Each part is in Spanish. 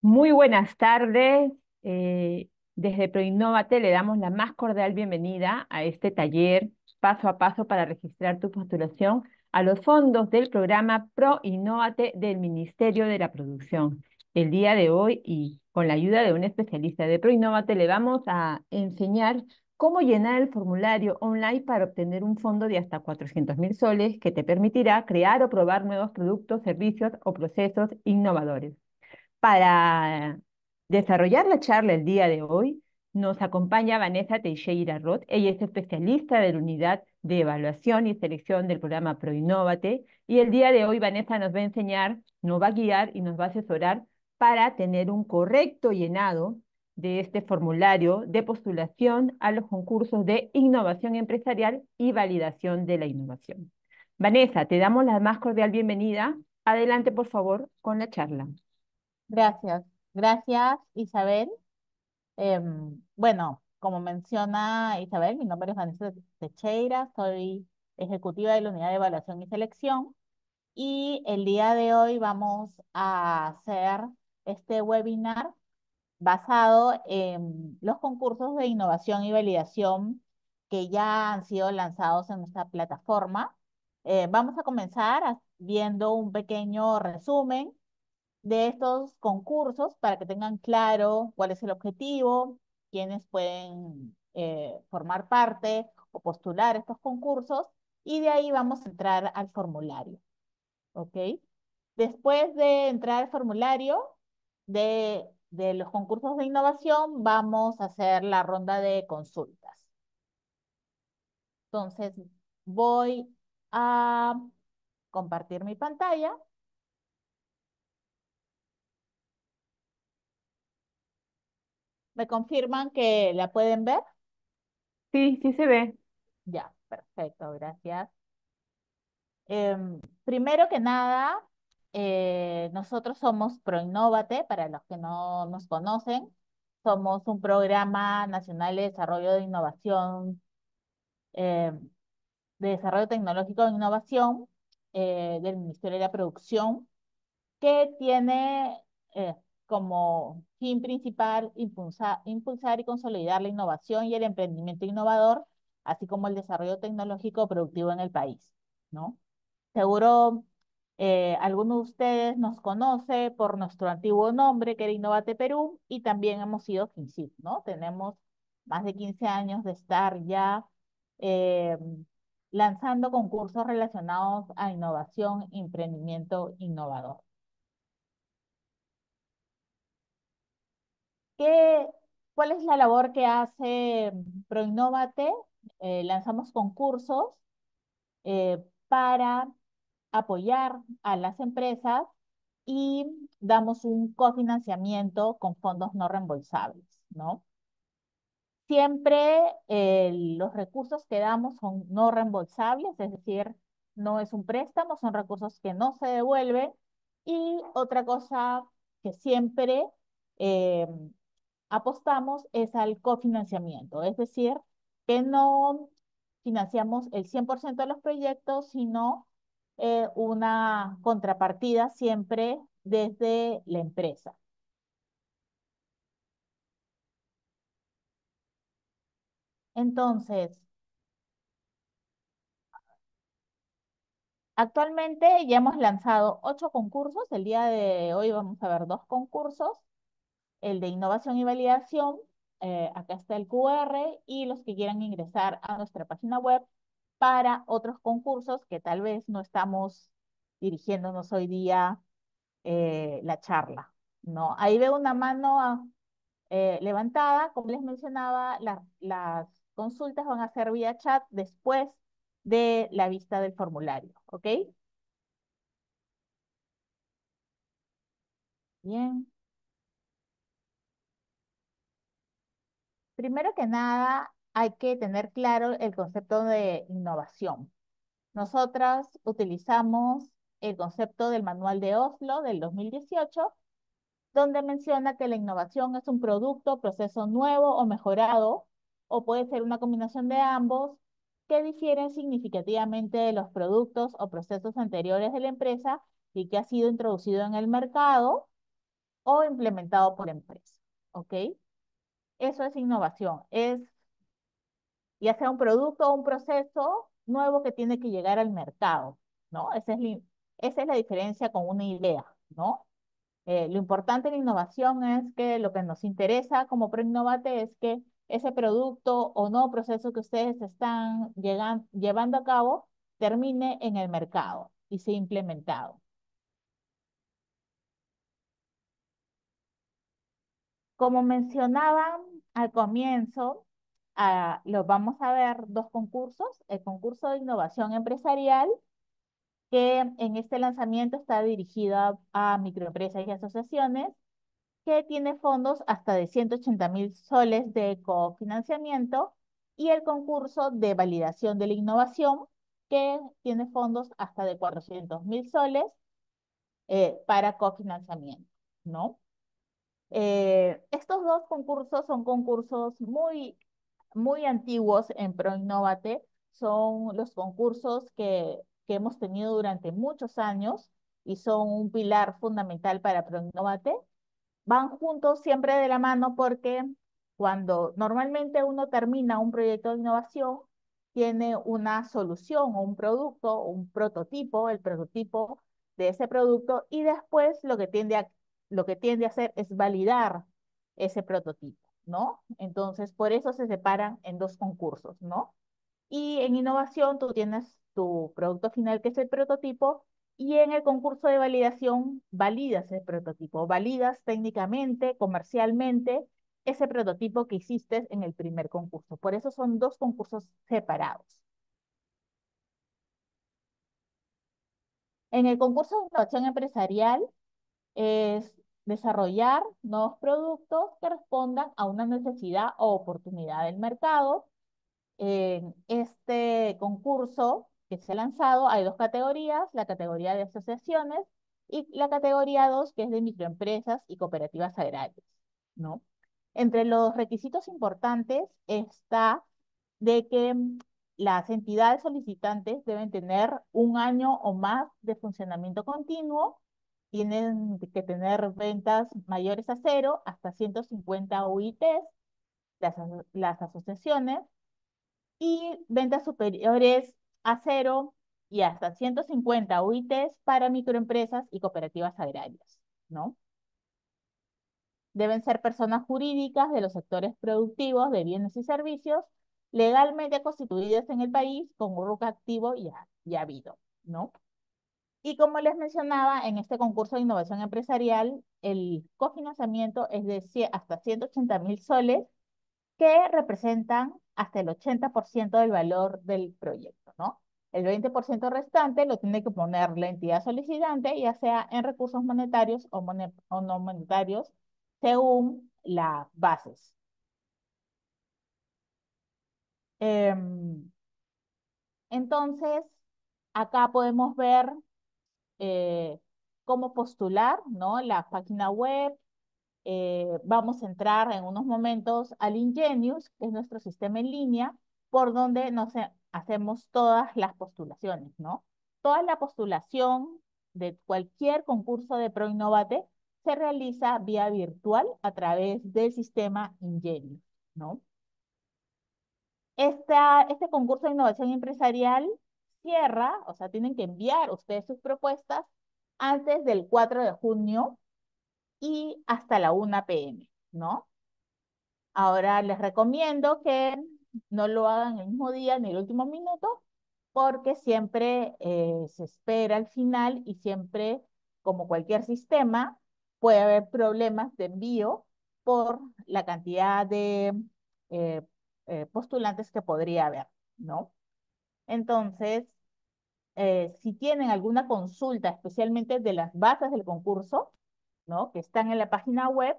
Muy buenas tardes. Eh, desde Proinnovate le damos la más cordial bienvenida a este taller paso a paso para registrar tu postulación a los fondos del programa Proinnovate del Ministerio de la Producción. El día de hoy y con la ayuda de un especialista de Proinnovate le vamos a enseñar cómo llenar el formulario online para obtener un fondo de hasta 400 mil soles que te permitirá crear o probar nuevos productos, servicios o procesos innovadores. Para desarrollar la charla el día de hoy, nos acompaña Vanessa Teixeira Roth. Ella es especialista de la unidad de evaluación y selección del programa ProInnovate. Y el día de hoy Vanessa nos va a enseñar, nos va a guiar y nos va a asesorar para tener un correcto llenado de este formulario de postulación a los concursos de innovación empresarial y validación de la innovación. Vanessa, te damos la más cordial bienvenida. Adelante, por favor, con la charla. Gracias, gracias Isabel. Em, bueno, como menciona Isabel, mi nombre es Vanessa Techeira, soy ejecutiva de la Unidad de Evaluación y Selección y el día de hoy vamos a hacer este webinar basado en los concursos de innovación y validación que ya han sido lanzados en nuestra plataforma. Eh, vamos a comenzar viendo un pequeño resumen de estos concursos para que tengan claro cuál es el objetivo, quiénes pueden eh, formar parte o postular estos concursos y de ahí vamos a entrar al formulario. ¿Ok? Después de entrar al formulario de, de los concursos de innovación, vamos a hacer la ronda de consultas. Entonces, voy a compartir mi pantalla. ¿Me confirman que la pueden ver? Sí, sí se ve. Ya, perfecto, gracias. Em, primero que nada, eh, nosotros somos ProInnovate, para los que no nos conocen. Somos un programa nacional de desarrollo de innovación, em, de desarrollo tecnológico de innovación eh, del Ministerio de la Producción, que tiene eh, como fin principal impulsar, impulsar y consolidar la innovación y el emprendimiento innovador, así como el desarrollo tecnológico productivo en el país, ¿no? Seguro eh, alguno de ustedes nos conoce por nuestro antiguo nombre, que era Innovate Perú, y también hemos sido FinCIT, ¿no? Tenemos más de 15 años de estar ya eh, lanzando concursos relacionados a innovación emprendimiento innovador. ¿Qué, ¿Cuál es la labor que hace ProInnovate? Eh, lanzamos concursos eh, para apoyar a las empresas y damos un cofinanciamiento con fondos no reembolsables, ¿no? Siempre eh, los recursos que damos son no reembolsables, es decir, no es un préstamo, son recursos que no se devuelven. Y otra cosa que siempre apostamos es al cofinanciamiento, es decir, que no financiamos el 100% de los proyectos, sino eh, una contrapartida siempre desde la empresa. Entonces, actualmente ya hemos lanzado ocho concursos. El día de hoy vamos a ver dos concursos el de innovación y validación, eh, acá está el QR, y los que quieran ingresar a nuestra página web para otros concursos que tal vez no estamos dirigiéndonos hoy día eh, la charla. ¿no? Ahí veo una mano eh, levantada, como les mencionaba, las consultas van a ser vía chat después de la vista del formulario, ¿ok? Bien. Primero que nada, hay que tener claro el concepto de innovación. Nosotras utilizamos el concepto del Manual de Oslo del 2018, donde menciona que la innovación es un producto, proceso nuevo o mejorado, o puede ser una combinación de ambos, que difieren significativamente de los productos o procesos anteriores de la empresa y que ha sido introducido en el mercado o implementado por empresa. ¿Ok? Eso es innovación. Es ya sea un producto o un proceso nuevo que tiene que llegar al mercado, ¿no? Esa es, esa es la diferencia con una idea, ¿no? Eh, lo importante en la innovación es que lo que nos interesa como ProInnovate es que ese producto o no proceso que ustedes están llevando a cabo termine en el mercado y sea implementado. Como mencionaban al comienzo, ah, los vamos a ver dos concursos. El concurso de innovación empresarial, que en este lanzamiento está dirigido a microempresas y asociaciones, que tiene fondos hasta de 180 mil soles de cofinanciamiento, y el concurso de validación de la innovación, que tiene fondos hasta de 400 mil soles eh, para cofinanciamiento, ¿no? Eh, estos dos concursos son concursos muy, muy antiguos en ProInnovate, son los concursos que, que hemos tenido durante muchos años y son un pilar fundamental para ProInnovate. Van juntos siempre de la mano porque cuando normalmente uno termina un proyecto de innovación, tiene una solución o un producto un prototipo, el prototipo de ese producto, y después lo que tiende a lo que tiende a hacer es validar ese prototipo, ¿no? Entonces, por eso se separan en dos concursos, ¿no? Y en innovación tú tienes tu producto final, que es el prototipo, y en el concurso de validación validas el prototipo, validas técnicamente, comercialmente, ese prototipo que hiciste en el primer concurso. Por eso son dos concursos separados. En el concurso de innovación empresarial es desarrollar nuevos productos que respondan a una necesidad o oportunidad del mercado. En este concurso que se ha lanzado hay dos categorías, la categoría de asociaciones y la categoría 2, que es de microempresas y cooperativas agrarias, ¿no? Entre los requisitos importantes está de que las entidades solicitantes deben tener un año o más de funcionamiento continuo tienen que tener ventas mayores a cero hasta 150 UITs, las, las asociaciones, y ventas superiores a cero y hasta 150 UITs para microempresas y cooperativas agrarias, ¿no? Deben ser personas jurídicas de los sectores productivos de bienes y servicios legalmente constituidas en el país con un RUC activo y, y habido, ¿no? Y como les mencionaba, en este concurso de innovación empresarial, el cofinanciamiento es de hasta 180 mil soles, que representan hasta el 80% del valor del proyecto, ¿no? El 20% restante lo tiene que poner la entidad solicitante, ya sea en recursos monetarios o, no monetarios, según las bases. Em, entonces, acá podemos ver eh, cómo postular, ¿no? La página web. Eh, vamos a entrar en unos momentos al Ingenius, que es nuestro sistema en línea, por donde nos hacemos todas las postulaciones, ¿no? Toda la postulación de cualquier concurso de ProInnovate se realiza vía virtual a través del sistema Ingenius, ¿no? Esta, este concurso de innovación empresarial cierra, o sea, tienen que enviar ustedes sus propuestas antes del 4 de junio y hasta la 1 pm, ¿no? Ahora les recomiendo que no lo hagan el mismo día ni el último minuto, porque siempre eh, se espera al final y siempre, como cualquier sistema, puede haber problemas de envío por la cantidad de eh, eh, postulantes que podría haber, ¿no? Entonces, eh, si tienen alguna consulta, especialmente de las bases del concurso, ¿no? que están en la página web,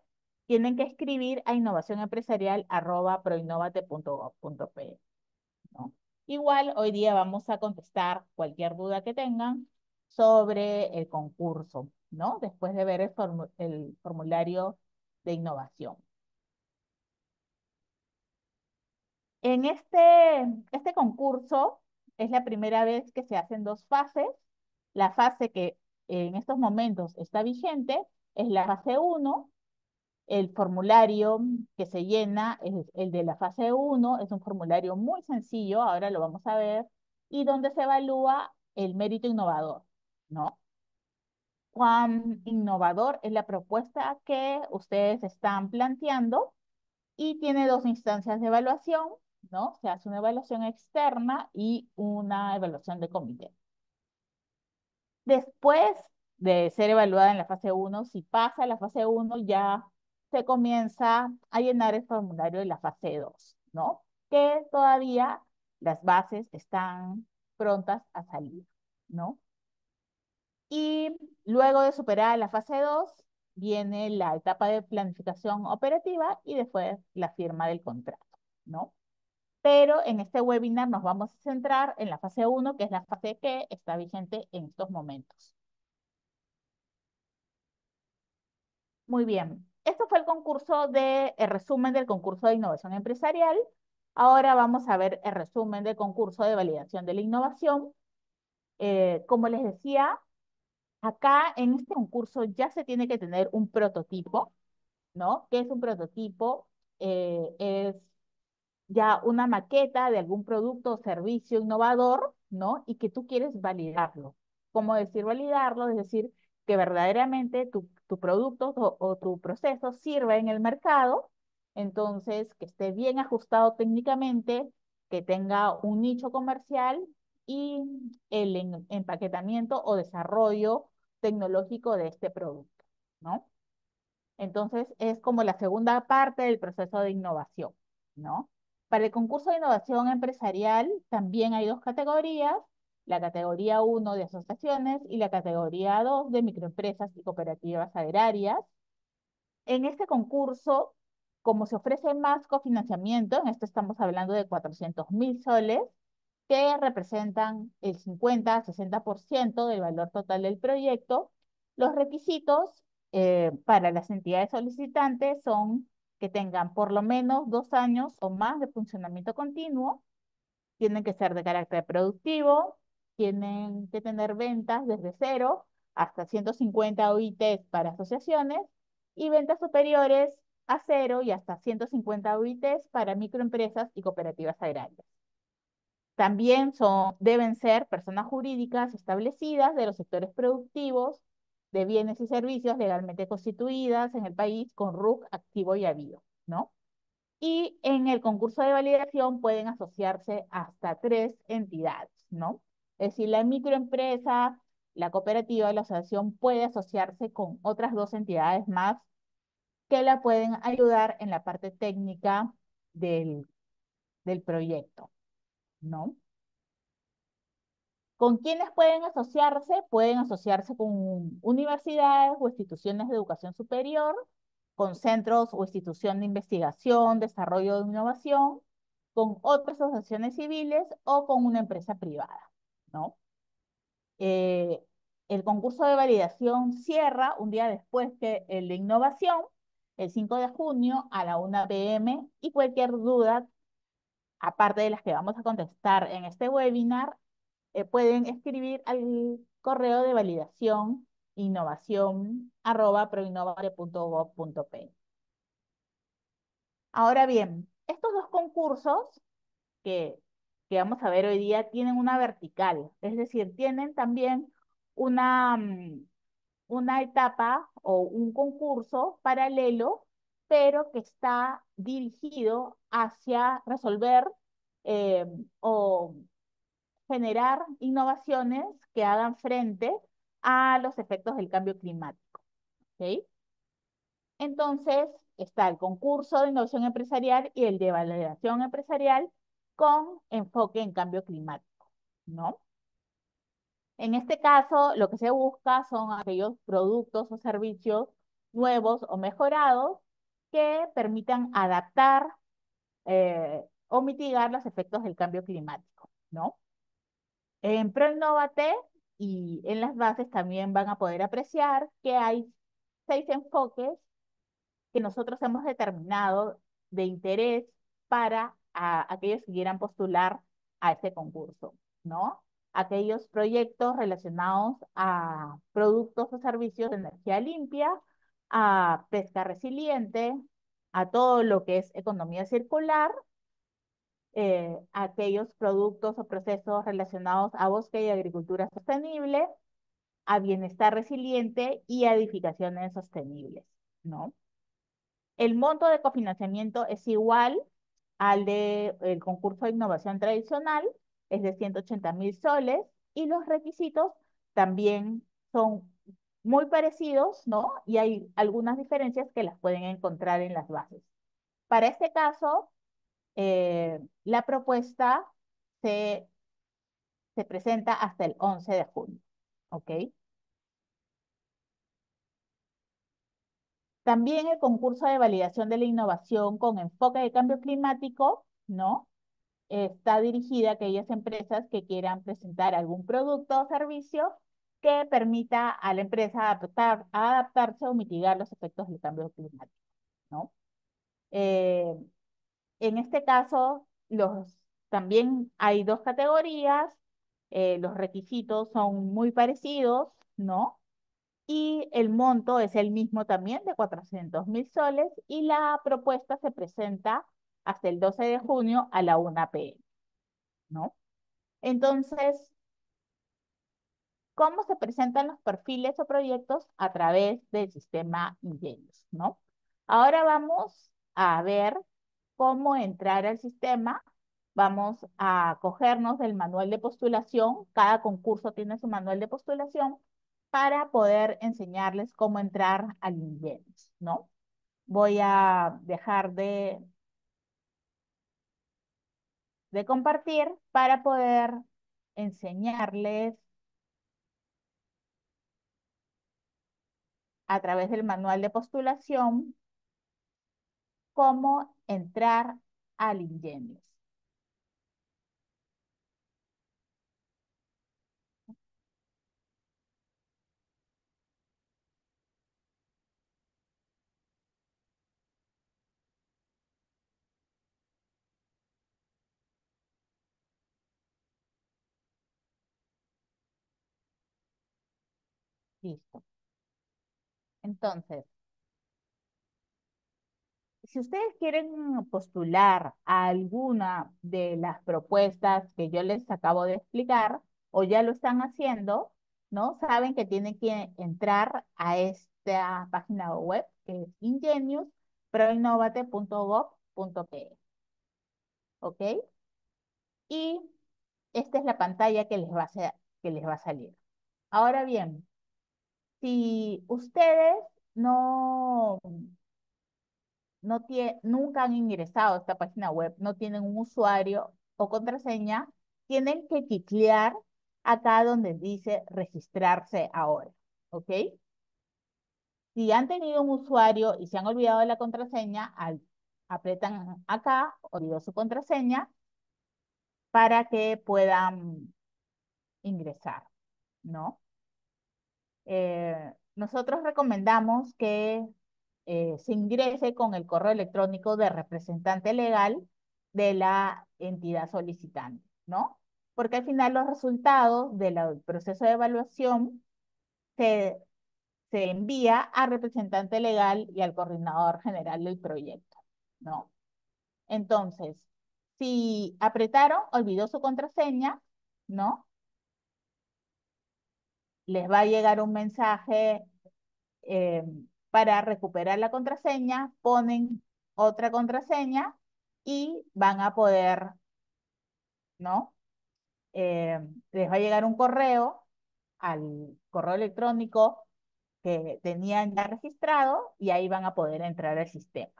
tienen que escribir a innovacionempresarial.proinnovate.gov.pe. ¿no? Igual, hoy día vamos a contestar cualquier duda que tengan sobre el concurso, ¿no? Después de ver el, el formulario de innovación. En este, este concurso es la primera vez que se hacen dos fases. La fase que en estos momentos está vigente es la fase 1. El formulario que se llena es el de la fase 1, es un formulario muy sencillo, ahora lo vamos a ver, y donde se evalúa el mérito innovador, ¿no? Cuán innovador es la propuesta que ustedes están planteando y tiene dos instancias de evaluación, ¿no? Se hace una evaluación externa y una evaluación de comité. Después de ser evaluada en la fase 1, si pasa la fase 1, ya se comienza a llenar el formulario de la fase 2, ¿no? Que todavía las bases están prontas a salir, ¿no? Y luego de superar la fase 2, viene la etapa de planificación operativa y después la firma del contrato, ¿no? Pero en este webinar nos vamos a centrar en la fase 1, que es la fase que está vigente en estos momentos. Muy bien. Esto fue el concurso de, el resumen del concurso de innovación empresarial. Ahora vamos a ver el resumen del concurso de validación de la innovación. Eh, como les decía, acá en este concurso ya se tiene que tener un prototipo, ¿no? ¿Qué es un prototipo? Eh, es ya una maqueta de algún producto o servicio innovador, ¿no? Y que tú quieres validarlo. ¿Cómo decir validarlo? Es decir, que verdaderamente tu, tu producto o, o, tu proceso sirva en el mercado, entonces que esté bien ajustado técnicamente, que tenga un nicho comercial y el empaquetamiento o desarrollo tecnológico de este producto, ¿no? Entonces es como la segunda parte del proceso de innovación, ¿no? Para el concurso de innovación empresarial también hay dos categorías, la categoría 1 de asociaciones y la categoría 2 de microempresas y cooperativas agrarias. En este concurso, como se ofrece más cofinanciamiento, en esto estamos hablando de 400 mil soles, que representan el 50-60% del valor total del proyecto, los requisitos eh, para las entidades solicitantes son que tengan por lo menos dos años o más de funcionamiento continuo, tienen que ser de carácter productivo, tienen que tener ventas desde cero hasta 150 OITs para asociaciones y ventas superiores a cero y hasta 150 OITs para microempresas y cooperativas agrarias. También son, deben ser personas jurídicas establecidas de los sectores productivos de bienes y servicios legalmente constituidas en el país con RUC activo y habido, ¿no? Y en el concurso de validación pueden asociarse hasta tres entidades, ¿no? Es decir, la microempresa, la cooperativa, la asociación puede asociarse con otras dos entidades más que la pueden ayudar en la parte técnica del, del proyecto, ¿no? ¿Con quiénes pueden asociarse? Pueden asociarse con universidades o instituciones de educación superior, con centros o instituciones de investigación, desarrollo de innovación, con otras asociaciones civiles o con una empresa privada, ¿no? Eh, el concurso de validación cierra un día después que el de innovación, el 5 de junio a la 1 pm y cualquier duda, aparte de las que vamos a contestar en este webinar, eh, pueden escribir al correo de validación innovación arroba. Ahora bien, estos dos concursos que, que vamos a ver hoy día tienen una vertical, es decir, tienen también una, mm, una etapa o un concurso paralelo, pero que está dirigido hacia resolver eh, o generar innovaciones que hagan frente a los efectos del cambio climático. ¿okay? Entonces, está el concurso de innovación empresarial y el de validación empresarial con enfoque en cambio climático, ¿no? En este caso, lo que se busca son aquellos productos o servicios nuevos o mejorados que permitan adaptar eh, o mitigar los efectos del cambio climático, ¿no? En ProInnovate y en las bases también van a poder apreciar que hay seis enfoques que nosotros hemos determinado de interés para aquellos que quieran postular a este concurso, ¿no? Aquellos proyectos relacionados a productos o servicios de energía limpia, a pesca resiliente, a todo lo que es economía circular, eh, aquellos productos o procesos relacionados a bosque y agricultura sostenible, a bienestar resiliente y a edificaciones sostenibles, ¿no? El monto de cofinanciamiento es igual al del el concurso de innovación tradicional, es de 180 mil soles, y los requisitos también son muy parecidos, ¿no? Y hay algunas diferencias que las pueden encontrar en las bases. Para este caso, eh, la propuesta se, se presenta hasta el 11 de junio, ¿ok? También el concurso de validación de la innovación con enfoque de cambio climático, ¿no? Está dirigida a aquellas empresas que quieran presentar algún producto o servicio que permita a la empresa adaptar, adaptarse o mitigar los efectos del cambio climático, ¿no? Eh, en este caso, los, también hay dos categorías, eh, los requisitos son muy parecidos, ¿no? Y el monto es el mismo también, de 400 mil soles, y la propuesta se presenta hasta el 12 de junio a la 1 p.m., ¿no? Entonces, ¿cómo se presentan los perfiles o proyectos? A través del sistema Ingenious, ¿no? Ahora vamos a ver cómo entrar al sistema. Vamos a cogernos del manual de postulación. Cada concurso tiene su manual de postulación para poder enseñarles cómo entrar al Ingenious, ¿no? Voy a dejar de, de compartir para poder enseñarles a través del manual de postulación cómo entrar al Ingenious. Listo. Entonces, si ustedes quieren postular a alguna de las propuestas que yo les acabo de explicar o ya lo están haciendo, ¿no? Saben que tienen que entrar a esta página web que es ingeniusproinnovate.gov.pe. ¿Ok? Y esta es la pantalla que les va a, que les va a salir. Ahora bien, si ustedes no, no nunca han ingresado a esta página web, no tienen un usuario o contraseña, tienen que cliquear acá donde dice registrarse ahora, ¿ok? Si han tenido un usuario y se han olvidado de la contraseña, al, apretan acá, olvidó su contraseña, para que puedan ingresar, ¿no? Eh, nosotros recomendamos que eh, se ingrese con el correo electrónico de representante legal de la entidad solicitante, ¿no? Porque al final los resultados del proceso de evaluación se, se envía al representante legal y al coordinador general del proyecto, ¿no? Entonces, si apretaron, olvidó su contraseña, ¿no? les va a llegar un mensaje eh, para recuperar la contraseña, ponen otra contraseña y van a poder, ¿no? Eh, les va a llegar un correo al correo electrónico que tenían ya registrado y ahí van a poder entrar al sistema.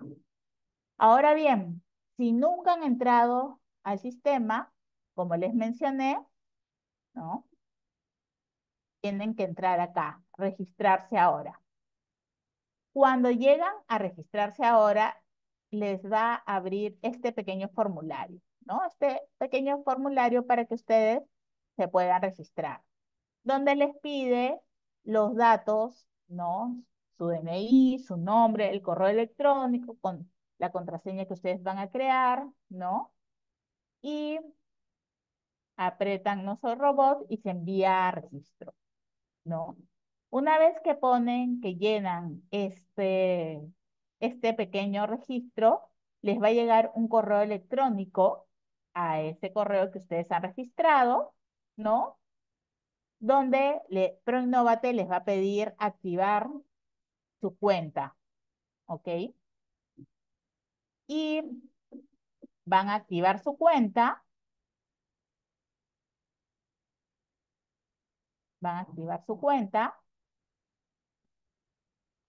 Ahora bien, si nunca han entrado al sistema, como les mencioné, ¿no? tienen que entrar acá, registrarse ahora. Cuando llegan a registrarse ahora, les va a abrir este pequeño formulario, ¿no? Este pequeño formulario para que ustedes se puedan registrar, donde les pide los datos, ¿no? Su DNI, su nombre, el correo electrónico con la contraseña que ustedes van a crear, ¿no? Y apretan no soy robot y se envía a registro. ¿no? Una vez que ponen, que llenan este, este pequeño registro, les va a llegar un correo electrónico a ese correo que ustedes han registrado, ¿no? Donde le, ProInnovate les va a pedir activar su cuenta, ¿ok? Y van a activar su cuenta. Van a activar su cuenta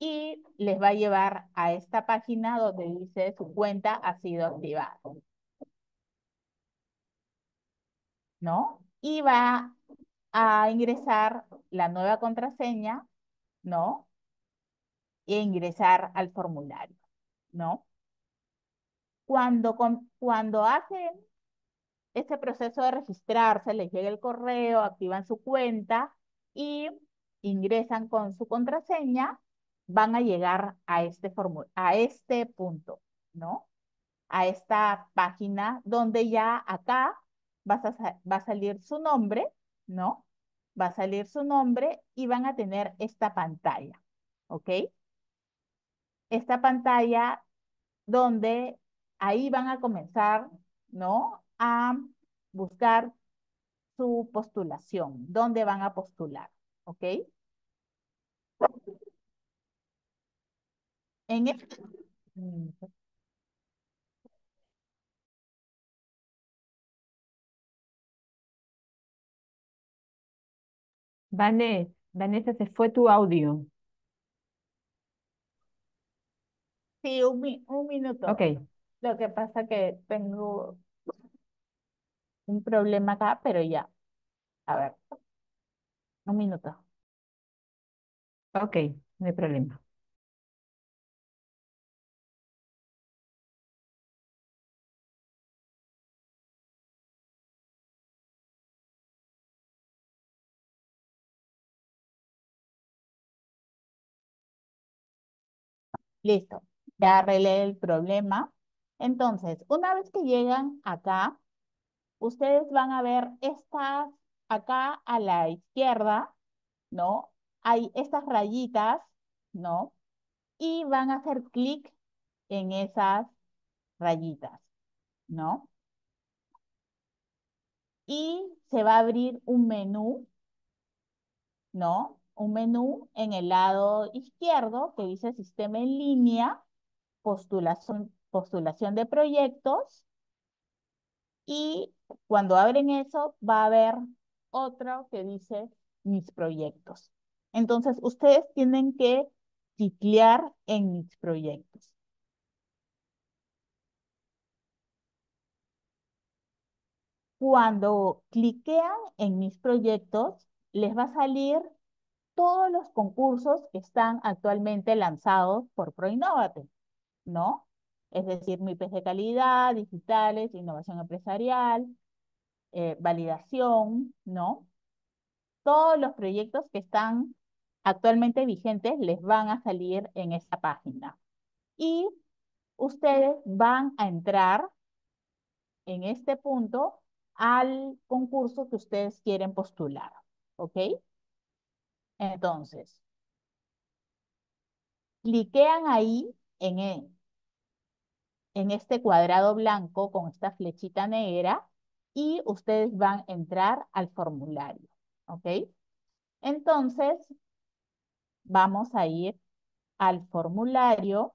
y les va a llevar a esta página donde dice su cuenta ha sido activada. ¿No? Y va a ingresar la nueva contraseña, ¿no? E ingresar al formulario, ¿no? Cuando, cuando hacen ese proceso de registrarse, les llega el correo, activan su cuenta y ingresan con su contraseña, van a llegar a este, a este punto, ¿no? A esta página donde ya acá va a salir su nombre, ¿no? Va a salir su nombre y van a tener esta pantalla, ¿ok? Esta pantalla donde ahí van a comenzar, ¿no? A buscar su postulación, dónde van a postular, ¿ok? En este... Vanessa, Vanessa, se fue tu audio. Sí, un, un minuto. Ok. Lo que pasa que tengo un problema acá, pero ya. A ver. Un minuto. Ok, no hay problema. Listo, ya arreglé el problema. Entonces, una vez que llegan acá, ustedes van a ver estas, acá a la izquierda, ¿no? Hay estas rayitas, ¿no? Y van a hacer clic en esas rayitas, ¿no? Y se va a abrir un menú, ¿no? Un menú en el lado izquierdo que dice sistema en línea, postulación, postulación de proyectos y cuando abren eso va a haber otro que dice mis proyectos. Entonces ustedes tienen que ciclear en mis proyectos. Cuando cliquean en mis proyectos, les va a salir todos los concursos que están actualmente lanzados por ProInnovate, ¿no? Es decir, MIPES de calidad, digitales, innovación empresarial, eh, validación, ¿no? Todos los proyectos que están actualmente vigentes les van a salir en esta página. Y ustedes van a entrar en este punto al concurso que ustedes quieren postular, ¿ok? Entonces, cliquean ahí en, e, en este cuadrado blanco con esta flechita negra y ustedes van a entrar al formulario, ¿ok? Entonces, vamos a ir al formulario.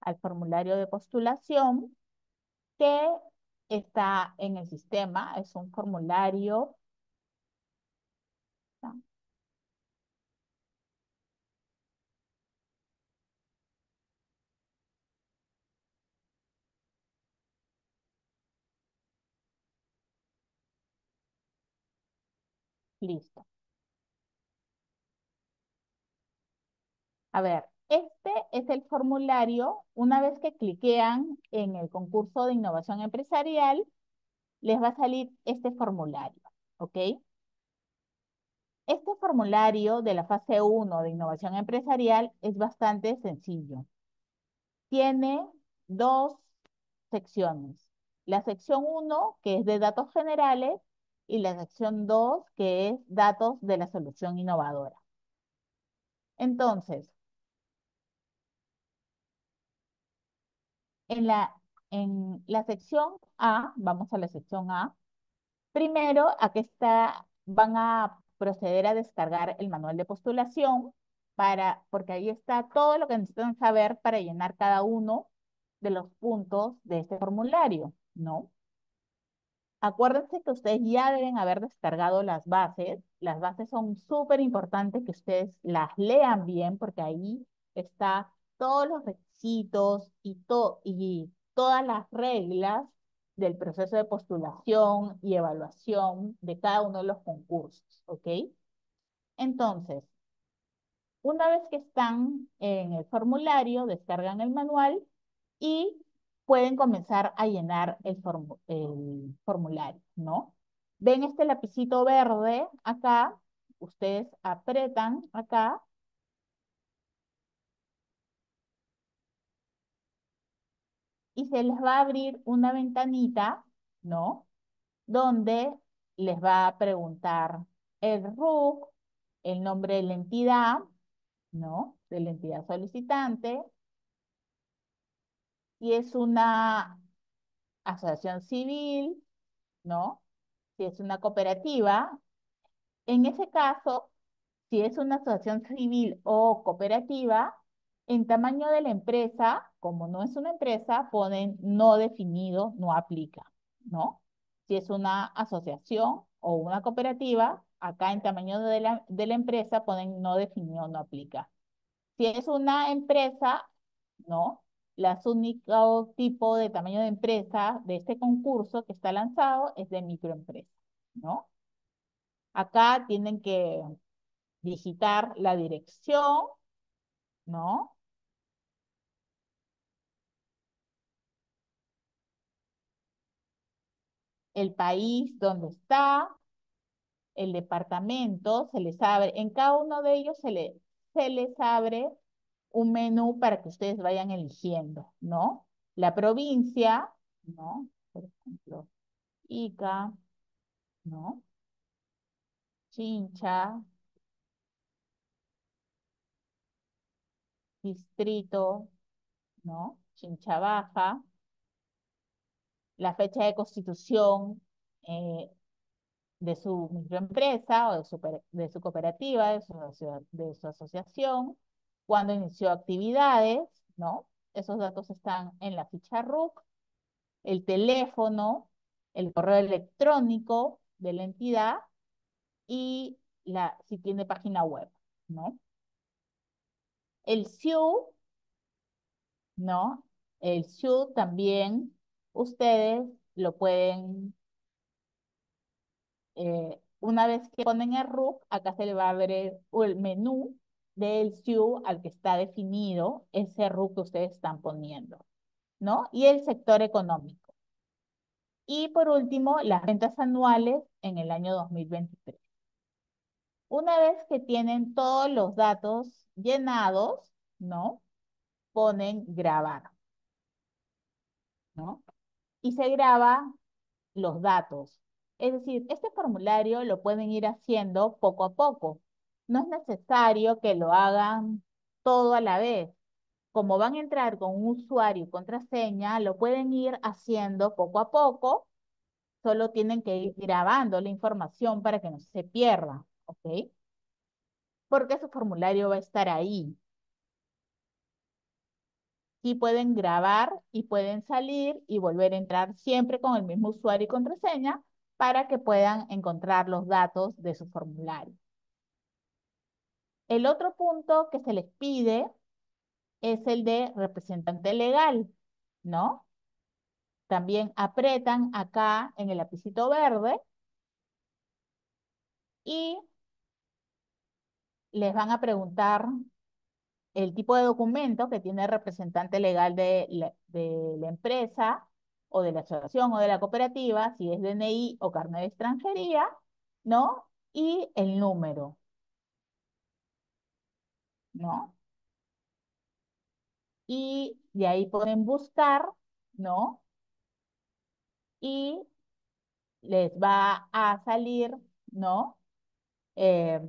al formulario de postulación que está en el sistema, es un formulario. Listo. A ver, este es el formulario. Una vez que cliquean en el concurso de innovación empresarial, les va a salir este formulario, ¿ok? Este formulario de la fase 1 de innovación empresarial es bastante sencillo. Tiene dos secciones. La sección 1, que es de datos generales, y la sección 2, que es datos de la solución innovadora. Entonces, en la, en la sección A, vamos a la sección A, primero, aquí está, van a proceder a descargar el manual de postulación, para, porque ahí está todo lo que necesitan saber para llenar cada uno de los puntos de este formulario, ¿no? Acuérdense que ustedes ya deben haber descargado las bases. Las bases son súper importantes que ustedes las lean bien porque ahí está todos los requisitos y, todas las reglas del proceso de postulación y evaluación de cada uno de los concursos, ¿ok? Entonces, una vez que están en el formulario, descargan el manual y pueden comenzar a llenar el, el formulario, ¿no? Ven este lapicito verde acá, ustedes apretan acá se les va a abrir una ventanita, ¿no? Donde les va a preguntar el RUC, el nombre de la entidad, ¿no? De la entidad solicitante, si es una asociación civil, ¿no? Si es una cooperativa, en ese caso, si es una asociación civil o cooperativa, en tamaño de la empresa, como no es una empresa, ponen no definido, no aplica, ¿no? Si es una asociación o una cooperativa, acá en tamaño de la, de la empresa ponen no definido, no aplica. Si es una empresa, ¿no? Las único tipo de tamaño de empresa de este concurso que está lanzado es de microempresa, ¿no? Acá tienen que digitar la dirección, ¿no? El país donde está, el departamento, se les abre, en cada uno de ellos se, le, se les abre un menú para que ustedes vayan eligiendo, ¿no? La provincia, ¿no? Por ejemplo, Ica, ¿no? Chincha, distrito, ¿no? Chincha Baja, la fecha de constitución eh, de su microempresa o de su, de su cooperativa, de su, asociación, cuando inició actividades, ¿no? Esos datos están en la ficha RUC, el teléfono, el correo electrónico de la entidad y la, si tiene página web, ¿no? El SIU, ¿no? El SIU también ustedes lo pueden eh, una vez que ponen el RUC, acá se le va a abrir el menú del SIU al que está definido ese RUC que ustedes están poniendo, ¿no? Y el sector económico. Y por último, las ventas anuales en el año 2023. Una vez que tienen todos los datos llenados, ¿no? Ponen grabar, ¿no? Y se graba los datos. Es decir, este formulario lo pueden ir haciendo poco a poco. No es necesario que lo hagan todo a la vez. Como van a entrar con un usuario y contraseña, lo pueden ir haciendo poco a poco. Solo tienen que ir grabando la información para que no se pierda, ¿ok? Porque su formulario va a estar ahí. Sí pueden grabar y pueden salir y volver a entrar siempre con el mismo usuario y contraseña para que puedan encontrar los datos de su formulario. El otro punto que se les pide es el de representante legal, ¿no? También apretan acá en el lapicito verde y les van a preguntar el tipo de documento que tiene el representante legal de la, de la empresa o de la asociación o de la cooperativa, si es DNI o carnet de extranjería, ¿no? Y el número, ¿no? Y de ahí pueden buscar, ¿no? y les va a salir, ¿no? Eh,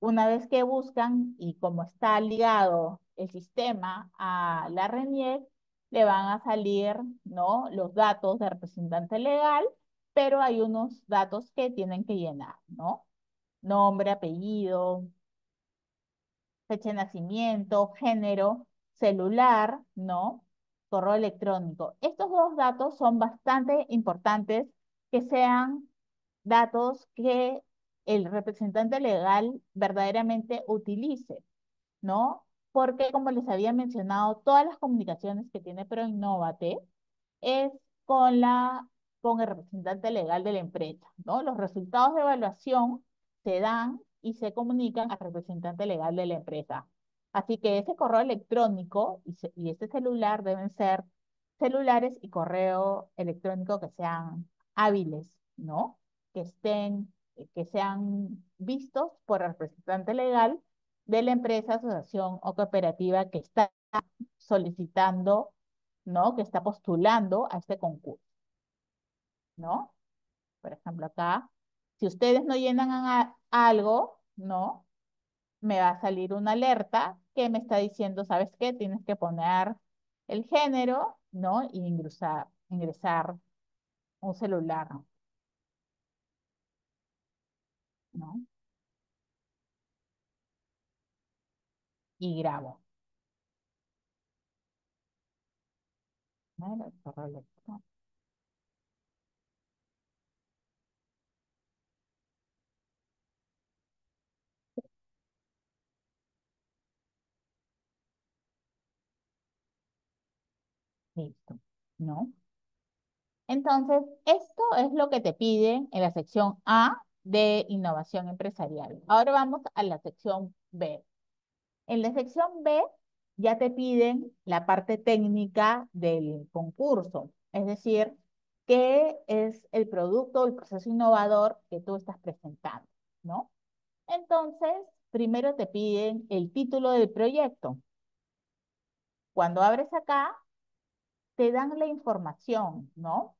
una vez que buscan y como está ligado el sistema a la RENIEC, le van a salir, ¿no? Los datos de representante legal, pero hay unos datos que tienen que llenar, ¿no? Nombre, apellido, fecha de nacimiento, género, celular, ¿no? Correo electrónico. Estos dos datos son bastante importantes que sean datos que el representante legal verdaderamente utilice, ¿no? Porque como les había mencionado, todas las comunicaciones que tiene ProInnovate es con, la, con el representante legal de la empresa, ¿no? Los resultados de evaluación se dan y se comunican al representante legal de la empresa. Así que ese correo electrónico y, y ese celular deben ser celulares y correo electrónico que sean hábiles, ¿no? Que estén, que sean vistos por el representante legal de la empresa, asociación o cooperativa que está solicitando, ¿no? Que está postulando a este concurso, ¿no? Por ejemplo, acá, si ustedes no llenan algo, ¿no? Me va a salir una alerta que me está diciendo, ¿sabes qué? Tienes que poner el género, ¿no? Y ingresar, ingresar un celular, ¿no? Y grabo. Listo, ¿no? Entonces, esto es lo que te piden en la sección A de innovación empresarial. Ahora vamos a la sección B. En la sección B ya te piden la parte técnica del concurso, es decir, qué es el producto o el proceso innovador que tú estás presentando, ¿no? Entonces, primero te piden el título del proyecto. Cuando abres acá, te dan la información, ¿no?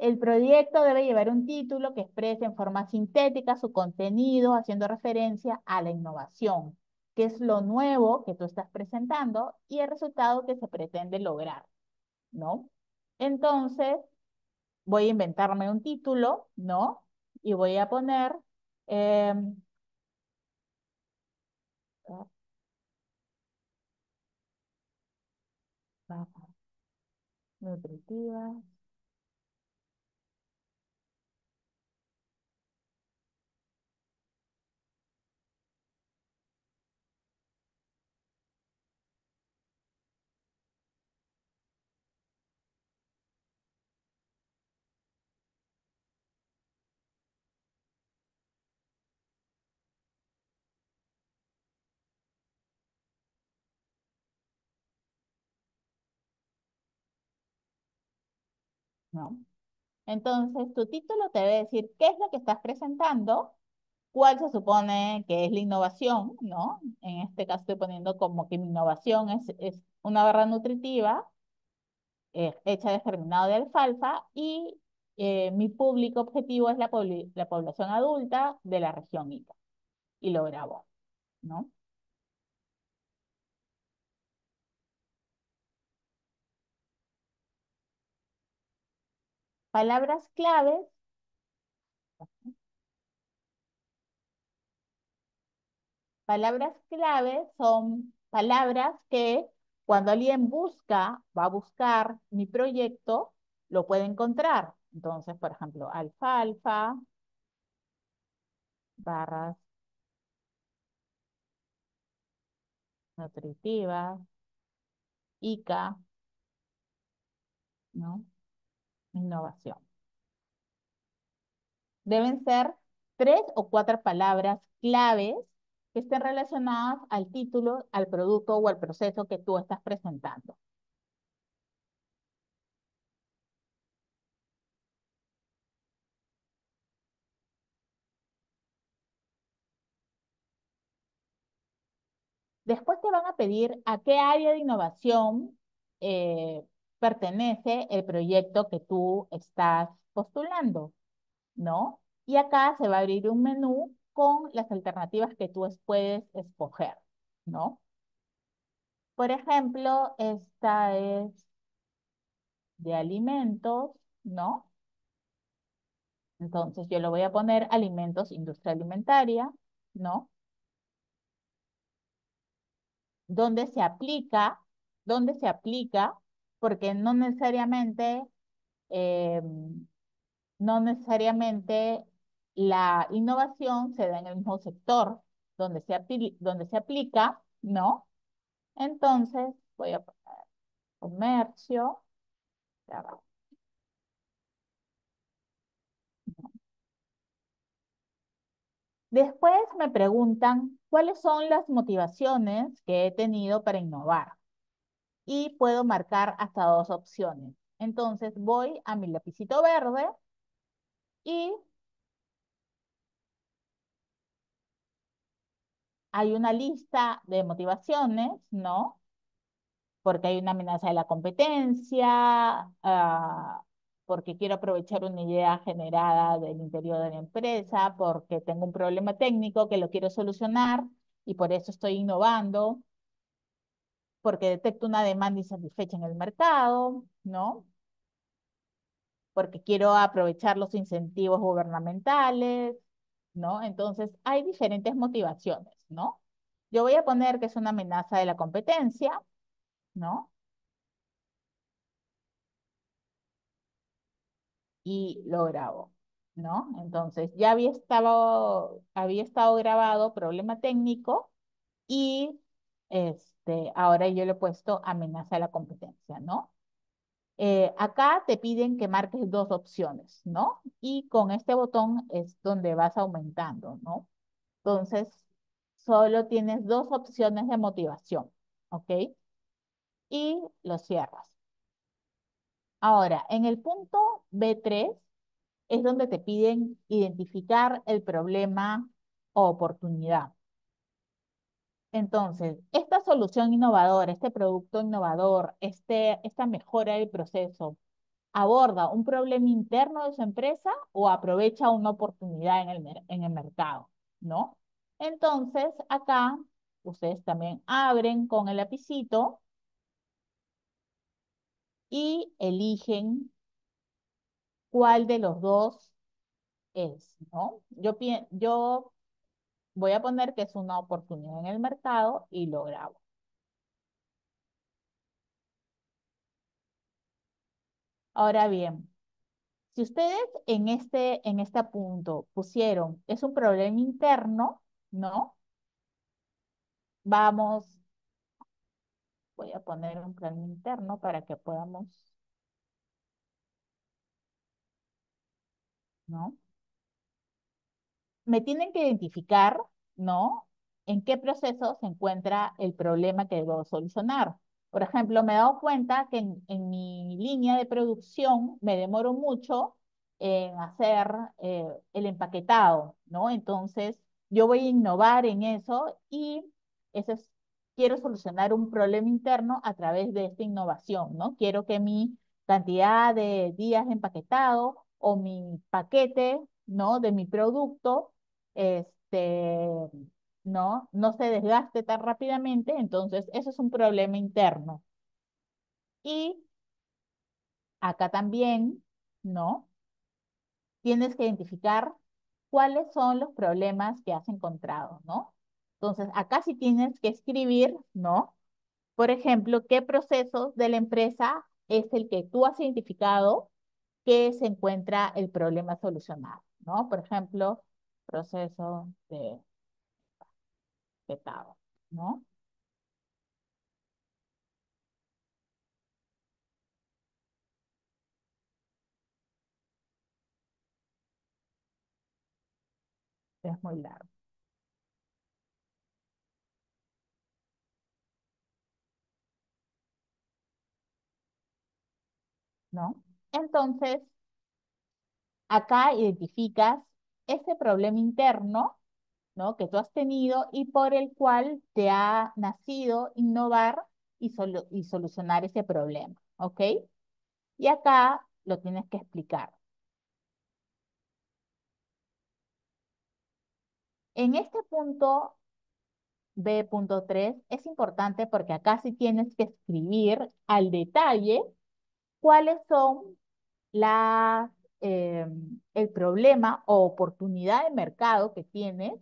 El proyecto debe llevar un título que exprese en forma sintética su contenido, haciendo referencia a la innovación, que es lo nuevo que tú estás presentando y el resultado que se pretende lograr, ¿no? Entonces, voy a inventarme un título, ¿no? Y voy a poner... Eh, nutritivas Entonces, tu título te debe decir qué es lo que estás presentando, cuál se supone que es la innovación, ¿no? En este caso estoy poniendo como que mi innovación es, es una barra nutritiva eh, hecha de germinado de alfalfa y eh, mi público objetivo es la, la población adulta de la región Ica. Y lo grabo, ¿no? Palabras claves. Palabras claves son palabras que cuando alguien busca, va a buscar mi proyecto, lo puede encontrar. Entonces, por ejemplo, alfalfa, barras nutritivas, ICA, ¿no? Innovación. Deben ser tres o cuatro palabras claves que estén relacionadas al título, al producto o al proceso que tú estás presentando. Después te van a pedir a qué área de innovación eh, pertenece el proyecto que tú estás postulando, ¿no? Y acá se va a abrir un menú con las alternativas que tú puedes escoger, ¿no? Por ejemplo, esta es de alimentos, ¿no? Entonces yo le voy a poner alimentos, industria alimentaria, ¿no? ¿Dónde se aplica? ¿Dónde se aplica? Porque no necesariamente, em, no necesariamente la innovación se da en el mismo sector donde se, aplica, ¿no? Entonces voy a poner comercio. Después me preguntan cuáles son las motivaciones que he tenido para innovar. Y puedo marcar hasta dos opciones. Entonces voy a mi lapicito verde y hay una lista de motivaciones, ¿no? Porque hay una amenaza de la competencia, ah, porque quiero aprovechar una idea generada del interior de la empresa, porque tengo un problema técnico que lo quiero solucionar y por eso estoy innovando, porque detecto una demanda insatisfecha en el mercado, ¿no? Porque quiero aprovechar los incentivos gubernamentales, ¿no? Entonces, hay diferentes motivaciones, ¿no? Yo voy a poner que es una amenaza de la competencia, ¿no? y lo grabo, ¿no? Entonces ya había estado, había estado grabado problema técnico y este, ahora yo le he puesto amenaza a la competencia, ¿no? Eh, acá te piden que marques dos opciones, ¿no? Y con este botón es donde vas aumentando, ¿no? Entonces, solo tienes dos opciones de motivación, ¿ok? Y lo cierras. Ahora, en el punto B3 es donde te piden identificar el problema o oportunidad. Entonces, esta solución innovadora, este producto innovador, este, esta mejora del proceso, ¿aborda un problema interno de su empresa o aprovecha una oportunidad en el, en el mercado? ¿No? Entonces, acá ustedes también abren con el lapicito y eligen cuál de los dos es, ¿no? Yo, yo voy a poner que es una oportunidad en el mercado y lo grabo. Ahora bien, si ustedes en este, en este punto pusieron, es un problema interno, ¿no? Vamos Voy a poner un plan interno para que podamos, ¿no? Me tienen que identificar, ¿no? En qué proceso se encuentra el problema que debo solucionar. Por ejemplo, me he dado cuenta que en, mi línea de producción me demoro mucho en hacer eh, el empaquetado, ¿no? Entonces, yo voy a innovar en eso y ese es quiero solucionar un problema interno a través de esta innovación, ¿no? Quiero que mi cantidad de días empaquetado o mi paquete, ¿no? De mi producto, este, ¿no? No se desgaste tan rápidamente, entonces eso es un problema interno. Y acá también, ¿no? Tienes que identificar cuáles son los problemas que has encontrado, ¿no? Entonces, acá sí tienes que escribir, ¿no? Por ejemplo, qué procesos de la empresa es el que tú has identificado que se encuentra el problema solucionado, ¿no? Por ejemplo, proceso de petado, ¿no? Es muy largo. ¿no? Entonces, acá identificas ese problema interno, ¿no? Que tú has tenido y por el cual te ha nacido innovar y, y solucionar ese problema, ¿ok? Y acá lo tienes que explicar. En este punto B.3 es importante porque acá sí tienes que escribir al detalle cuáles son las, eh, el problema o oportunidad de mercado que tienes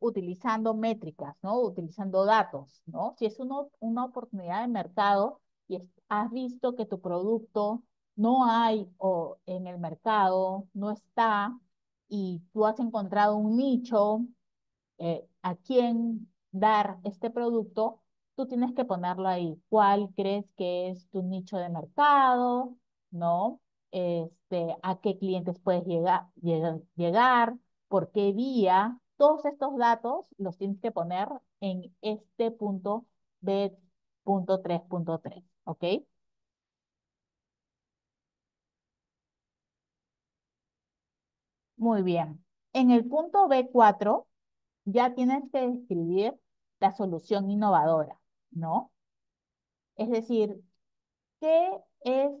utilizando métricas, ¿no? Utilizando datos, ¿no? Si es una oportunidad de mercado y has visto que tu producto no hay o en el mercado, no está, y tú has encontrado un nicho eh, a quién dar este producto, tú tienes que ponerlo ahí. ¿Cuál crees que es tu nicho de mercado? ¿No? Este, ¿A qué clientes puedes llegar, llegar, llegar? ¿Por qué vía? Todos estos datos los tienes que poner en este punto B.3.3, ¿ok? Muy bien. En el punto B4 ya tienes que describir la solución innovadora, ¿no? Es decir, ¿qué es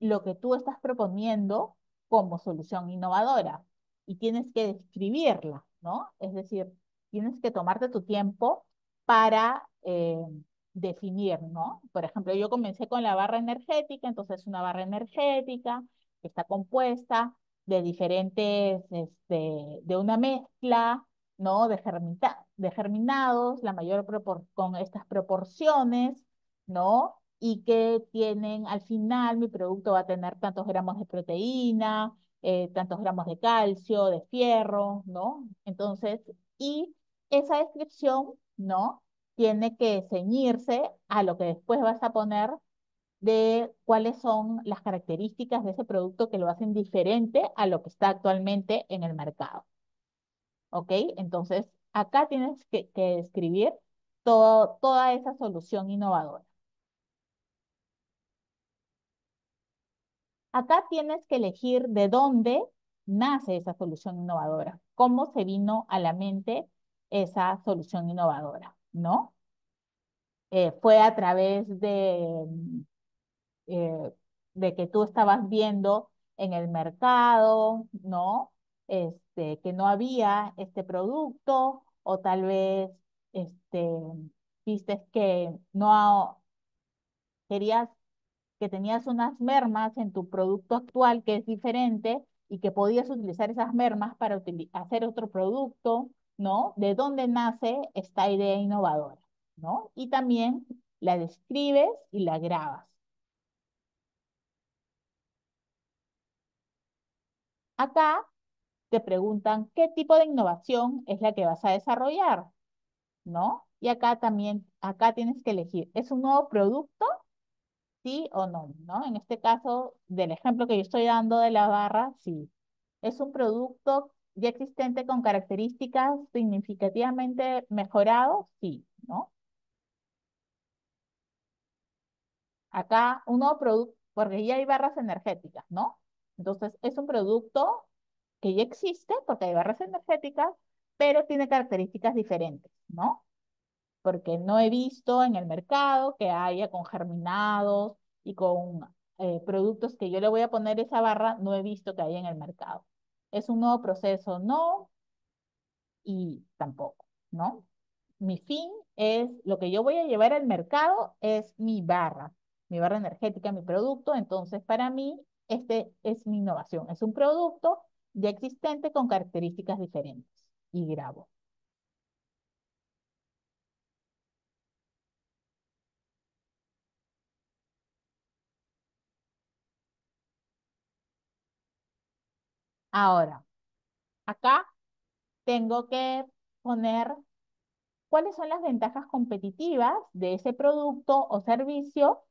lo que tú estás proponiendo como solución innovadora? Y tienes que describirla, ¿no? Es decir, tienes que tomarte tu tiempo para eh, definir, ¿no? Por ejemplo, yo comencé con la barra energética, entonces una barra energética que está compuesta de diferentes, este, de una mezcla, ¿no? De, de germinados, la mayor con estas proporciones, ¿no? Y que tienen, al final, mi producto va a tener tantos gramos de proteína, eh, tantos gramos de calcio, de fierro, ¿no? Entonces, y esa descripción, ¿no? Tiene que ceñirse a lo que después vas a poner de cuáles son las características de ese producto que lo hacen diferente a lo que está actualmente en el mercado. ¿Ok? Entonces, acá tienes que, describir toda esa solución innovadora. Acá tienes que elegir de dónde nace esa solución innovadora, cómo se vino a la mente esa solución innovadora, ¿no? Eh, fue a través de eh, de que tú estabas viendo en el mercado, ¿no? Este, que no había este producto o tal vez este, viste que no querías que tenías unas mermas en tu producto actual que es diferente y que podías utilizar esas mermas para hacer otro producto, ¿no? ¿De dónde nace esta idea innovadora, ¿no? Y también la describes y la grabas. Acá te preguntan qué tipo de innovación es la que vas a desarrollar, ¿no? Y acá también, acá tienes que elegir, ¿es un nuevo producto? Sí o no, ¿no? En este caso, del ejemplo que yo estoy dando de la barra, sí. ¿Es un producto ya existente con características significativamente mejorados? Sí, ¿no? Acá un nuevo producto, porque ya hay barras energéticas, ¿no? Entonces, es un producto que ya existe porque hay barras energéticas, pero tiene características diferentes, ¿no? Porque no he visto en el mercado que haya con germinados y con eh, productos que yo le voy a poner esa barra, no he visto que haya en el mercado. Es un nuevo proceso, no, y tampoco, ¿no? Mi fin es, lo que yo voy a llevar al mercado es mi barra, mi barra energética, mi producto, entonces para mí este es mi innovación. Es un producto ya existente con características diferentes. Y grabo. Ahora, acá tengo que poner cuáles son las ventajas competitivas de ese producto o servicio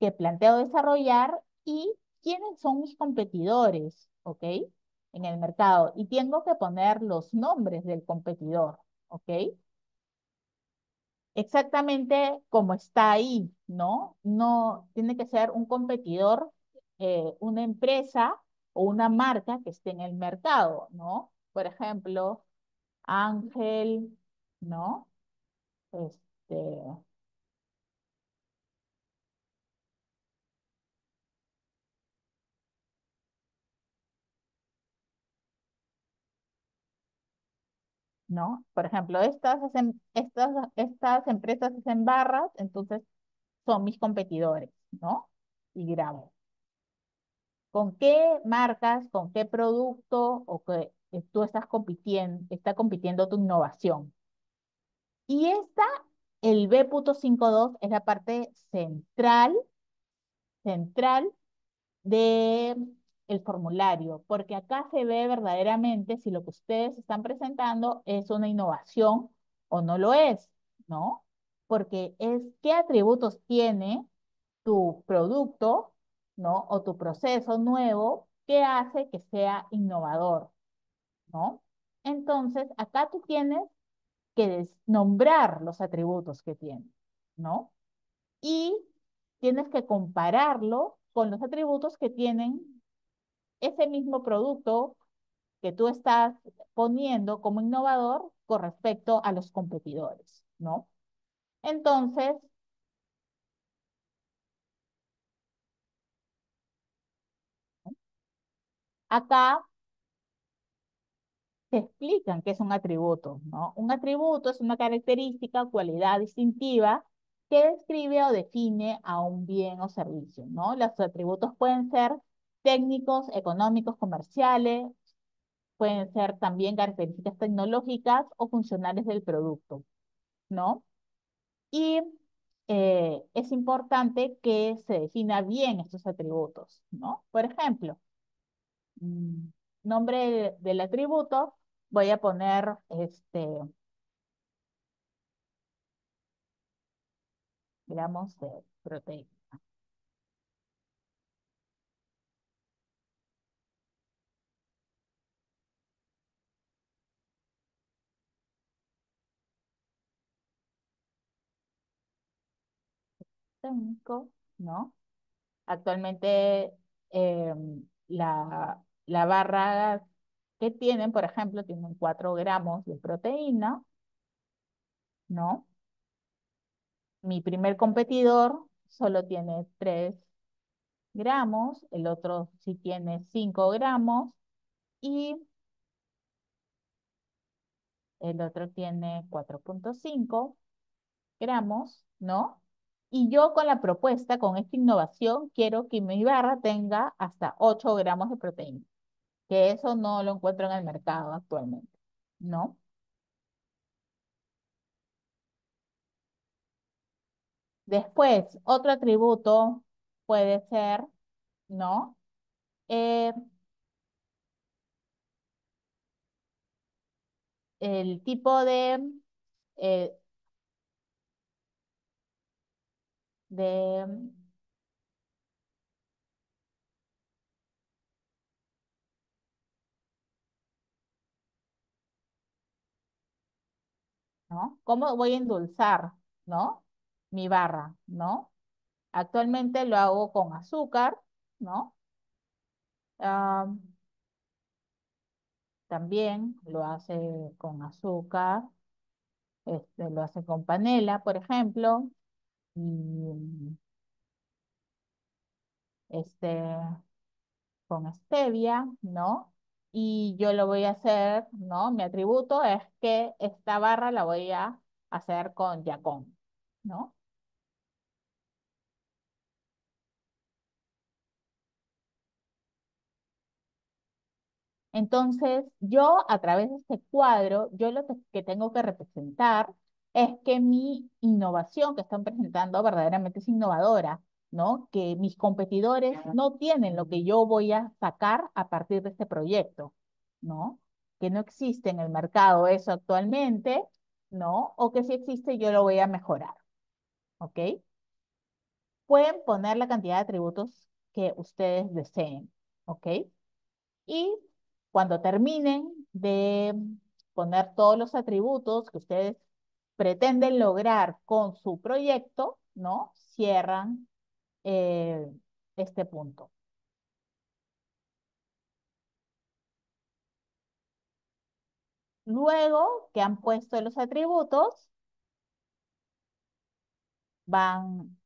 que planteo desarrollar y quiénes son mis competidores, ¿ok? En el mercado. Y tengo que poner los nombres del competidor, ¿ok? Exactamente como está ahí, ¿no? No tiene que ser un competidor, eh, una empresa o una marca que esté en el mercado, ¿no? Por ejemplo, Ángel, ¿no? Este, ¿no? Por ejemplo, estas, hacen, estas, estas empresas hacen barras, entonces son mis competidores, ¿no? Y grabo. ¿Con qué marcas, con qué producto o que tú estás compitiendo, está compitiendo tu innovación? Y esta, el B.52 es la parte central, central de el formulario, porque acá se ve verdaderamente si lo que ustedes están presentando es una innovación o no lo es, ¿no? Porque es qué atributos tiene tu producto, ¿no? O tu proceso nuevo que hace que sea innovador, ¿no? Entonces, acá tú tienes que nombrar los atributos que tiene, ¿no? Y tienes que compararlo con los atributos que tienen ese mismo producto que tú estás poniendo como innovador con respecto a los competidores, ¿no? Entonces, acá te explican qué es un atributo, ¿no? Un atributo es una característica, cualidad distintiva que describe o define a un bien o servicio, ¿no? Los atributos pueden ser técnicos, económicos, comerciales, pueden ser también características tecnológicas o funcionales del producto, ¿no? Y eh, es importante que se defina bien estos atributos, ¿no? Por ejemplo, nombre del atributo, voy a poner este, gramos de proteína. ¿no? Actualmente em, la, la barra que tienen, por ejemplo, tienen 4 gramos de proteína, ¿no? Mi primer competidor solo tiene 3 gramos, el otro sí tiene 5 gramos y el otro tiene 4.5 gramos, ¿no? Y yo con la propuesta, con esta innovación, quiero que mi barra tenga hasta 8 gramos de proteína, que eso no lo encuentro en el mercado actualmente, ¿no? Después, otro atributo puede ser, ¿no? Eh, el tipo de, eh, de ¿no? ¿Cómo voy a endulzar, ¿no? Mi barra, ¿no? Actualmente lo hago con azúcar, ¿no? también lo hace con azúcar, este, lo hace con panela, por ejemplo, y este, con stevia, ¿no? Y yo lo voy a hacer, ¿no? Mi atributo es que esta barra la voy a hacer con yacón, ¿no? Entonces, yo a través de este cuadro, yo lo que tengo que representar es que mi innovación que están presentando verdaderamente es innovadora, ¿no? Que mis competidores no tienen lo que yo voy a sacar a partir de este proyecto, ¿no? Que no existe en el mercado eso actualmente, ¿no? O que si existe yo lo voy a mejorar, ¿ok? Pueden poner la cantidad de atributos que ustedes deseen, ¿ok? Y cuando terminen de poner todos los atributos que ustedes pretenden lograr con su proyecto, ¿no? Cierran eh, este punto. Luego que han puesto los atributos, van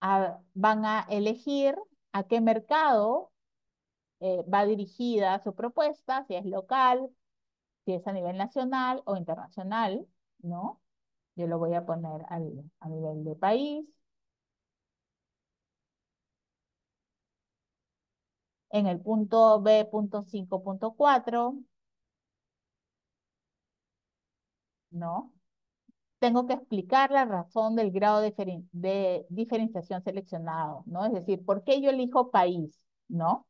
a, van a elegir a qué mercado eh, va dirigida su propuesta, si es local, si es a nivel nacional o internacional, ¿no? Yo lo voy a poner al, a nivel de país. En el punto B.5.4, ¿no? Tengo que explicar la razón del grado de, diferenciación seleccionado, ¿no? Es decir, ¿por qué yo elijo país, ¿no?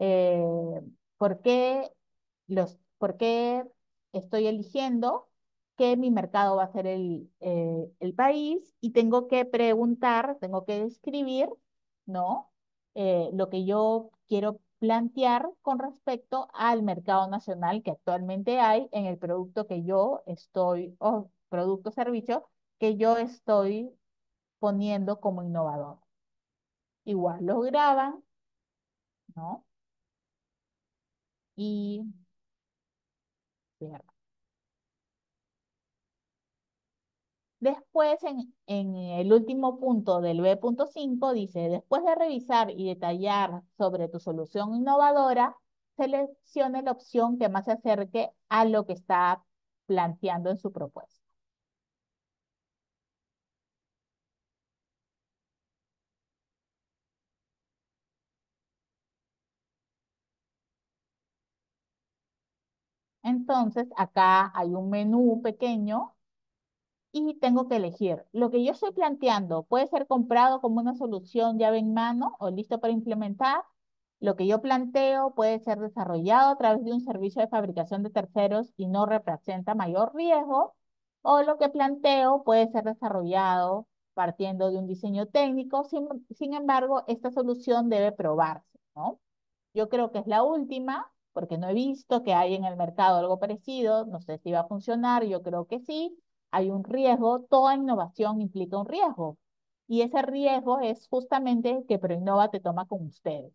Eh, ¿por qué los, por qué estoy eligiendo que mi mercado va a ser el, eh, el país y tengo que preguntar, tengo que describir, ¿no? Eh, lo que yo quiero plantear con respecto al mercado nacional que actualmente hay en el producto que yo estoy, o producto servicio que yo estoy poniendo como innovador. Igual lo graban, ¿no? Y Después, en, el último punto del B.5, dice, después de revisar y detallar sobre tu solución innovadora, seleccione la opción que más se acerque a lo que está planteando en su propuesta. Entonces, acá hay un menú pequeño y tengo que elegir. Lo que yo estoy planteando puede ser comprado como una solución llave en mano o listo para implementar. Lo que yo planteo puede ser desarrollado a través de un servicio de fabricación de terceros y no representa mayor riesgo. O lo que planteo puede ser desarrollado partiendo de un diseño técnico. Sin, sin embargo, esta solución debe probarse, ¿no? Yo creo que es la última porque no he visto que hay en el mercado algo parecido, no sé si va a funcionar, yo creo que sí, hay un riesgo, toda innovación implica un riesgo, y ese riesgo es justamente que ProInnova te toma con ustedes.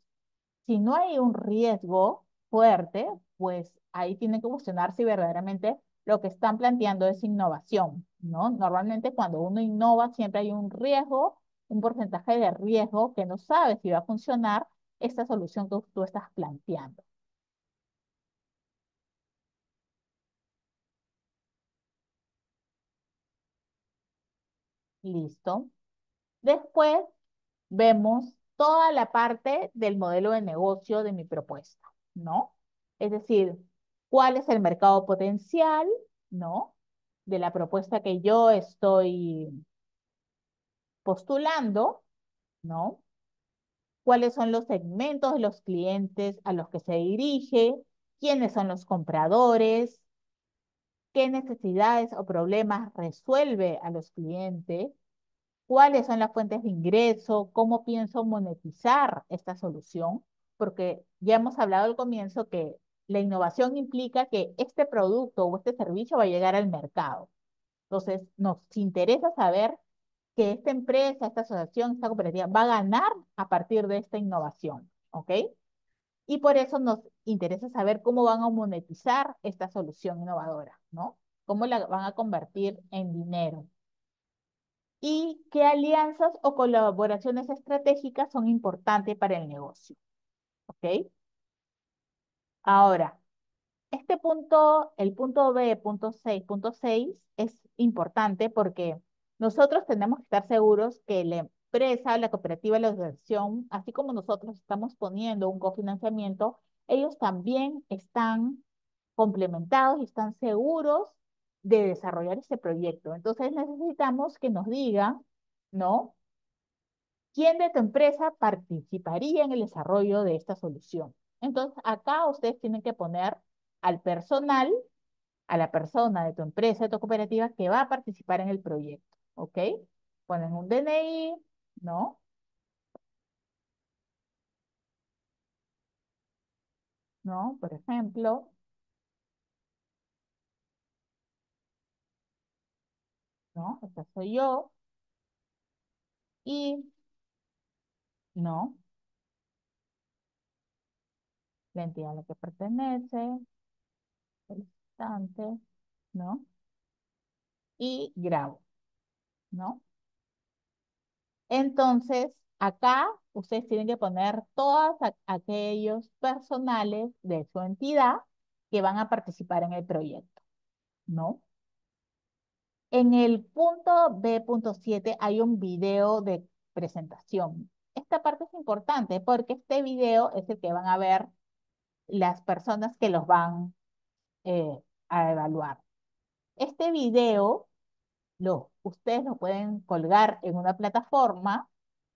Si no hay un riesgo fuerte, pues ahí tienen que cuestionar si verdaderamente lo que están planteando es innovación, ¿no? Normalmente cuando uno innova siempre hay un riesgo, un porcentaje de riesgo que no sabe si va a funcionar esta solución que tú estás planteando. Listo. Después vemos toda la parte del modelo de negocio de mi propuesta, ¿no? Es decir, cuál es el mercado potencial, ¿no? De la propuesta que yo estoy postulando, ¿no? ¿Cuáles son los segmentos de los clientes a los que se dirige? ¿Quiénes son los compradores? Qué necesidades o problemas resuelve a los clientes, cuáles son las fuentes de ingreso, cómo pienso monetizar esta solución, porque ya hemos hablado al comienzo que la innovación implica que este producto o este servicio va a llegar al mercado. Entonces, nos interesa saber que esta empresa, esta asociación, esta cooperativa va a ganar a partir de esta innovación, ¿ok? Y por eso nos interesa saber cómo van a monetizar esta solución innovadora, ¿no? Cómo la van a convertir en dinero. Y qué alianzas o colaboraciones estratégicas son importantes para el negocio. ¿Ok? Ahora, este punto, el punto B, punto 6.6, es importante porque nosotros tenemos que estar seguros que la empresa, la cooperativa, la asociación, así como nosotros estamos poniendo un cofinanciamiento, ellos también están complementados y están seguros de desarrollar este proyecto. Entonces necesitamos que nos digan, ¿no? ¿Quién de tu empresa participaría en el desarrollo de esta solución? Entonces acá ustedes tienen que poner al personal, a la persona de tu empresa, de tu cooperativa que va a participar en el proyecto, ¿ok? Ponen un DNI, ¿no? ¿No? Por ejemplo, ¿no? Esta soy yo. Y, ¿no? La entidad a la que pertenece, el instante, ¿no? Y grabo, ¿no? Entonces, acá ustedes tienen que poner todos aquellos personales de su entidad, que van a participar en el proyecto, ¿no? En el punto B.7 hay un video de presentación. Esta parte es importante porque este video es el que van a ver las personas que los van eh, a evaluar. Este video, lo, ustedes lo pueden colgar en una plataforma,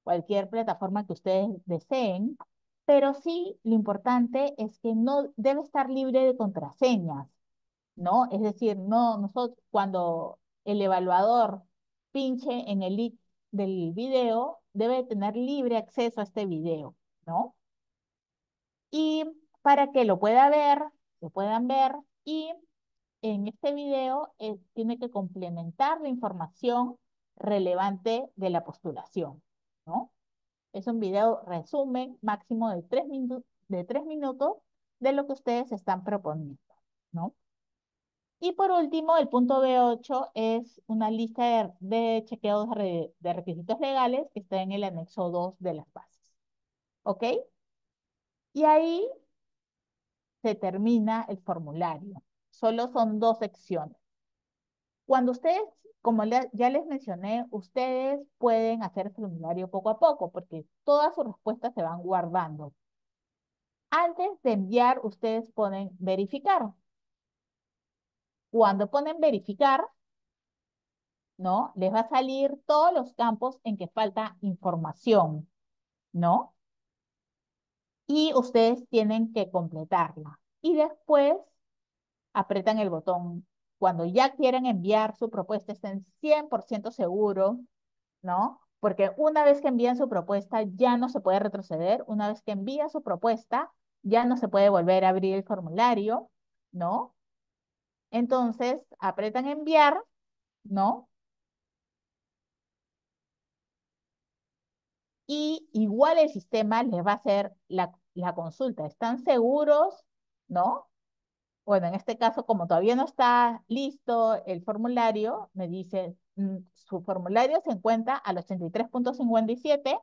cualquier plataforma que ustedes deseen, pero sí lo importante es que no debe estar libre de contraseñas, ¿no? Es decir, no, nosotros cuando el evaluador pinche en el link del video, debe tener libre acceso a este video, ¿no? Y para que lo pueda ver, lo puedan ver, y en este video eh, tiene que complementar la información relevante de la postulación, ¿no? Es un video resumen máximo de tres, de tres minutos de lo que ustedes están proponiendo, ¿no? Y por último, el punto B8 es una lista de, chequeos de, de requisitos legales que está en el anexo 2 de las bases. ¿Ok? Y ahí se termina el formulario. Solo son dos secciones. Cuando ustedes, como ya les mencioné, ustedes pueden hacer el formulario poco a poco porque todas sus respuestas se van guardando. Antes de enviar, ustedes ponen verificar. Cuando ponen verificar, ¿no? Les va a salir todos los campos en que falta información, ¿no? Y ustedes tienen que completarla. Y después apretan el botón. Cuando ya quieren enviar su propuesta, estén 100% seguros, ¿no? Porque una vez que envían su propuesta, ya no se puede retroceder. Una vez que envía su propuesta, ya no se puede volver a abrir el formulario, ¿no? Entonces, apretan enviar, ¿no? Y igual el sistema les va a hacer la, consulta. ¿Están seguros? ¿No? Bueno, en este caso, como todavía no está listo el formulario, me dice, mm, su formulario se encuentra al 83.57,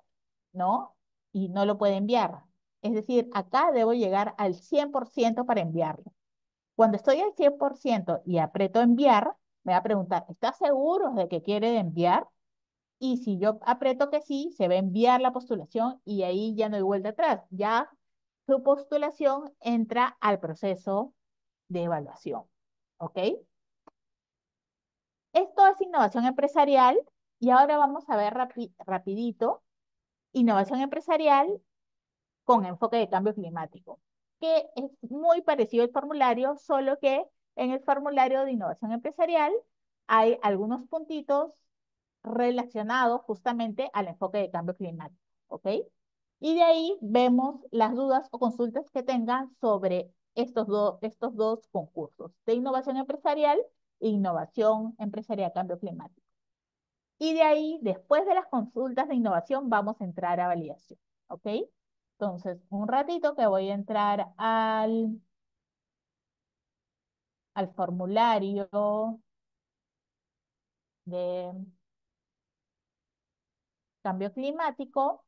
¿no? Y no lo puede enviar. Es decir, acá debo llegar al 100% para enviarlo. Cuando estoy al 100% y aprieto enviar, me va a preguntar, ¿estás seguro de que quiere enviar? Y si yo aprieto que sí, se va a enviar la postulación y ahí ya no hay vuelta atrás. Ya su postulación entra al proceso de evaluación. ¿Ok? Esto es innovación empresarial y ahora vamos a ver rapidito innovación empresarial con enfoque de cambio climático que es muy parecido al formulario, solo que en el formulario de innovación empresarial hay algunos puntitos relacionados justamente al enfoque de cambio climático, ¿ok? Y de ahí vemos las dudas o consultas que tengan sobre estos, estos dos concursos, de innovación empresarial e innovación empresarial cambio climático. Y de ahí, después de las consultas de innovación, vamos a entrar a validación, ¿ok? Entonces, un ratito que voy a entrar al, al formulario de cambio climático.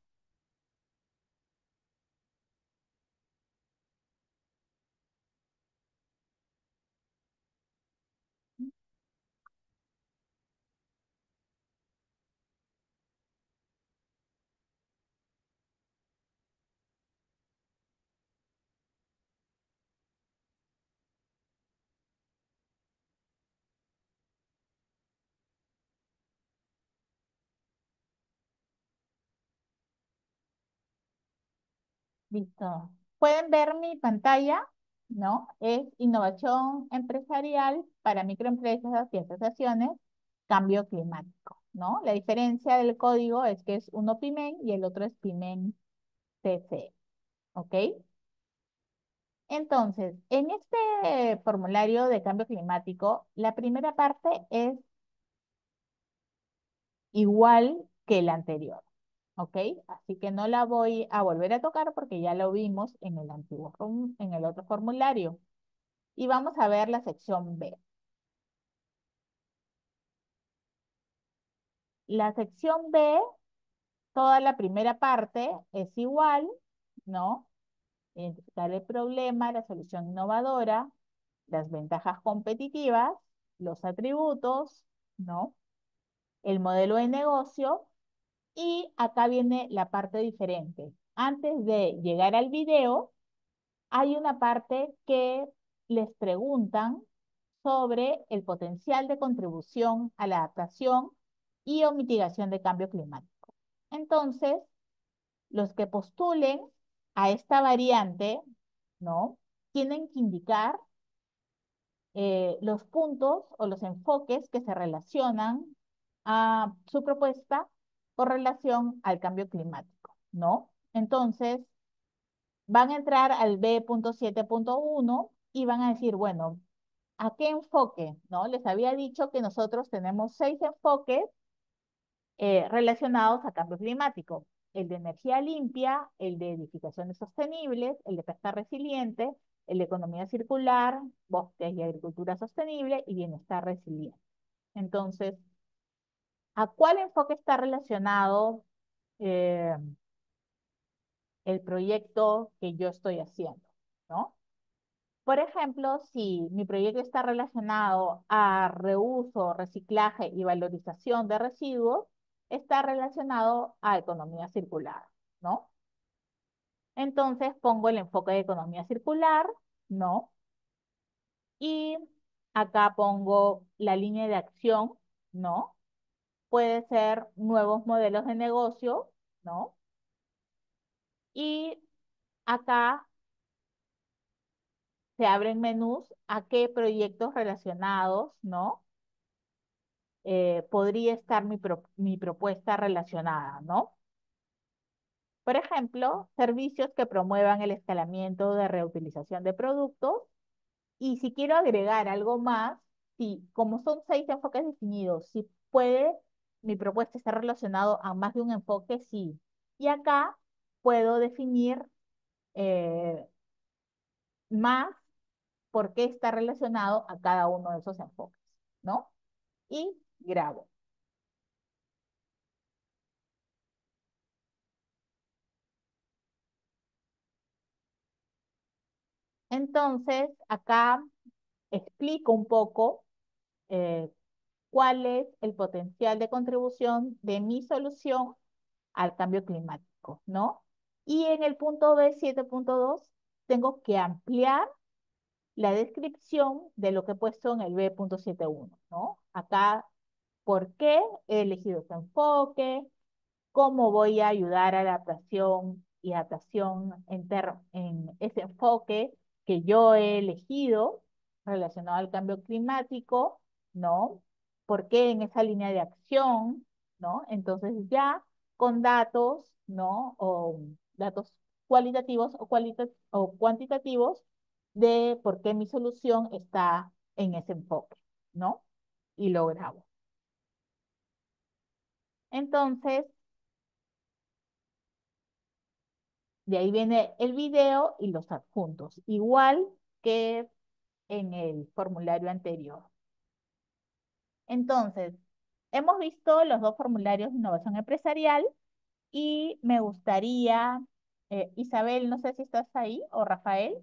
Listo. Pueden ver mi pantalla, ¿no? Es innovación empresarial para microempresas y asociaciones, cambio climático, ¿no? La diferencia del código es que es uno PIMEN y el otro es PIMEN CC, ¿ok? Entonces, en este formulario de cambio climático, la primera parte es igual que la anterior. ¿Ok? Así que no la voy a volver a tocar porque ya lo vimos en el antiguo, en el otro formulario. Y vamos a ver la sección B. La sección B, toda la primera parte es igual, ¿no? Identificar el problema, la solución innovadora, las ventajas competitivas, los atributos, ¿no? El modelo de negocio y acá viene la parte diferente. Antes de llegar al video, hay una parte que les preguntan sobre el potencial de contribución a la adaptación y o mitigación de cambio climático. Entonces, los que postulen a esta variante, ¿no? Tienen que indicar eh, los puntos o los enfoques que se relacionan a su propuesta con relación al cambio climático, ¿no? Entonces, van a entrar al B.7.1 y van a decir, bueno, ¿a qué enfoque? ¿No? Les había dicho que nosotros tenemos seis enfoques eh, relacionados a cambio climático. El de energía limpia, el de edificaciones sostenibles, el de pesca resiliente, el de economía circular, bosques y agricultura sostenible y bienestar resiliente. Entonces, ¿a cuál enfoque está relacionado eh, el proyecto que yo estoy haciendo? ¿no? Por ejemplo, si mi proyecto está relacionado a reuso, reciclaje y valorización de residuos, está relacionado a economía circular, ¿no? Entonces pongo el enfoque de economía circular, ¿no? Y acá pongo la línea de acción, ¿no? Puede ser nuevos modelos de negocio, ¿no? Y acá se abren menús a qué proyectos relacionados, ¿no? Eh, podría estar mi, mi propuesta relacionada, ¿no? Por ejemplo, servicios que promuevan el escalamiento de reutilización de productos. Y si quiero agregar algo más, si como son seis enfoques definidos, si puede mi propuesta estar relacionado a más de un enfoque, sí. Y acá puedo definir eh, más por qué está relacionado a cada uno de esos enfoques, ¿no? Y grabo. Entonces, acá explico un poco eh, cuál es el potencial de contribución de mi solución al cambio climático, ¿no? Y en el punto B 7.2 tengo que ampliar la descripción de lo que he puesto en el B.71, ¿no? Acá, ¿por qué he elegido este enfoque? ¿Cómo voy a ayudar a la adaptación y adaptación en, en ese enfoque que yo he elegido relacionado al cambio climático, ¿no? ¿Por qué en esa línea de acción, ¿no? Entonces ya con datos, ¿no? O datos cualitativos o, o cuantitativos de por qué mi solución está en ese enfoque, ¿no? Y lo grabo. Entonces, de ahí viene el video y los adjuntos, igual que en el formulario anterior. Entonces, hemos visto los dos formularios de innovación empresarial y me gustaría, eh, Isabel, no sé si estás ahí, o Rafael.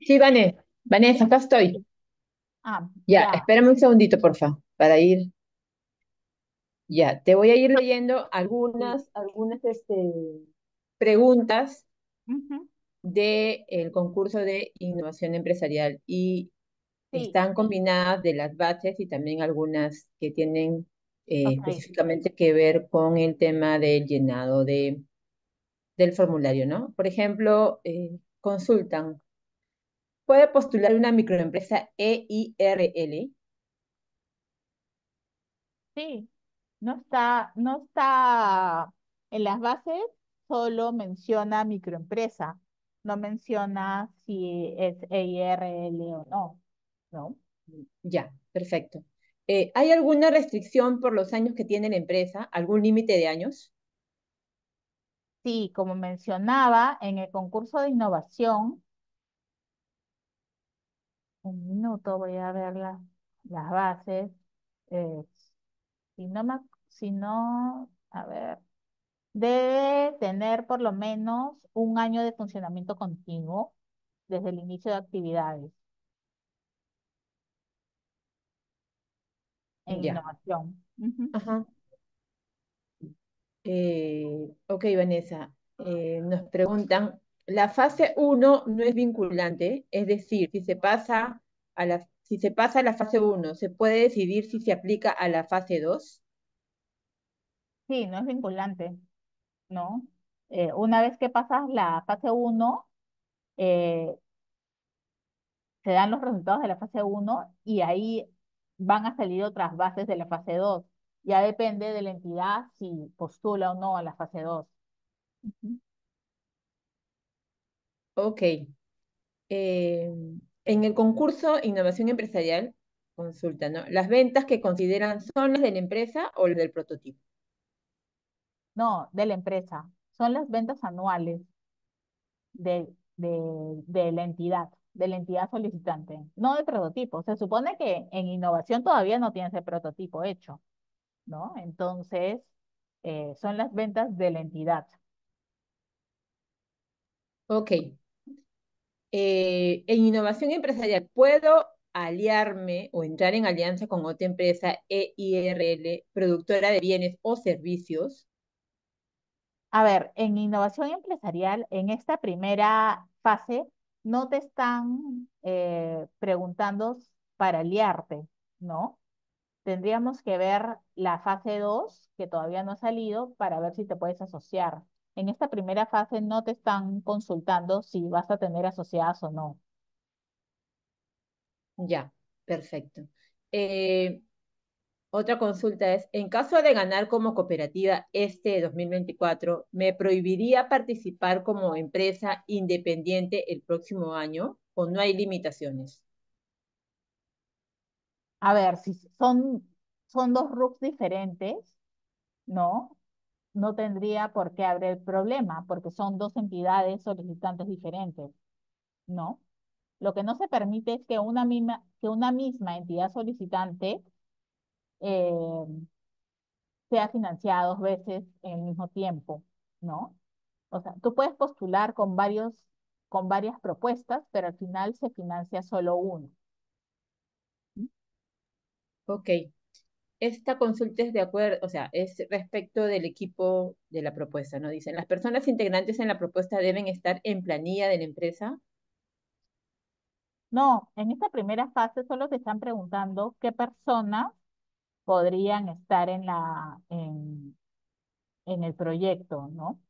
Sí, Vanessa, Vanessa, acá estoy. Ah, ya, espérame un segundito, porfa, para ir. Ya, te voy a ir leyendo algunas, algunas este, preguntas del concurso de innovación empresarial y están combinadas de las bases y también algunas que tienen eh, específicamente que ver con el tema del llenado de, del formulario, ¿no? Por ejemplo, eh, consultan, puede postular una microempresa EIRL. Sí, no está, no está en las bases, solo menciona microempresa, no menciona si es EIRL o no, ¿no? Ya, perfecto. Eh, ¿Hay alguna restricción por los años que tiene la empresa? ¿Algún límite de años? Sí, como mencionaba, en el concurso de innovación un minuto, voy a ver las bases. Eh, si no, si no, a ver, debe tener por lo menos un año de funcionamiento continuo, desde el inicio de actividades en Ya. innovación. Ajá. Eh, ok, Vanessa. Eh, nos preguntan, la fase 1 no es vinculante, es decir, si se pasa a la, si se pasa a la fase 1, ¿se puede decidir si se aplica a la fase 2? Sí, no es vinculante, ¿no? Eh, una vez que pasas la fase 1, eh, se dan los resultados de la fase 1 y ahí van a salir otras bases de la fase 2. Ya depende de la entidad si postula o no a la fase 2. Ok. Eh, en el concurso Innovación Empresarial, consulta, ¿no? ¿Las ventas que consideran son las de la empresa o las del prototipo? No, de la empresa. Son las ventas anuales de, de, de la entidad, de la entidad solicitante, no de prototipo. Se supone que en innovación todavía no tiene ese prototipo hecho, ¿no? Entonces, eh, son las ventas de la entidad. Ok. Eh, en innovación empresarial, ¿puedo aliarme o entrar en alianza con otra empresa EIRL, productora de bienes o servicios? A ver, en innovación empresarial, en esta primera fase, no te están eh, preguntando para aliarte, ¿no? Tendríamos que ver la fase 2, que todavía no ha salido, para ver si te puedes asociar. En esta primera fase no te están consultando si vas a tener asociadas o no. Ya, perfecto. Eh, otra consulta es, en caso de ganar como cooperativa este 2024, ¿me prohibiría participar como empresa independiente el próximo año o no hay limitaciones? A ver, si son, son dos RUCs diferentes, ¿no? No tendría por qué haber problema, porque son dos entidades solicitantes diferentes, ¿no? Lo que no se permite es que una misma, que una misma entidad solicitante eh, sea financiada dos veces en el mismo tiempo, ¿no? O sea, tú puedes postular con varios, con varias propuestas, pero al final se financia solo uno. Ok. Esta consulta es de acuerdo, o sea, es respecto del equipo de la propuesta, ¿no? Dicen, ¿las personas integrantes en la propuesta deben estar en planilla de la empresa? No, en esta primera fase solo te están preguntando qué personas podrían estar en, la, en, en el proyecto, ¿no?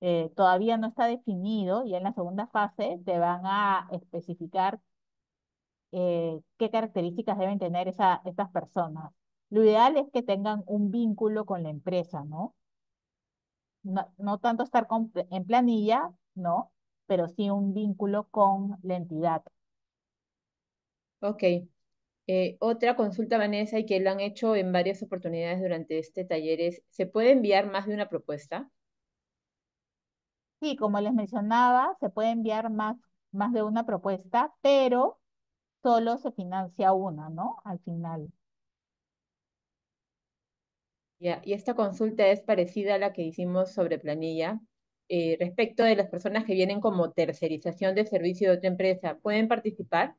Eh, todavía no está definido y en la segunda fase te van a especificar eh, qué características deben tener esa, estas personas. Lo ideal es que tengan un vínculo con la empresa, ¿no? No, no tanto estar en planilla, ¿no? Pero sí un vínculo con la entidad. Ok. Eh, otra consulta, Vanessa, y que lo han hecho en varias oportunidades durante este taller es, ¿se puede enviar más de una propuesta? Sí, como les mencionaba, se puede enviar más, más de una propuesta, pero solo se financia una, ¿no? Al final. Ya, y esta consulta es parecida a la que hicimos sobre planilla. Eh, respecto de las personas que vienen como tercerización de servicio de otra empresa, ¿pueden participar?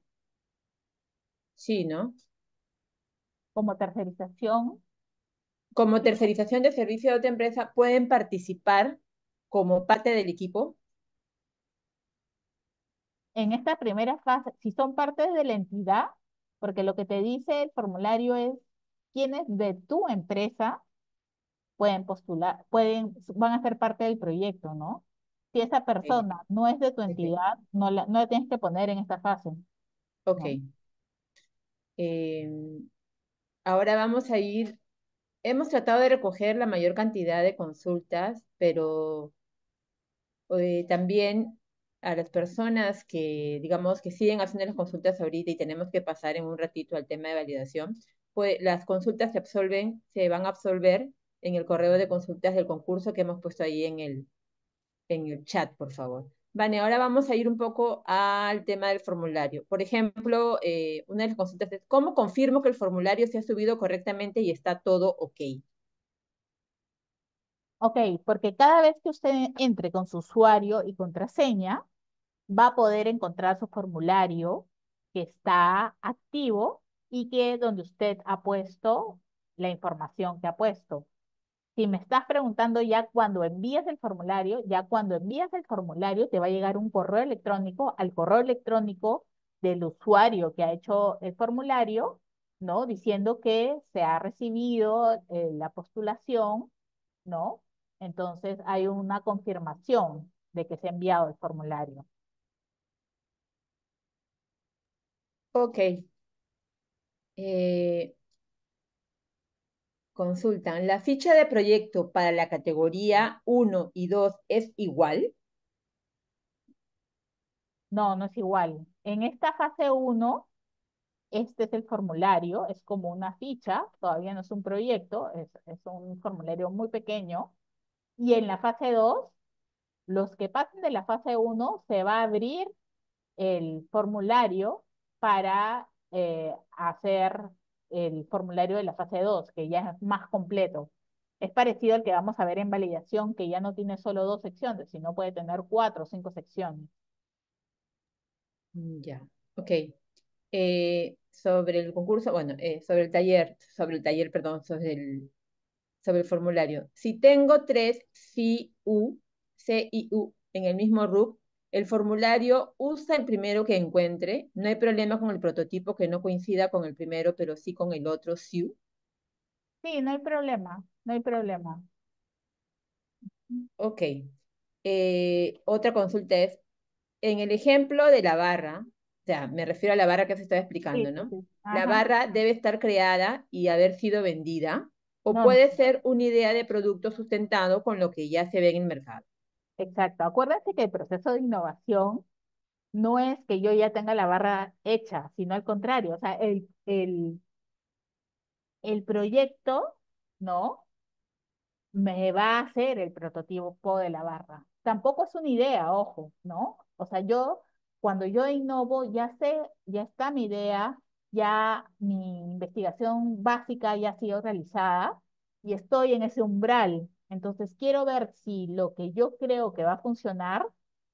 Sí, ¿no? Como tercerización. Como tercerización de servicio de otra empresa, ¿pueden participar como parte del equipo? En esta primera fase, si son parte de la entidad, porque lo que te dice el formulario es quiénes de tu empresa pueden postular, pueden, van a ser parte del proyecto, ¿no? Si esa persona no es de tu entidad, no la, no la tienes que poner en esta fase. Ok. Em, ahora vamos a ir, hemos tratado de recoger la mayor cantidad de consultas, pero eh, también a las personas que, digamos, que siguen haciendo las consultas ahorita y tenemos que pasar en un ratito al tema de validación, pues las consultas se absolven, se van a absolver en el correo de consultas del concurso que hemos puesto ahí en el, en el chat, por favor. Vale, ahora vamos a ir un poco al tema del formulario. Por ejemplo, eh, una de las consultas es, ¿cómo confirmo que el formulario se ha subido correctamente y está todo ok? Ok, porque cada vez que usted entre con su usuario y contraseña, va a poder encontrar su formulario que está activo y que donde usted ha puesto la información que ha puesto. Si me estás preguntando ya cuando envías el formulario, ya cuando envías el formulario te va a llegar un correo electrónico al correo electrónico del usuario que ha hecho el formulario, ¿no? Diciendo que se ha recibido eh, la postulación, ¿no? Entonces hay una confirmación de que se ha enviado el formulario. Ok. Eh, consultan, ¿la ficha de proyecto para la categoría 1 y 2 es igual? No, no es igual. En esta fase 1, este es el formulario, es como una ficha, todavía no es un proyecto, es, es un formulario muy pequeño. Y en la fase 2, los que pasen de la fase 1, se va a abrir el formulario para eh, hacer el formulario de la fase 2, que ya es más completo. Es parecido al que vamos a ver en validación, que ya no tiene solo dos secciones, sino puede tener cuatro o cinco secciones. Mm, ya, ok. Eh, sobre el concurso, bueno, eh, sobre el taller, sobre el taller, perdón, sobre el, sobre el formulario. Si tengo tres CIU, CIU en el mismo RUC, el formulario usa el primero que encuentre. No hay problema con el prototipo que no coincida con el primero, pero sí con el otro SIU. Sí, no hay problema, no hay problema. Ok. Eh, otra consulta es, en el ejemplo de la barra, o sea, me refiero a la barra que se estaba explicando, ¿no? La barra debe estar creada y haber sido vendida, o puede ser una idea de producto sustentado con lo que ya se ve en el mercado. Exacto. Acuérdense que el proceso de innovación no es que yo ya tenga la barra hecha, sino al contrario. O sea, el, el, el proyecto, ¿no? Me va a hacer el prototipo de la barra. Tampoco es una idea, ojo, ¿no? O sea, yo, cuando yo innovo, ya sé, ya está mi idea, ya mi investigación básica ya ha sido realizada y estoy en ese umbral entonces, quiero ver si lo que yo creo que va a funcionar,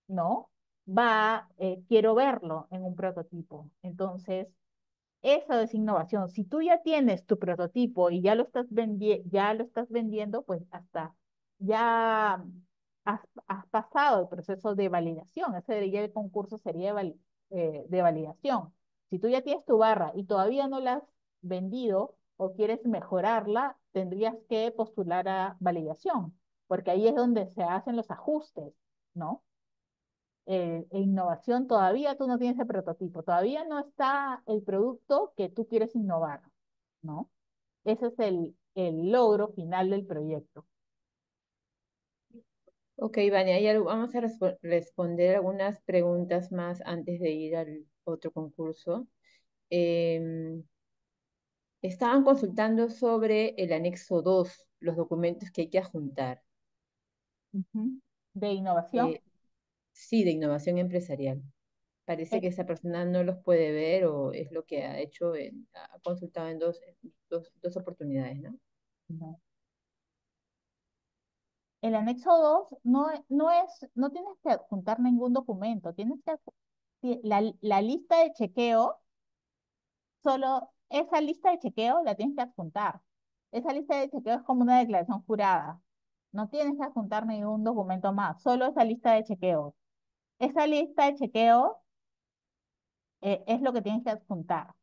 ¿no? Va, eh, quiero verlo en un prototipo. Entonces, eso es innovación. Si tú ya tienes tu prototipo y ya lo estás, ya lo estás vendiendo, pues hasta ya has, pasado el proceso de validación. Ese sería el concurso sería eh, de validación. Si tú ya tienes tu barra y todavía no la has vendido o quieres mejorarla, tendrías que postular a validación, porque ahí es donde se hacen los ajustes, ¿no? Eh, e innovación todavía tú no tienes el prototipo, todavía no está el producto que tú quieres innovar, ¿no? Ese es el, el logro final del proyecto. Ok, Vania, vamos a responder algunas preguntas más antes de ir al otro concurso. Eh, Estaban consultando sobre el anexo 2, los documentos que hay que adjuntar. ¿De innovación? Eh, sí, de innovación empresarial. Parece que esa persona no los puede ver o es lo que ha hecho, ha consultado en dos, dos, oportunidades, ¿no? No. El anexo 2 no, no, es, no tienes que adjuntar ningún documento, tienes que la, la lista de chequeo solo esa lista de chequeo la tienes que adjuntar. Esa lista de chequeo es como una declaración jurada. No tienes que adjuntar ningún documento más, solo esa lista de chequeo. Esa lista de chequeo eh, es lo que tienes que adjuntar.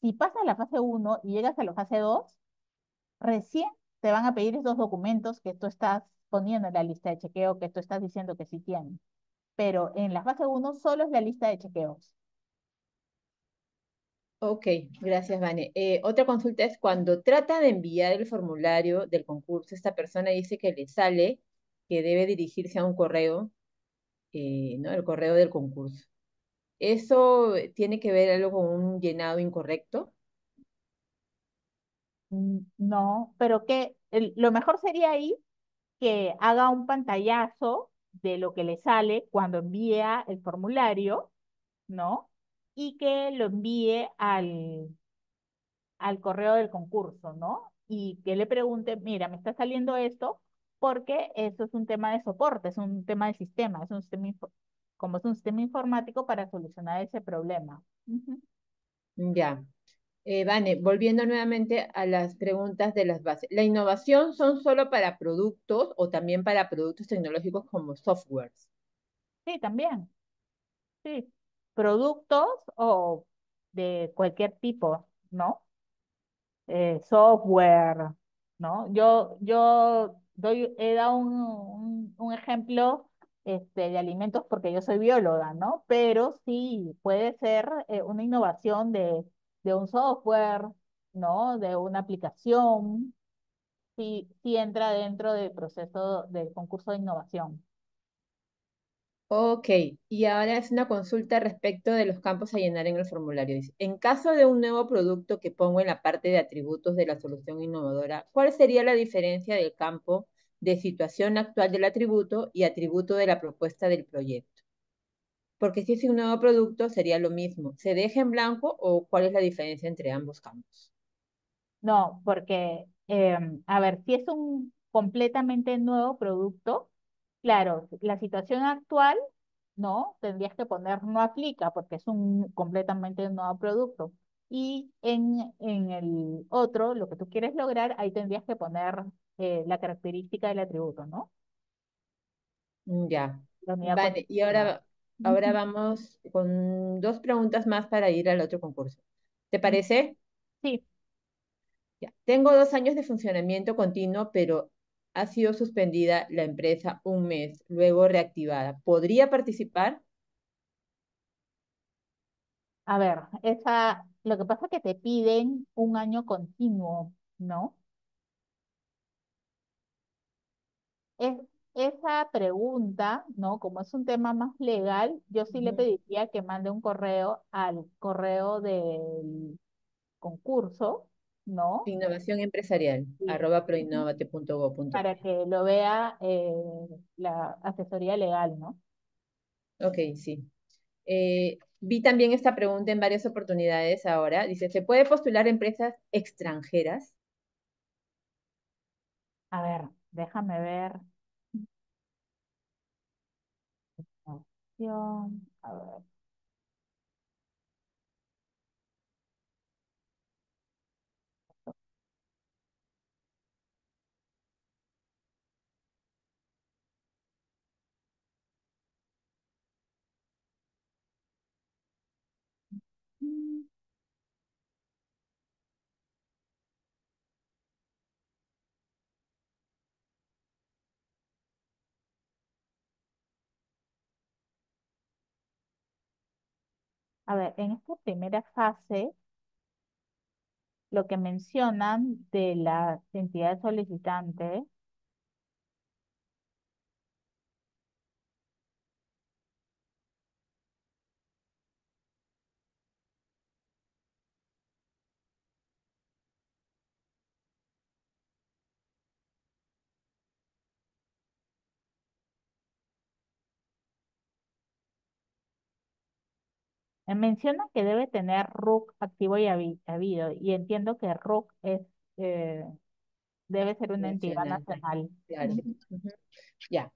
Si pasas la fase 1 y llegas a la fase 2, recién te van a pedir esos documentos que tú estás poniendo en la lista de chequeo, que tú estás diciendo que sí tienes. Pero en la fase 1 solo es la lista de chequeos. Ok, gracias, Vane. Eh, otra consulta es cuando trata de enviar el formulario del concurso, esta persona dice que le sale que debe dirigirse a un correo, eh, ¿no? El correo del concurso. ¿Eso tiene que ver algo con un llenado incorrecto? Mm, no, pero que lo mejor sería ahí que haga un pantallazo de lo que le sale cuando envía el formulario, ¿no? Y que lo envíe al, al correo del concurso, ¿no? Y que le pregunte, mira, me está saliendo esto porque eso es un tema de soporte, es un tema de sistema, es un sistema como es un sistema informático para solucionar ese problema. Ya. Eh, Vane, volviendo nuevamente a las preguntas de las bases. ¿La innovación son solo para productos o también para productos tecnológicos como softwares? Sí, también. Sí. Productos o de cualquier tipo, ¿no? Eh, software, ¿no? Yo, yo doy, he dado un, un, ejemplo este, de alimentos porque yo soy bióloga, ¿no? Pero sí, puede ser eh, una innovación de, de un software, ¿no? De una aplicación, sí, sí entra dentro del proceso del concurso de innovación. Ok, y ahora es una consulta respecto de los campos a llenar en el formulario. En caso de un nuevo producto que pongo en la parte de atributos de la solución innovadora, ¿cuál sería la diferencia del campo de situación actual del atributo y atributo de la propuesta del proyecto? Porque si es un nuevo producto sería lo mismo. ¿Se deja en blanco o cuál es la diferencia entre ambos campos? No, porque, em, a ver, si es un completamente nuevo producto, Claro, la situación actual, ¿no? Tendrías que poner no aplica porque es un completamente nuevo producto. Y en, en el otro, lo que tú quieres lograr, ahí tendrías que poner eh, la característica del atributo, ¿no? Mm, ya. Vale, y ahora, ahora vamos con dos preguntas más para ir al otro concurso. ¿Te parece? Sí. Ya. Tengo dos años de funcionamiento continuo, pero ha sido suspendida la empresa un mes, luego reactivada. ¿Podría participar? A ver, esa, lo que pasa es que te piden un año continuo, ¿no? Es, esa pregunta, ¿no? Como es un tema más legal, yo sí le pediría que mande un correo al correo del concurso, ¿no? Innovación empresarial, arroba Para que lo vea eh, la asesoría legal, ¿no? Ok, sí. Eh, vi también esta pregunta en varias oportunidades ahora. Dice, ¿se puede postular empresas extranjeras? A ver, déjame ver. A ver. A ver, en esta primera fase, lo que mencionan de la entidad solicitante menciona que debe tener RUC activo y habido, y entiendo que RUC es, eh, debe ser una entidad nacional. Claro. Ya.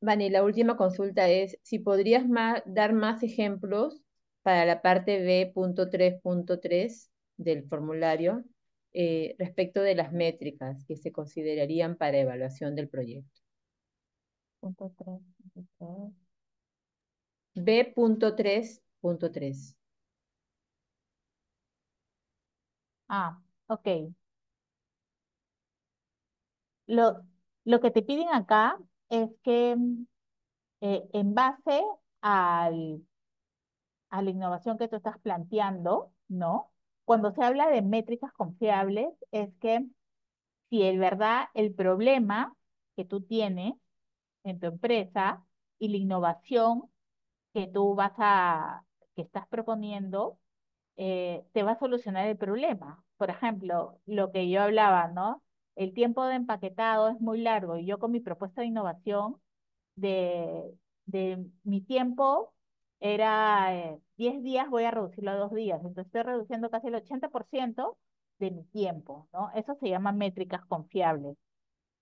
Vani, la última consulta es si podrías dar más ejemplos para la parte B.3.3 del formulario eh, respecto de las métricas que se considerarían para evaluación del proyecto. Punto 3, B.3.3. Ah, ok. Lo, lo que te piden acá es que eh, en base al, a la innovación que tú estás planteando, ¿no? Cuando se habla de métricas confiables, es que si es verdad el problema que tú tienes en tu empresa y la innovación que tú vas a, que estás proponiendo, eh, te va a solucionar el problema. Por ejemplo, lo que yo hablaba, ¿no? El tiempo de empaquetado es muy largo y yo con mi propuesta de innovación de, de mi tiempo era 10 eh, días, voy a reducirlo a dos días. Entonces estoy reduciendo casi el 80% de mi tiempo, ¿no? Eso se llama métricas confiables,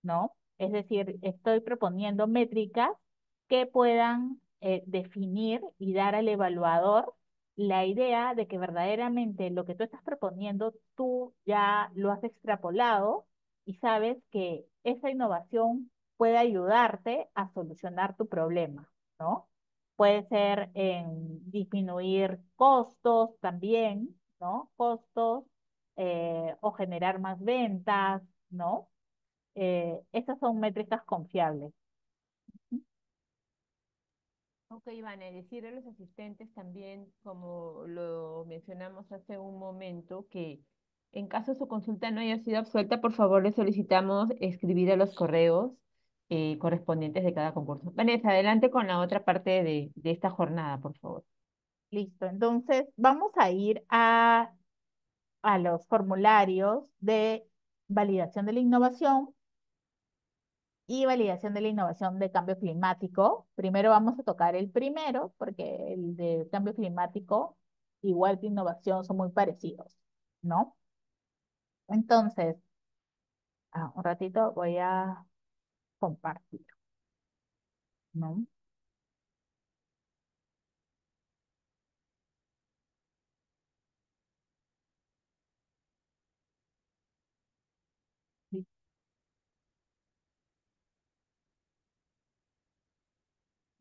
¿no? Es decir, estoy proponiendo métricas que puedan eh, definir y dar al evaluador la idea de que verdaderamente lo que tú estás proponiendo, tú ya lo has extrapolado y sabes que esa innovación puede ayudarte a solucionar tu problema, ¿no? Puede ser en disminuir costos también, ¿no? Costos eh, o generar más ventas, ¿no? Eh, esas son métricas confiables. Ok, Ivana, decirle a los asistentes también, como lo mencionamos hace un momento, que en caso su consulta no haya sido absuelta, por favor le solicitamos escribir a los correos eh, correspondientes de cada concurso. Vanessa, adelante con la otra parte de, de esta jornada, por favor. Listo, entonces vamos a ir a, a los formularios de validación de la innovación y validación de la innovación de cambio climático. Primero vamos a tocar el primero, porque el de cambio climático, igual que innovación, son muy parecidos, ¿no? Entonces, ah, un ratito voy a compartir, ¿no?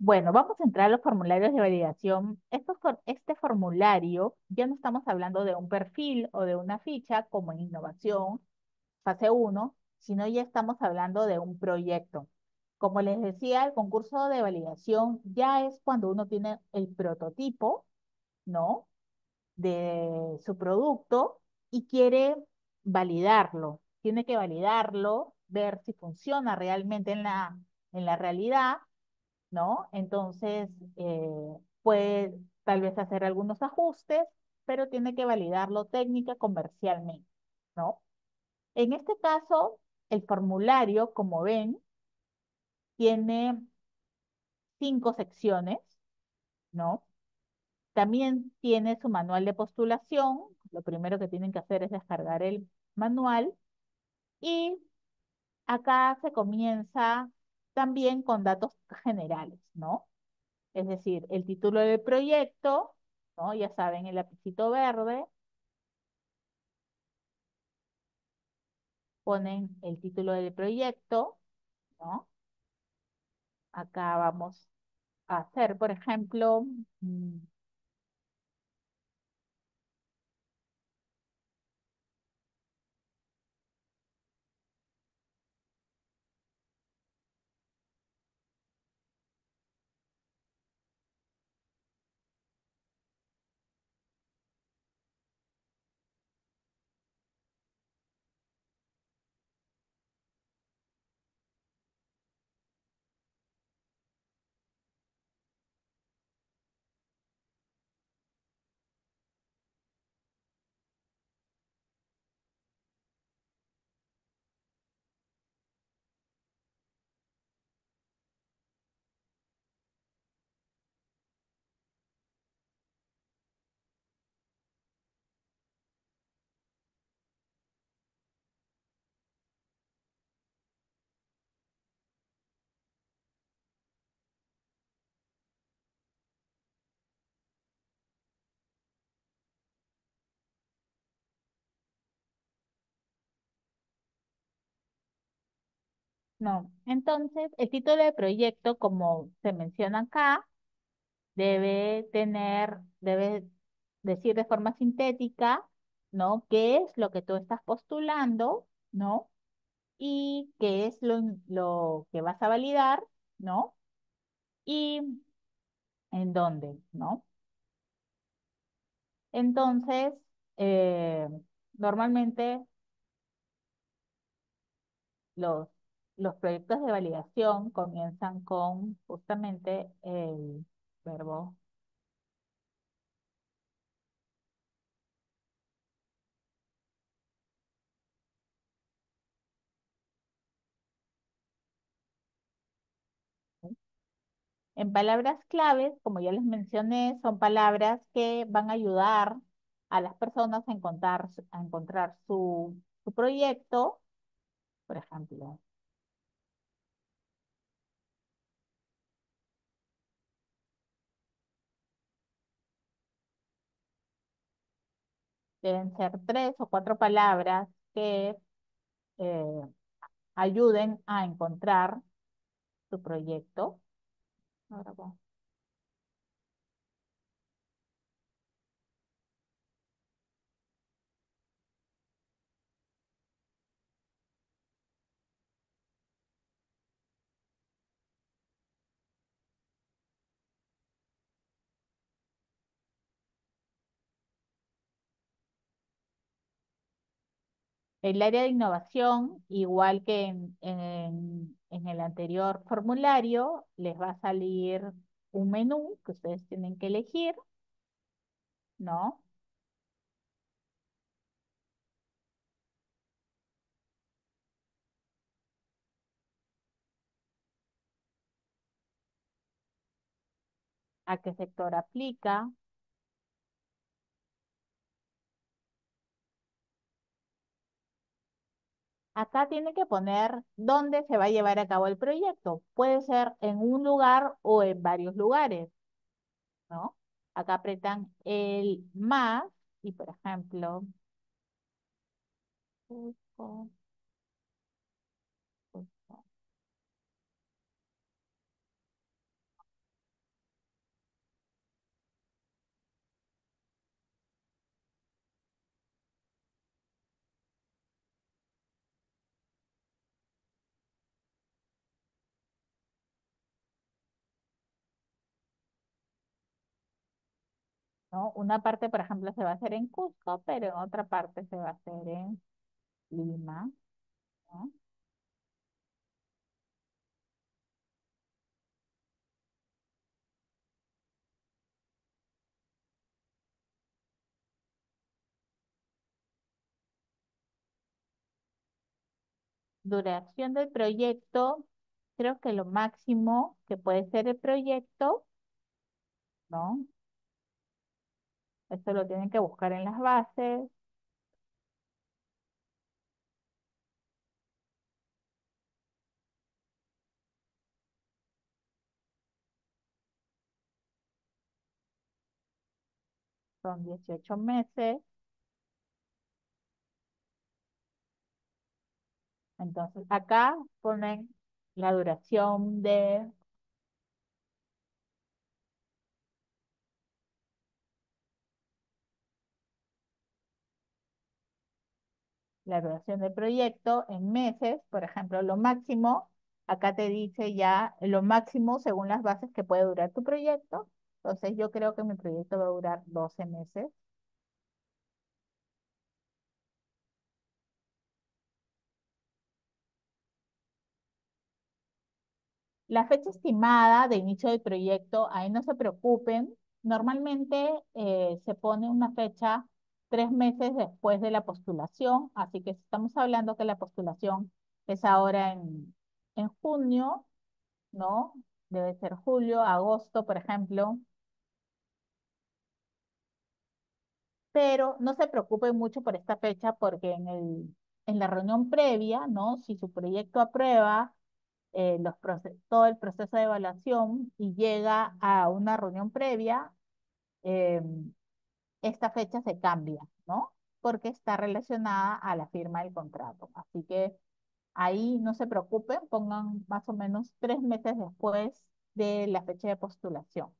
Bueno, vamos a entrar a los formularios de validación. este formulario, ya no estamos hablando de un perfil o de una ficha como en innovación, fase 1, sino ya estamos hablando de un proyecto. Como les decía, el concurso de validación ya es cuando uno tiene el prototipo, ¿no? De su producto y quiere validarlo. Tiene que validarlo, ver si funciona realmente en la, en la realidad ¿no? Entonces, eh, puede tal vez hacer algunos ajustes, pero tiene que validarlo técnica comercialmente, ¿no? En este caso, el formulario, como ven, tiene cinco secciones, ¿no? También tiene su manual de postulación. Lo primero que tienen que hacer es descargar el manual. Y acá se comienza también con datos generales, ¿no? Es decir, el título del proyecto, ¿no? Ya saben, el lapicito verde. Ponen el título del proyecto, ¿no? Acá vamos a hacer, por ejemplo, No. Entonces, el título de proyecto, como se menciona acá, debe tener, debe decir de forma sintética, ¿no? ¿Qué es lo que tú estás postulando, ¿no? Y qué es lo, lo que vas a validar, ¿no? Y en dónde, ¿no? Entonces, eh, normalmente los los proyectos de validación comienzan con justamente el verbo En palabras claves, como ya les mencioné, son palabras que van a ayudar a las personas a encontrar, a encontrar su, su proyecto. Por ejemplo, deben ser tres o cuatro palabras que eh, ayuden a encontrar tu proyecto. Ahora vamos. El área de innovación, igual que en, en, el anterior formulario, les va a salir un menú que ustedes tienen que elegir, ¿no? ¿A qué sector aplica? Acá tiene que poner dónde se va a llevar a cabo el proyecto. Puede ser en un lugar o en varios lugares, ¿no? Acá apretan el más y, por ejemplo, ¿no? Una parte, por ejemplo, se va a hacer en Cusco, pero en otra parte se va a hacer en Lima. Duración del proyecto, creo que lo máximo que puede ser el proyecto, ¿no? Esto lo tienen que buscar en las bases. Son 18 meses. Entonces, acá ponen la duración de la duración del proyecto en meses, por ejemplo, lo máximo, acá te dice ya lo máximo según las bases que puede durar tu proyecto. Entonces yo creo que mi proyecto va a durar 12 meses. La fecha estimada de inicio del proyecto, ahí no se preocupen. Normalmente eh, se pone una fecha tres meses después de la postulación, así que estamos hablando que la postulación es ahora en, en junio, ¿no? Debe ser julio, agosto, por ejemplo. Pero no se preocupen mucho por esta fecha porque en, el, en la reunión previa, ¿no? Si su proyecto aprueba eh, los todo el proceso de evaluación y llega a una reunión previa, eh, esta fecha se cambia, ¿no? Porque está relacionada a la firma del contrato. Así que ahí no se preocupen, pongan más o menos tres meses después de la fecha de postulación.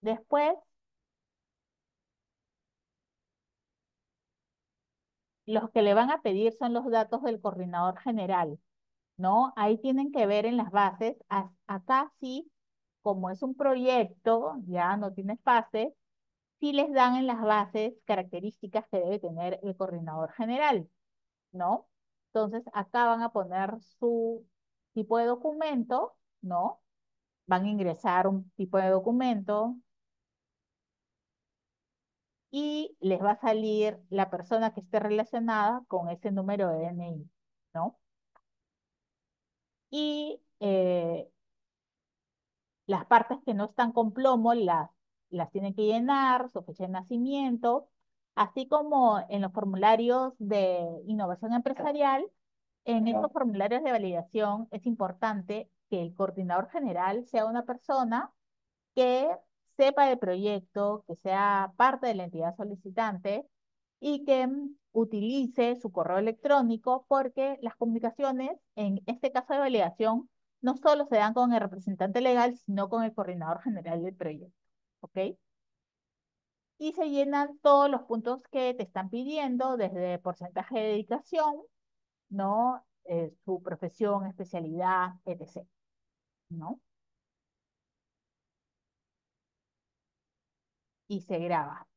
Después, los que le van a pedir son los datos del coordinador general. ¿No? Ahí tienen que ver en las bases, acá sí, como es un proyecto, ya no tiene fase, sí les dan en las bases características que debe tener el coordinador general, ¿no? Entonces, acá van a poner su tipo de documento, ¿no? Van a ingresar un tipo de documento y les va a salir la persona que esté relacionada con ese número de DNI. Y eh, las partes que no están con plomo las, las tienen que llenar, su fecha de nacimiento, así como en los formularios de innovación empresarial, en estos formularios de validación es importante que el coordinador general sea una persona que sepa del proyecto, que sea parte de la entidad solicitante y que mm, utilice su correo electrónico porque las comunicaciones, en este caso de validación, no solo se dan con el representante legal, sino con el coordinador general del proyecto. ¿Ok? Y se llenan todos los puntos que te están pidiendo, desde porcentaje de dedicación, ¿no? Eh, su profesión, especialidad, etc. ¿No? Y se graba.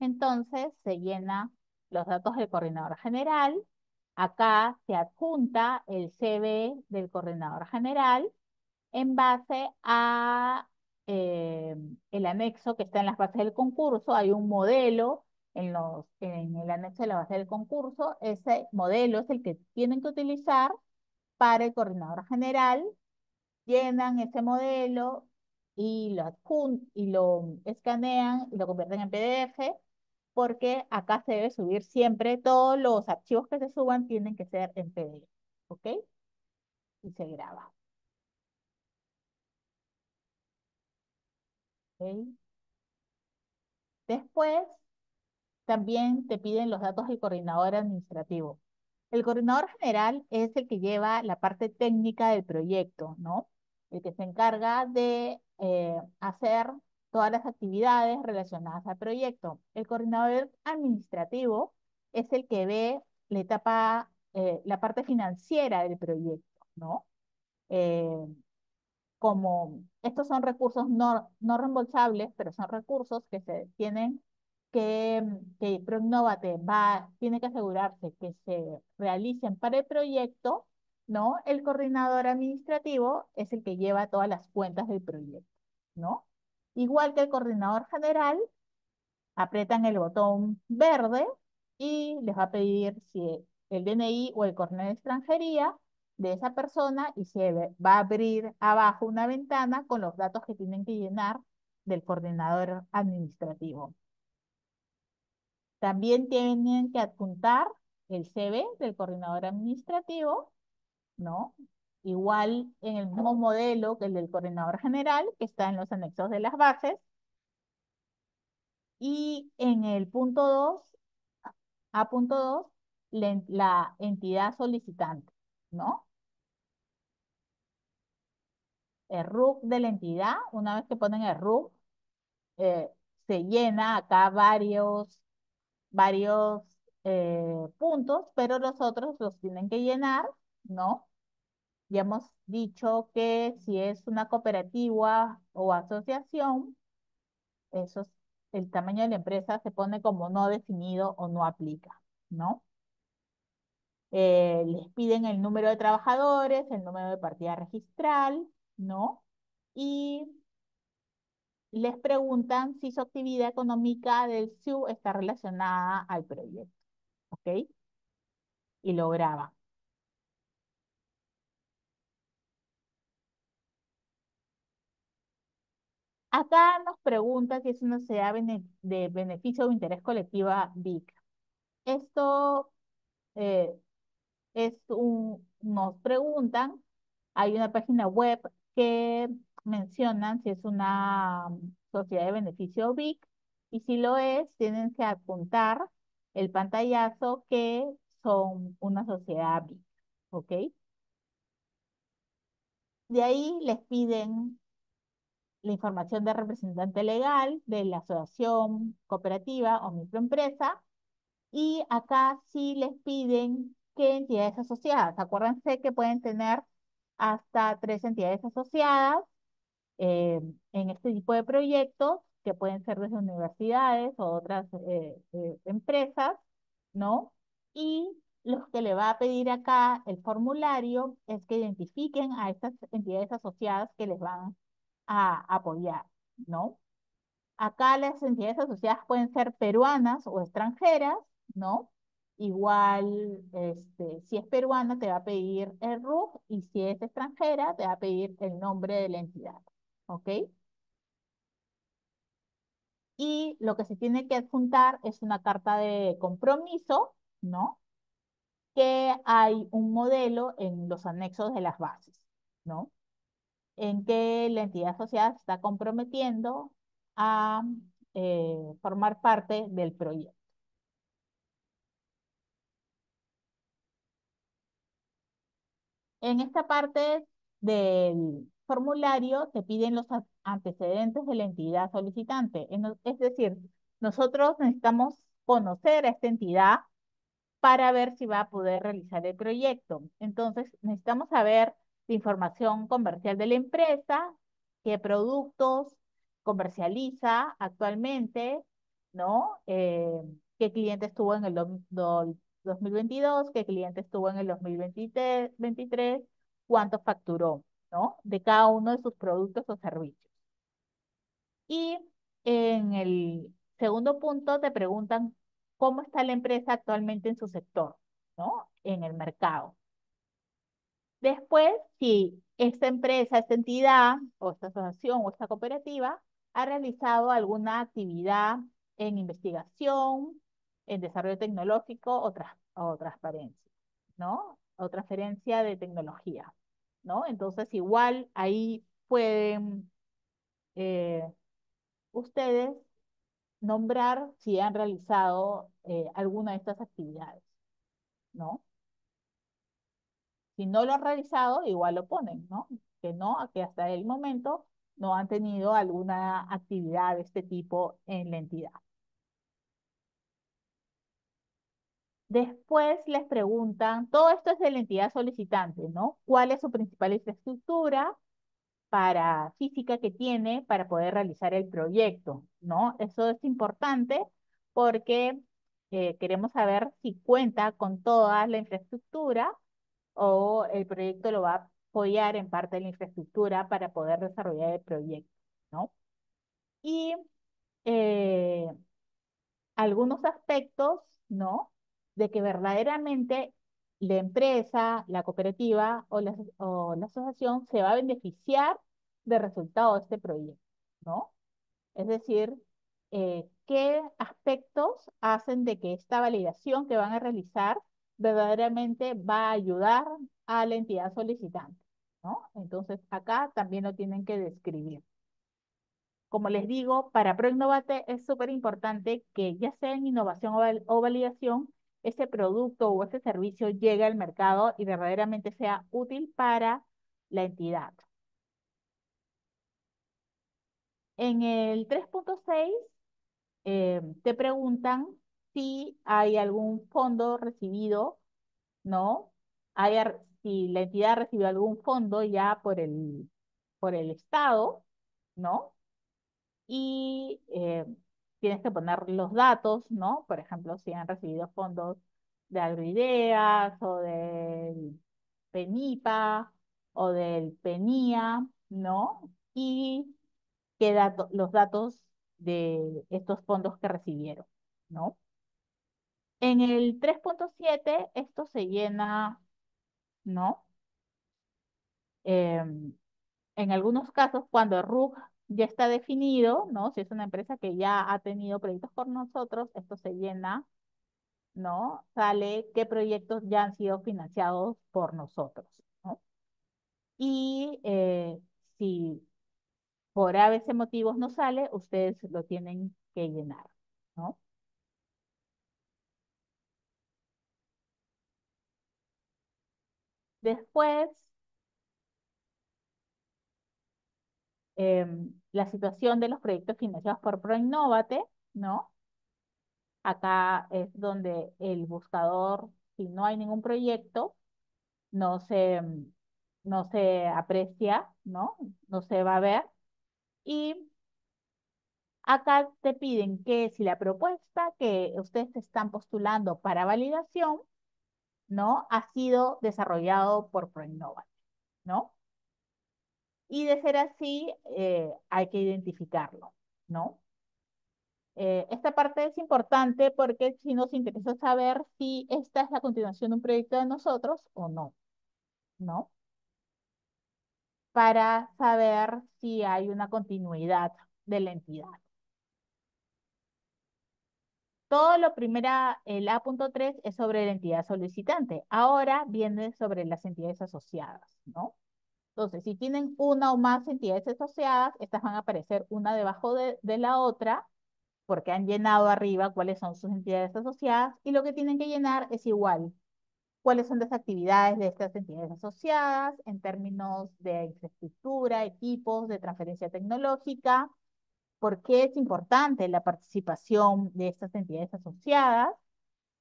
Entonces se llena los datos del coordinador general. Acá se adjunta el CV del coordinador general en base a eh, el anexo que está en las bases del concurso. Hay un modelo en, los, en el anexo de la base del concurso. Ese modelo es el que tienen que utilizar para el coordinador general. Llenan ese modelo y lo, y lo escanean y lo convierten en PDF porque acá se debe subir siempre, todos los archivos que se suban tienen que ser en PDF, ¿ok? Y se graba. ¿Ok? Después, también te piden los datos del coordinador administrativo. El coordinador general es el que lleva la parte técnica del proyecto, ¿no? El que se encarga de eh, hacer todas las actividades relacionadas al proyecto. El coordinador administrativo es el que ve la etapa, eh, la parte financiera del proyecto, ¿no? Eh, como estos son recursos no, no reembolsables, pero son recursos que se tienen que, que Proinnovate va, tiene que asegurarse que se realicen para el proyecto, ¿no? El coordinador administrativo es el que lleva todas las cuentas del proyecto, ¿no? Igual que el coordinador general, apretan el botón verde y les va a pedir si el DNI o el correo de extranjería de esa persona y se va a abrir abajo una ventana con los datos que tienen que llenar del coordinador administrativo. También tienen que adjuntar el CV del coordinador administrativo, ¿no? Igual en el mismo modelo que el del coordinador general, que está en los anexos de las bases. Y en el punto 2, a punto 2, la, entidad solicitante, ¿no? El RUC de la entidad, una vez que ponen el RUC, eh, se llena acá varios, varios eh, puntos, pero los otros los tienen que llenar, ¿no? Ya hemos dicho que si es una cooperativa o asociación, eso el tamaño de la empresa se pone como no definido o no aplica, ¿no? Eh, les piden el número de trabajadores, el número de partida registral, ¿no? Y les preguntan si su actividad económica del SIU está relacionada al proyecto, ¿ok? Y lo graban. Acá nos pregunta si es una sociedad de beneficio o interés colectiva BIC. Esto eh, es un, nos preguntan, hay una página web que mencionan si es una sociedad de beneficio BIC y si lo es, tienen que apuntar el pantallazo que son una sociedad BIC, ¿ok? De ahí les piden la información del representante legal de la asociación cooperativa o microempresa. Y acá sí les piden qué entidades asociadas. Acuérdense que pueden tener hasta tres entidades asociadas eh, en este tipo de proyectos que pueden ser desde universidades o otras eh, eh, empresas, ¿no? Y lo que le va a pedir acá el formulario es que identifiquen a estas entidades asociadas que les van a apoyar, ¿no? Acá las entidades asociadas pueden ser peruanas o extranjeras, ¿no? Igual, este, si es peruana, te va a pedir el RUF y si es extranjera, te va a pedir el nombre de la entidad. ¿Ok? Y lo que se tiene que adjuntar es una carta de compromiso, ¿no? Que hay un modelo en los anexos de las bases, ¿no? En que la entidad asociada se está comprometiendo a eh, formar parte del proyecto. En esta parte del formulario te piden los antecedentes de la entidad solicitante. Es decir, nosotros necesitamos conocer a esta entidad para ver si va a poder realizar el proyecto. Entonces, necesitamos saber información comercial de la empresa, qué productos comercializa actualmente, ¿no? Eh, qué cliente estuvo en el 2022, qué cliente estuvo en el 2023, cuánto facturó, ¿no? De cada uno de sus productos o servicios. Y en el segundo punto te preguntan cómo está la empresa actualmente en su sector, ¿no? En el mercado. Después, si esta empresa, esta entidad, o esta asociación, o esta cooperativa, ha realizado alguna actividad en investigación, en desarrollo tecnológico o, o transparencia, ¿no? O transferencia de tecnología, ¿no? Entonces, igual ahí pueden eh, ustedes nombrar si han realizado eh, alguna de estas actividades, ¿no? Si no lo han realizado, igual lo ponen, ¿no? Que no, que hasta el momento no han tenido alguna actividad de este tipo en la entidad. Después les preguntan, todo esto es de la entidad solicitante, ¿no? ¿Cuál es su principal infraestructura para física que tiene para poder realizar el proyecto, ¿no? Eso es importante porque eh, queremos saber si cuenta con toda la infraestructura o el proyecto lo va a apoyar en parte de la infraestructura para poder desarrollar el proyecto, ¿no? Y eh, algunos aspectos, ¿no? De que verdaderamente la empresa, la cooperativa o la, o la asociación se va a beneficiar del resultado de este proyecto, ¿no? Es decir, eh, qué aspectos hacen de que esta validación que van a realizar verdaderamente va a ayudar a la entidad solicitante, ¿no? Entonces, acá también lo tienen que describir. Como les digo, para ProInnovate es súper importante que ya sea en innovación o validación, ese producto o ese servicio llegue al mercado y verdaderamente sea útil para la entidad. En el 3.6 eh, te preguntan si hay algún fondo recibido, ¿no? Hay, si la entidad recibió algún fondo ya por el, por el Estado, ¿no? Y eh, tienes que poner los datos, ¿no? Por ejemplo, si han recibido fondos de Agroideas o del PENIPA o del PENIA, ¿no? Y qué los datos de estos fondos que recibieron, ¿no? En el 3.7 esto se llena, ¿no? Em, en algunos casos, cuando RUG ya está definido, ¿no? Si es una empresa que ya ha tenido proyectos por nosotros, esto se llena, ¿no? Sale qué proyectos ya han sido financiados por nosotros, ¿no? Y eh, si por a veces motivos no sale, ustedes lo tienen que llenar, ¿no? Después, em, la situación de los proyectos financiados por ProInnovate, ¿no? Acá es donde el buscador, si no hay ningún proyecto, no se, no se aprecia, ¿no? No se va a ver. Y acá te piden que si la propuesta que ustedes están postulando para validación, ¿no? Ha sido desarrollado por ProInnova, ¿no? Y de ser así, eh, hay que identificarlo, ¿no? Eh, esta parte es importante porque si nos interesa saber si esta es la continuación de un proyecto de nosotros o no, ¿no? Para saber si hay una continuidad de la entidad. Todo lo primera, el A.3 es sobre la entidad solicitante. Ahora viene sobre las entidades asociadas, ¿no? Entonces, si tienen una o más entidades asociadas, estas van a aparecer una debajo de, de la otra, porque han llenado arriba cuáles son sus entidades asociadas, y lo que tienen que llenar es igual. ¿Cuáles son las actividades de estas entidades asociadas en términos de infraestructura, equipos, de transferencia tecnológica, por qué es importante la participación de estas entidades asociadas,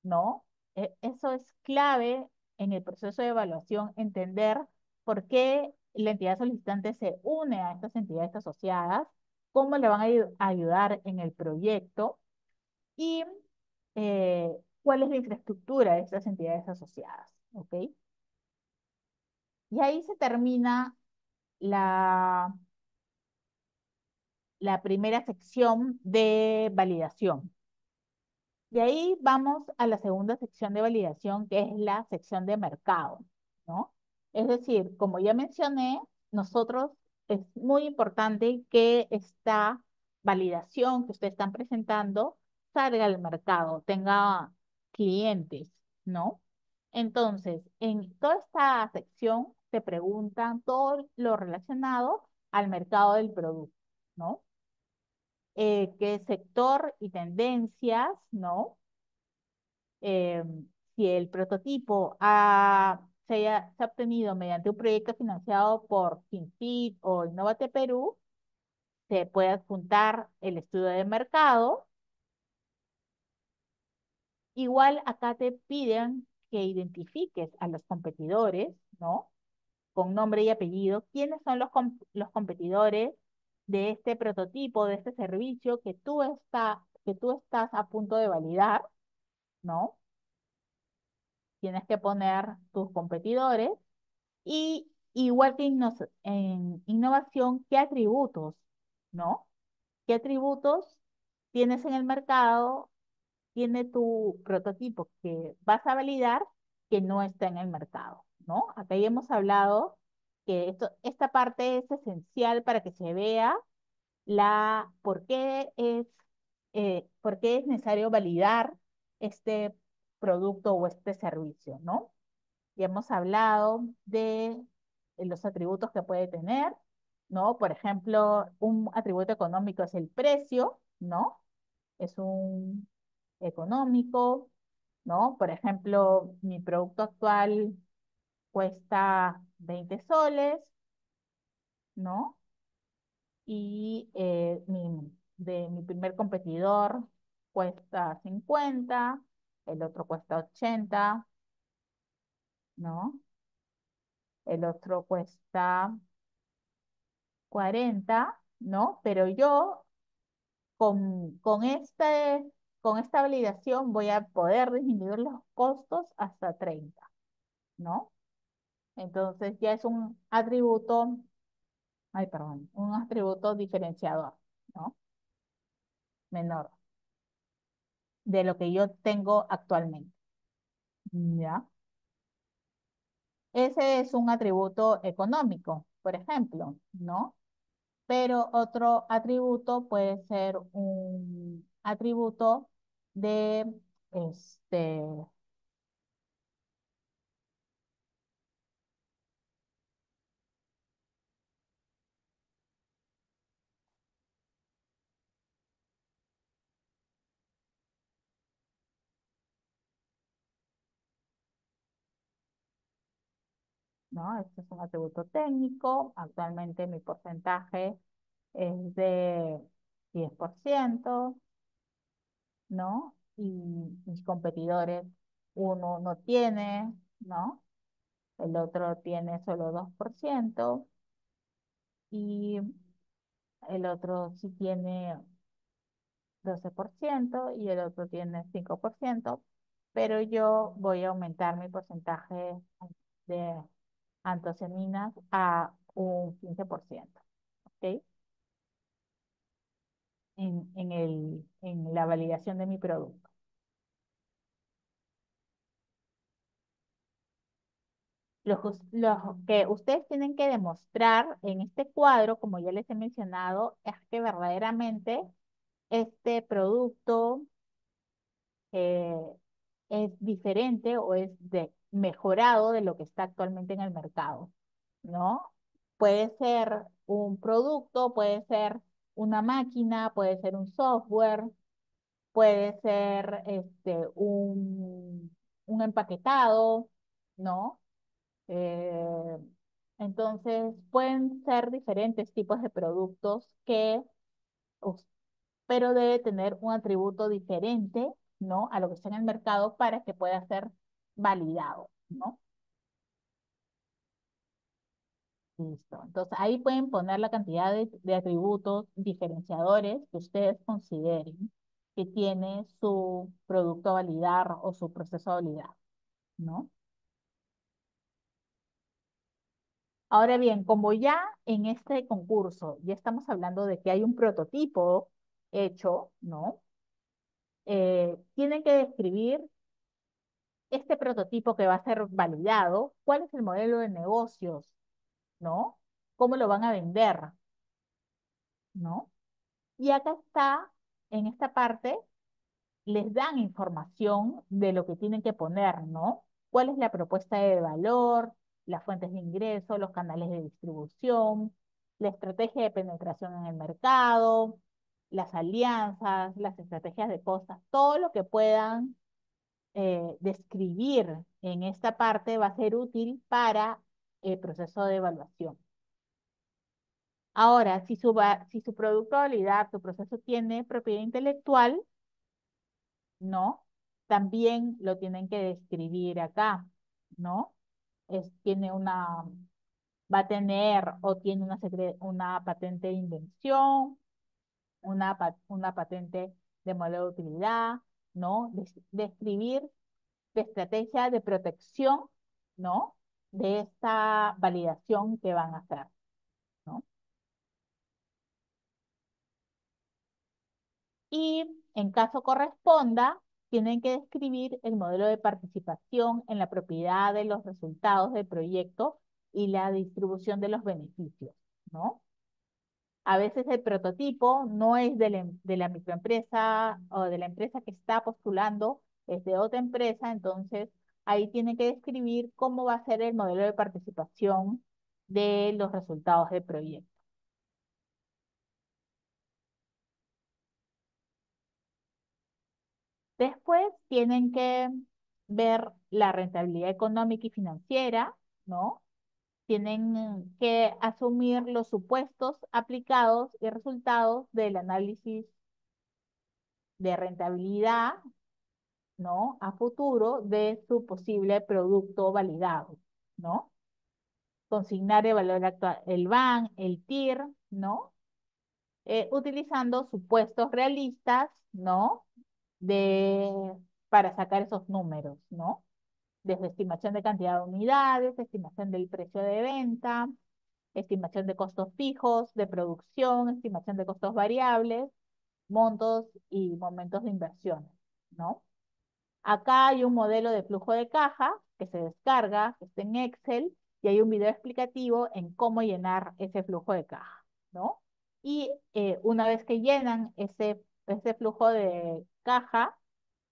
¿no? E, eso es clave en el proceso de evaluación, entender por qué la entidad solicitante se une a estas entidades asociadas, cómo le van a ayudar en el proyecto y eh, cuál es la infraestructura de estas entidades asociadas, ¿ok? Y ahí se termina la la primera sección de validación. De ahí vamos a la segunda sección de validación, que es la sección de mercado, ¿no? Es decir, como ya mencioné, nosotros es muy importante que esta validación que ustedes están presentando salga al mercado, tenga clientes, ¿no? Entonces, en toda esta sección te preguntan todo lo relacionado al mercado del producto, ¿no? Eh, qué sector y tendencias, ¿no? Eh, si el prototipo ha, se, ha, obtenido mediante un proyecto financiado por FinFit o Innovate Perú, se puede adjuntar el estudio de mercado. Igual acá te piden que identifiques a los competidores, ¿no? Con nombre y apellido, quiénes son los, los competidores de este prototipo, de este servicio que tú, está, que tú estás a punto de validar, ¿no? Tienes que poner tus competidores y igual que en innovación, ¿qué atributos, ¿no? ¿Qué atributos tienes en el mercado, tiene tu prototipo que vas a validar que no está en el mercado, ¿no? Acá ya hemos hablado que esto, esta parte es esencial para que se vea la, por, qué es, eh, por qué es necesario validar este producto o este servicio, ¿no? Ya hemos hablado de los atributos que puede tener, ¿no? Por ejemplo, un atributo económico es el precio, ¿no? Es un económico, ¿no? Por ejemplo, mi producto actual cuesta 20 soles, ¿no? Y eh, de mi primer competidor cuesta 50, el otro cuesta 80, ¿no? El otro cuesta 40, ¿no? Pero yo este, con esta validación voy a poder disminuir los costos hasta 30, ¿no? Entonces ya es un atributo, ay, perdón, un atributo diferenciador, ¿no? Menor de lo que yo tengo actualmente. ¿Ya? Ese es un atributo económico, por ejemplo, ¿no? Pero otro atributo puede ser un atributo de, este, ¿no? Este es un atributo técnico. Actualmente mi porcentaje es de 10%, ¿no? Y mis competidores, uno no tiene, ¿no? El otro tiene solo 2%. Y el otro sí tiene 12% y el otro tiene 5%, pero yo voy a aumentar mi porcentaje de antocianinas a un 15%, ¿ok? En, en, el, en la validación de mi producto. Lo, que ustedes tienen que demostrar en este cuadro, como ya les he mencionado, es que verdaderamente este producto eh, es diferente o es de, mejorado de lo que está actualmente en el mercado, ¿no? Puede ser un producto, puede ser una máquina, puede ser un software, puede ser este, un, un empaquetado, ¿no? Eh, entonces, pueden ser diferentes tipos de productos que, pero debe tener un atributo diferente, ¿no? A lo que está en el mercado para que pueda ser validado, ¿no? Listo. Entonces, ahí pueden poner la cantidad de, atributos diferenciadores que ustedes consideren que tiene su producto a validar o su proceso a validar, ¿no? Ahora bien, como ya en este concurso ya estamos hablando de que hay un prototipo hecho, ¿no? Eh, tienen que describir este prototipo que va a ser validado, cuál es el modelo de negocios, ¿no? ¿Cómo lo van a vender? ¿No? Y acá está, en esta parte, les dan información de lo que tienen que poner, ¿no? ¿Cuál es la propuesta de valor? las fuentes de ingreso, los canales de distribución, la estrategia de penetración en el mercado, las alianzas, las estrategias de cosas, todo lo que puedan eh, describir en esta parte va a ser útil para el proceso de evaluación. Ahora, si su, si su producto validar, su proceso tiene propiedad intelectual, ¿no? También lo tienen que describir acá, ¿no? tiene una, va a tener o tiene una, una patente de invención, una, una patente de modelo de utilidad, ¿no? Describir de estrategia de protección, ¿no? De esta validación que van a hacer, ¿no? Y en caso corresponda, tienen que describir el modelo de participación en la propiedad de los resultados del proyecto y la distribución de los beneficios, ¿no? A veces el prototipo no es de la, de la microempresa o de la empresa que está postulando, es de otra empresa, entonces ahí tienen que describir cómo va a ser el modelo de participación de los resultados del proyecto. Después tienen que ver la rentabilidad económica y financiera, ¿no? Tienen que asumir los supuestos aplicados y resultados del análisis de rentabilidad, ¿no? A futuro de su posible producto validado, ¿no? Consignar el valor actual, el BAN, el TIR, ¿no? Eh, utilizando supuestos realistas, ¿no? de, para sacar esos números, ¿no? Desde estimación de cantidad de unidades, estimación del precio de venta, estimación de costos fijos, de producción, estimación de costos variables, montos y momentos de inversión, ¿no? Acá hay un modelo de flujo de caja que se descarga, que está en Excel, y hay un video explicativo en cómo llenar ese flujo de caja, ¿no? Y eh, una vez que llenan ese, ese flujo de caja,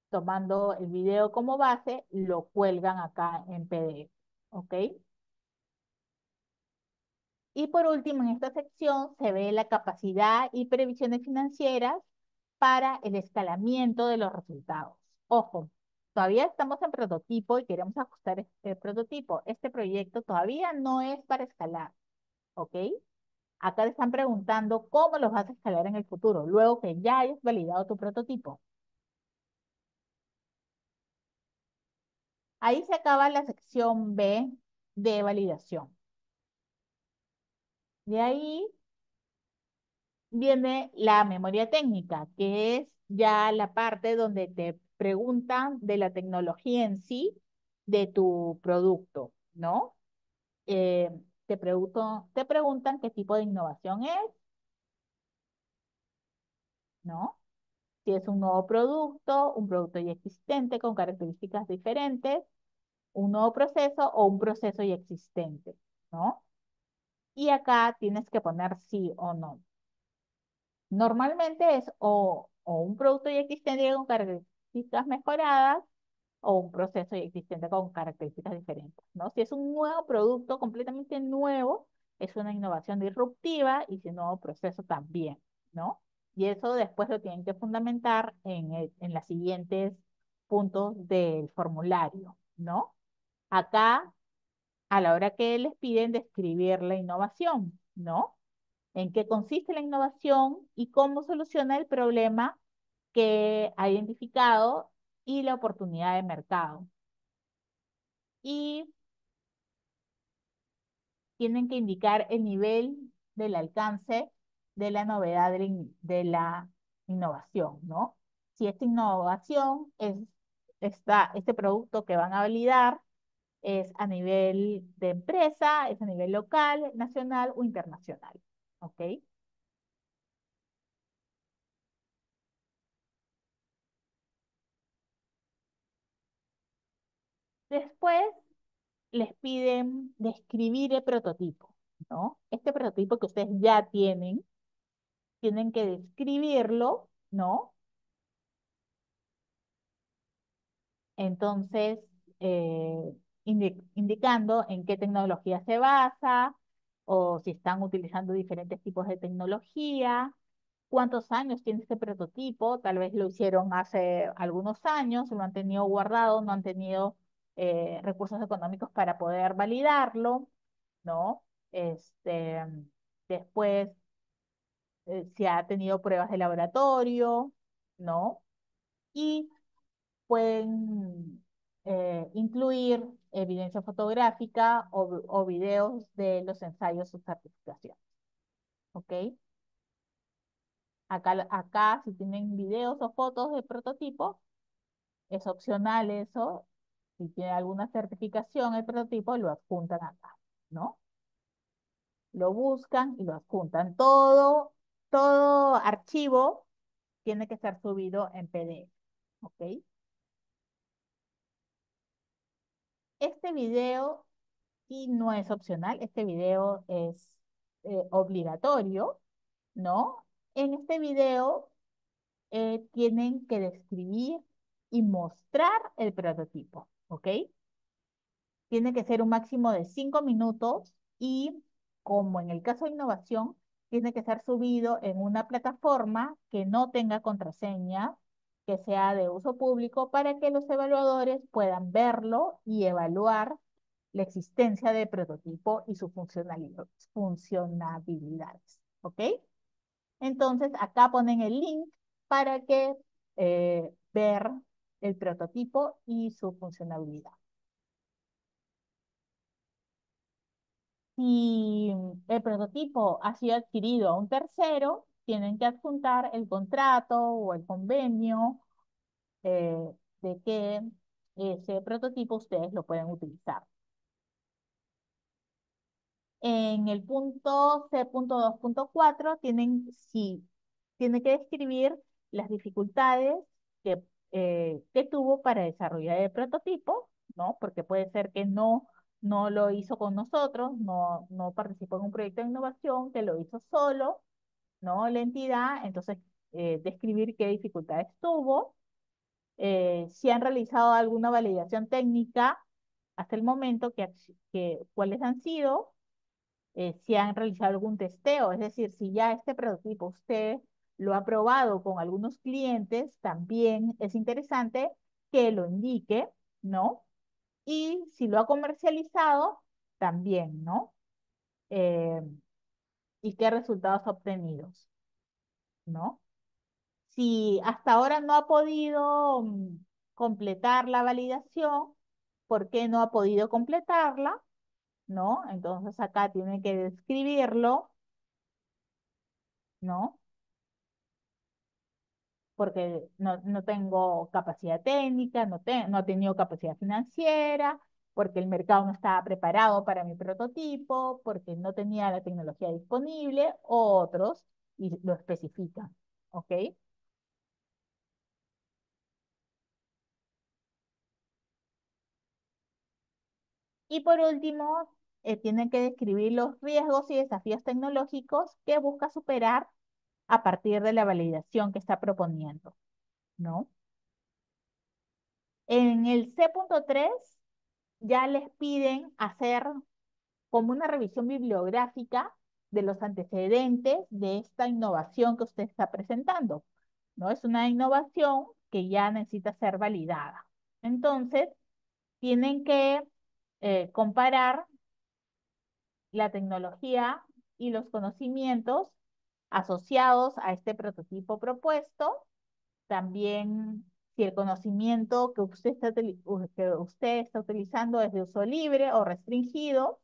tomando el video como base, lo cuelgan acá en PDF, ¿ok? Y por último, en esta sección se ve la capacidad y previsiones financieras para el escalamiento de los resultados. Ojo, todavía estamos en prototipo y queremos ajustar este prototipo. Este proyecto todavía no es para escalar, ¿ok? Acá te están preguntando cómo los vas a escalar en el futuro, luego que ya hayas validado tu prototipo. Ahí se acaba la sección B de validación. De ahí viene la memoria técnica, que es ya la parte donde te preguntan de la tecnología en sí de tu producto, ¿no? Eh, te, te preguntan qué tipo de innovación es, ¿no? Si es un nuevo producto, un producto ya existente con características diferentes, un nuevo proceso o un proceso ya existente, ¿no? Y acá tienes que poner sí o no. Normalmente es o, o un producto ya existente con características mejoradas o un proceso ya existente con características diferentes, ¿no? Si es un nuevo producto completamente nuevo, es una innovación disruptiva y si un nuevo proceso también, ¿no? Y eso después lo tienen que fundamentar en, en los siguientes puntos del formulario, ¿no? Acá, a la hora que les piden describir la innovación, ¿no? En qué consiste la innovación y cómo soluciona el problema que ha identificado y la oportunidad de mercado. Y tienen que indicar el nivel del alcance de la novedad de la, innovación, ¿no? Si esta innovación es está este producto que van a validar es a nivel de empresa, es a nivel local, nacional o internacional, ¿ok? Después les piden describir el prototipo, ¿no? Este prototipo que ustedes ya tienen, tienen que describirlo, ¿no? Entonces, eh, indicando en qué tecnología se basa o si están utilizando diferentes tipos de tecnología, cuántos años tiene este prototipo, tal vez lo hicieron hace algunos años, lo han tenido guardado, no han tenido eh, recursos económicos para poder validarlo, ¿no? Este, después, eh, si ha tenido pruebas de laboratorio, ¿no? Y pueden eh, incluir evidencia fotográfica o, o, videos de los ensayos o certificación. ¿Ok? Acá, acá, si tienen videos o fotos de prototipo, es opcional eso, si tiene alguna certificación el prototipo, lo adjuntan acá, ¿no? Lo buscan y lo adjuntan. Todo, todo archivo tiene que ser subido en PDF, ¿ok? Este video y no es opcional, este video es eh, obligatorio, ¿no? En este video eh, tienen que describir y mostrar el prototipo. ¿ok? Tiene que ser un máximo de cinco minutos y, como en el caso de innovación, tiene que ser subido en una plataforma que no tenga contraseña, que sea de uso público, para que los evaluadores puedan verlo y evaluar la existencia del prototipo y sus funcionalidades. ¿Ok? Entonces, acá ponen el link para que eh, ver el prototipo y su funcionalidad. Si el prototipo ha sido adquirido a un tercero, tienen que adjuntar el contrato o el convenio eh, de que ese prototipo ustedes lo pueden utilizar. En el punto C.2.4 tienen, sí, tienen que describir las dificultades que eh, que tuvo para desarrollar el prototipo, ¿no? Porque puede ser que no, no lo hizo con nosotros, no, no participó en un proyecto de innovación, que lo hizo solo, ¿no? La entidad, entonces eh, describir qué dificultades tuvo, eh, si han realizado alguna validación técnica hasta el momento, que, que, cuáles han sido, si han realizado algún testeo, es decir, si ya este prototipo usted lo ha probado con algunos clientes, también es interesante que lo indique, ¿no? Y si lo ha comercializado, también, ¿no? Eh, y qué resultados obtenidos, ¿no? Si hasta ahora no ha podido mm, completar la validación, ¿por qué no ha podido completarla? ¿No? Entonces acá tiene que describirlo, ¿no? Porque no, no tengo capacidad técnica, no, te, no he tenido capacidad financiera, porque el mercado no estaba preparado para mi prototipo, porque no tenía la tecnología disponible, o otros, y lo especifican, ¿ok? Y por último, eh, tienen que describir los riesgos y desafíos tecnológicos que busca superar a partir de la validación que está proponiendo, ¿no? En el C.3 ya les piden hacer como una revisión bibliográfica de los antecedentes de esta innovación que usted está presentando, ¿no? Es una innovación que ya necesita ser validada. Entonces, tienen que eh, comparar la tecnología y los conocimientos asociados a este prototipo propuesto. También si el conocimiento que usted está, que usted está utilizando es de uso libre o restringido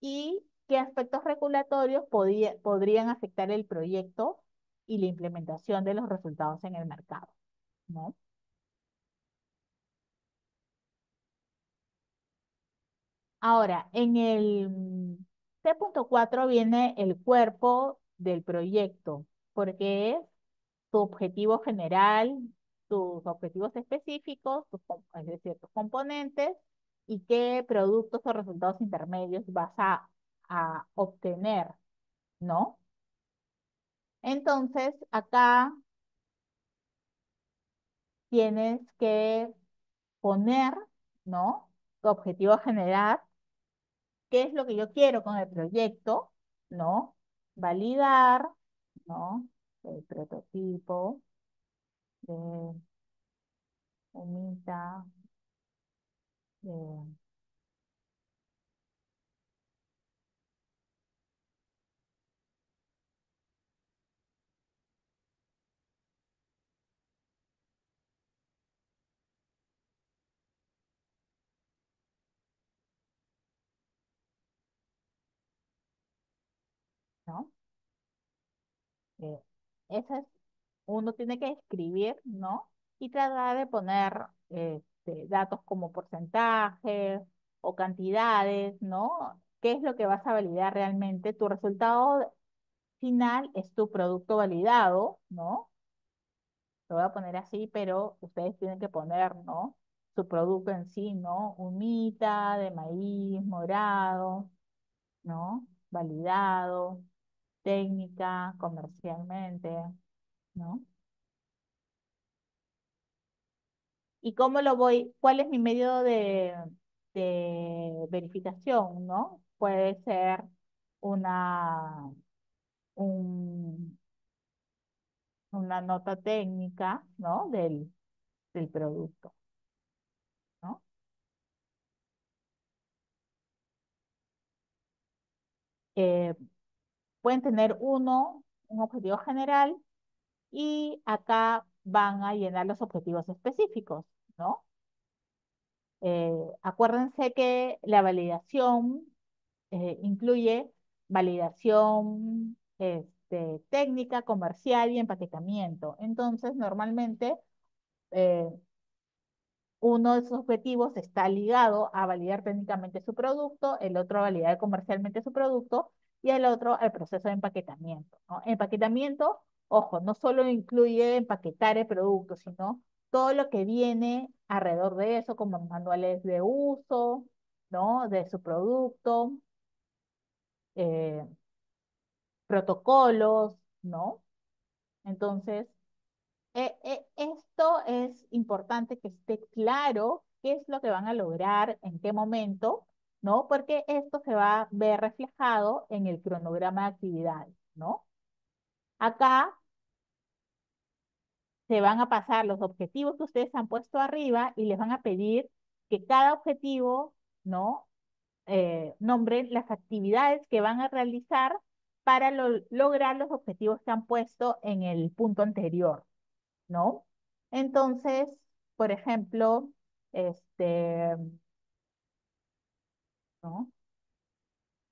y qué aspectos regulatorios podrían afectar el proyecto y la implementación de los resultados en el mercado. ¿no? Ahora, en el C.4 viene el cuerpo del proyecto, porque es tu objetivo general, tus objetivos específicos, es decir, tus componentes y qué productos o resultados intermedios vas a, a obtener, ¿no? Entonces, acá tienes que poner, ¿no? Tu objetivo general, qué es lo que yo quiero con el proyecto, ¿no? Validar, ¿no? El prototipo de humita, ¿no? Eh, es, uno tiene que escribir, ¿no? Y tratar de poner este, datos como porcentajes o cantidades, ¿no? ¿Qué es lo que vas a validar realmente? Tu resultado final es tu producto validado, ¿no? Lo voy a poner así, pero ustedes tienen que poner, ¿no? Su producto en sí, ¿no? Humita, de maíz, morado, ¿no? Validado técnica, comercialmente, ¿no? ¿Y cómo lo voy? ¿Cuál es mi medio de, de verificación, no? Puede ser una, un, una nota técnica, ¿no? Del, del producto, ¿no? Eh, pueden tener uno, un objetivo general, y acá van a llenar los objetivos específicos, ¿no? Eh, acuérdense que la validación eh, incluye validación este, técnica, comercial y empaquetamiento. Entonces, normalmente eh, uno de esos objetivos está ligado a validar técnicamente su producto, el otro a validar comercialmente su producto y el otro el proceso de empaquetamiento. ¿no? Empaquetamiento, ojo, no solo incluye empaquetar el producto, sino todo lo que viene alrededor de eso, como manuales de uso, ¿no? De su producto, eh, protocolos, ¿no? Entonces, eh, eh, esto es importante que esté claro qué es lo que van a lograr, en qué momento, ¿no? Porque esto se va a ver reflejado en el cronograma de actividades, ¿no? Acá se van a pasar los objetivos que ustedes han puesto arriba y les van a pedir que cada objetivo, ¿no? Eh, nombren las actividades que van a realizar para lograr los objetivos que han puesto en el punto anterior, ¿no? Entonces, por ejemplo, este, ¿no?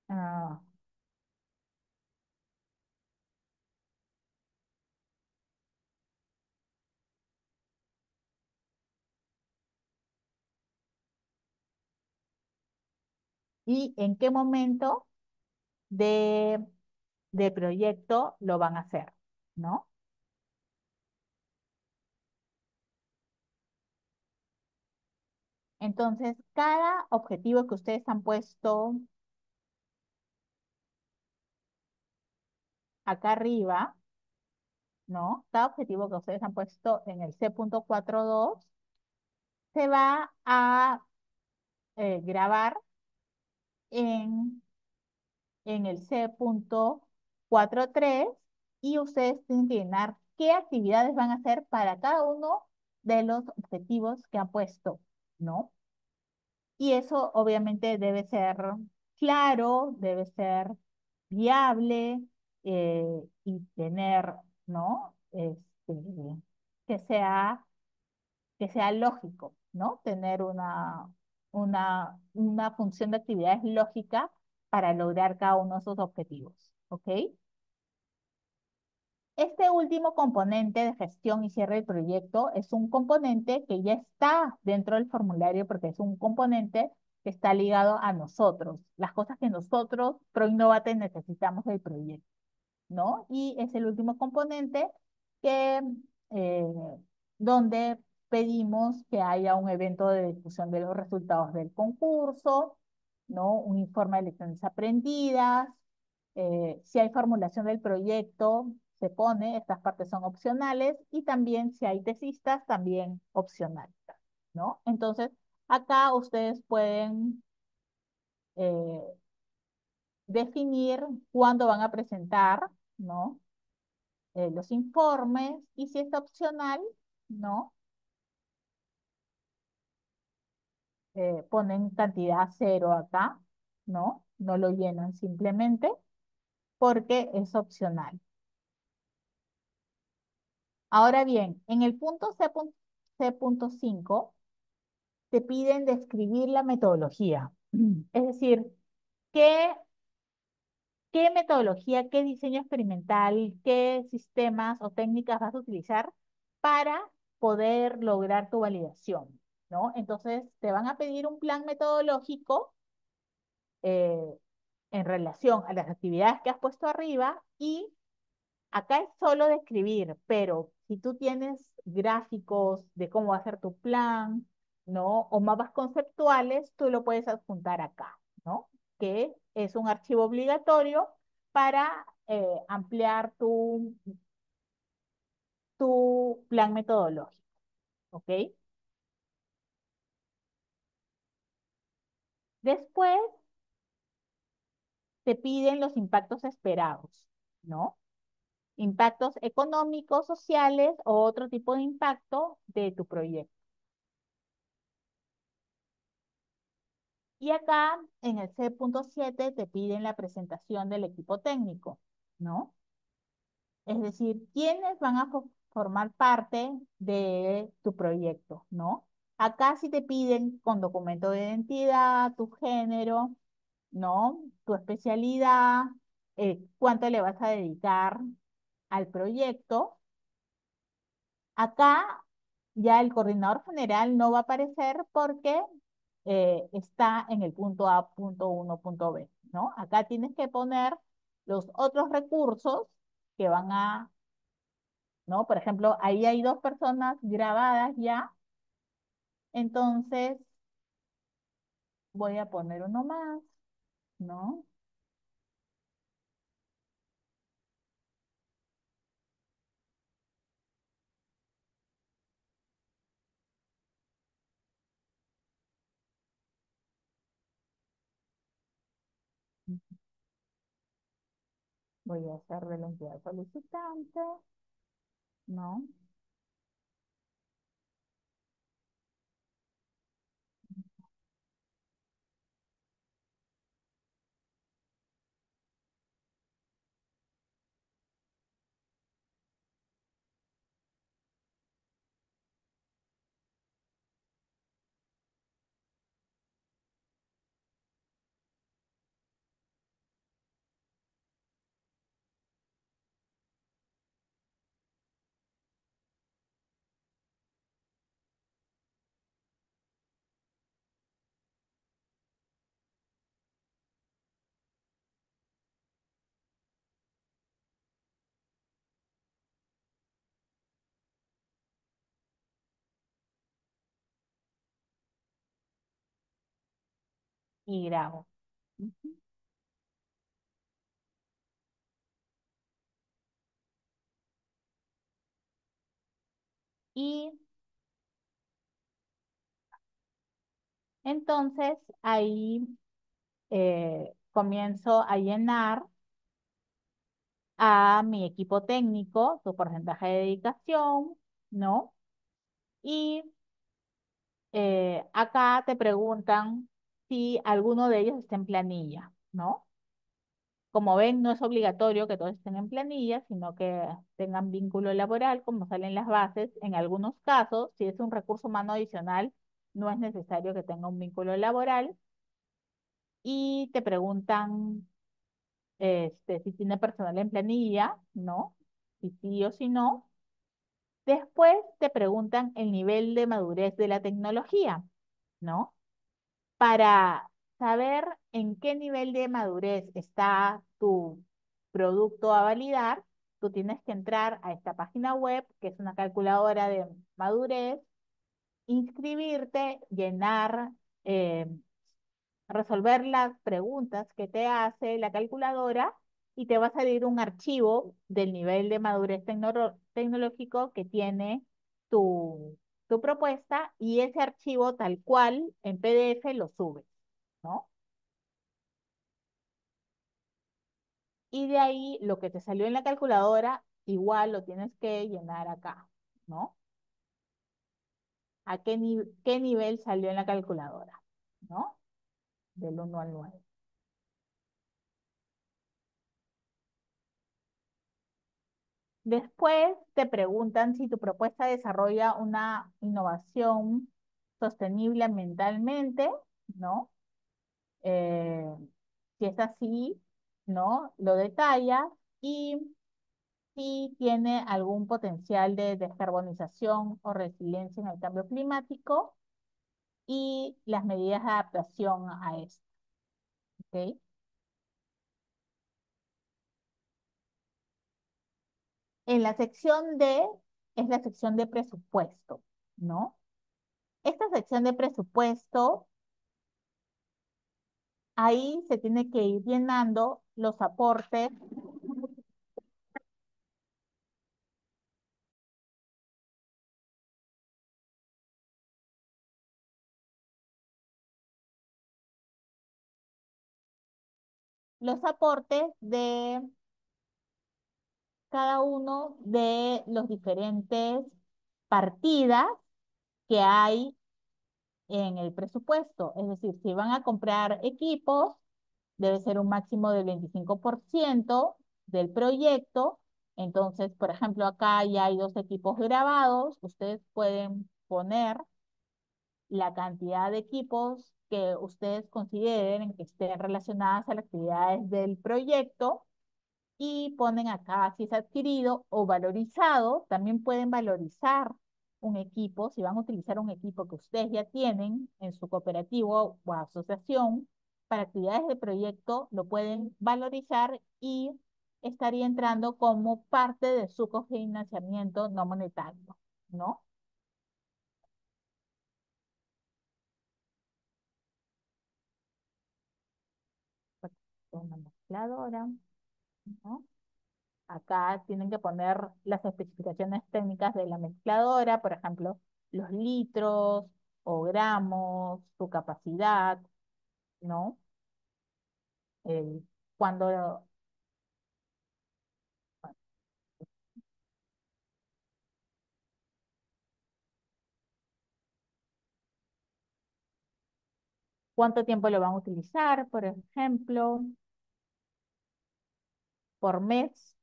Ah. ¿y en qué momento de, de proyecto lo van a hacer? ¿No? Entonces, cada objetivo que ustedes han puesto acá arriba, ¿no? Cada objetivo que ustedes han puesto en el C.42 se va a eh, grabar en, en el C.43 y ustedes tienen que llenar qué actividades van a hacer para cada uno de los objetivos que han puesto, ¿no? Y eso obviamente debe ser claro, debe ser viable eh, y tener, ¿no? Este, que sea, que sea lógico, ¿no? Tener una, una, una función de actividades lógica para lograr cada uno de esos objetivos. Este último componente de gestión y cierre del proyecto es un componente que ya está dentro del formulario porque es un componente que está ligado a nosotros, las cosas que nosotros, ProInnovate, necesitamos del proyecto, ¿no? Y es el último componente que, eh, donde pedimos que haya un evento de difusión de los resultados del concurso, ¿no? Un informe de lecciones aprendidas, eh, si hay formulación del proyecto, se pone, estas partes son opcionales, y también si hay tesistas, también opcionales, ¿no? Entonces, acá ustedes pueden eh, definir cuándo van a presentar, ¿no? Eh, los informes, y si es opcional, ¿no? Eh, ponen cantidad cero acá, ¿no? No lo llenan simplemente porque es opcional. Ahora bien, en el punto C.5 te piden describir la metodología. Es decir, ¿qué, metodología, qué diseño experimental, qué sistemas o técnicas vas a utilizar para poder lograr tu validación, ¿no? Entonces, te van a pedir un plan metodológico eh, en relación a las actividades que has puesto arriba y acá es solo describir, pero si tú tienes gráficos de cómo va a ser tu plan, ¿no? O mapas conceptuales, tú lo puedes adjuntar acá, ¿no? Que es un archivo obligatorio para eh, ampliar tu, tu plan metodológico, ¿ok? Después te piden los impactos esperados, ¿no? Impactos económicos, sociales o otro tipo de impacto de tu proyecto. Y acá en el C.7 te piden la presentación del equipo técnico, ¿no? Es decir, quiénes van a formar parte de tu proyecto, ¿no? Acá sí te piden con documento de identidad, tu género, ¿no? Tu especialidad, eh, cuánto le vas a dedicar al proyecto. Acá ya el coordinador general no va a aparecer porque eh, está en el punto A, punto 1, punto B, ¿no? Acá tienes que poner los otros recursos que van a, ¿no? Por ejemplo, ahí hay dos personas grabadas ya. Entonces, voy a poner uno más, ¿no? Voy a hacer entidad solicitante, ¿no? Y grabo. Ujú. Y entonces ahí eh, comienzo a llenar a mi equipo técnico su porcentaje de dedicación, ¿no? Y eh, acá te preguntan si alguno de ellos está en planilla, ¿no? Como ven, no es obligatorio que todos estén en planilla, sino que tengan vínculo laboral, como salen las bases. En algunos casos, si es un recurso humano adicional, no es necesario que tenga un vínculo laboral. Y te preguntan este, si tiene personal en planilla, ¿no? Si sí o si no. Después te preguntan el nivel de madurez de la tecnología, ¿no? Para saber en qué nivel de madurez está tu producto a validar, tú tienes que entrar a esta página web, que es una calculadora de madurez, inscribirte, llenar, eh, resolver las preguntas que te hace la calculadora y te va a salir un archivo del nivel de madurez tecno- tecnológico que tiene tu, tu propuesta y ese archivo tal cual en PDF lo subes, ¿no? Y de ahí lo que te salió en la calculadora, igual lo tienes que llenar acá, ¿no? ¿A qué, ni- qué nivel salió en la calculadora? ¿No? Del 1 al 9. Después te preguntan si tu propuesta desarrolla una innovación sostenible ambientalmente, ¿no? Eh, si es así, ¿no? Lo detalla y si tiene algún potencial de descarbonización o resiliencia en el cambio climático y las medidas de adaptación a esto, ¿ok? En la sección D es la sección de presupuesto, ¿no? Esta sección de presupuesto ahí se tiene que ir llenando los aportes los aportes de cada uno de los diferentes partidas que hay en el presupuesto. Es decir, si van a comprar equipos, debe ser un máximo del 25% del proyecto. Entonces, por ejemplo, acá ya hay dos equipos grabados. Ustedes pueden poner la cantidad de equipos que ustedes consideren que estén relacionadas a las actividades del proyecto y ponen acá si es adquirido o valorizado. También pueden valorizar un equipo, si van a utilizar un equipo que ustedes ya tienen en su cooperativo o asociación, para actividades de proyecto lo pueden valorizar y estaría entrando como parte de su cofinanciamiento no monetario, ¿no? Una mezcladora, ¿no? Acá tienen que poner las especificaciones técnicas de la mezcladora, por ejemplo, los litros o gramos, su capacidad, ¿no? El, cuando, cuánto tiempo lo van a utilizar, por ejemplo, por mes.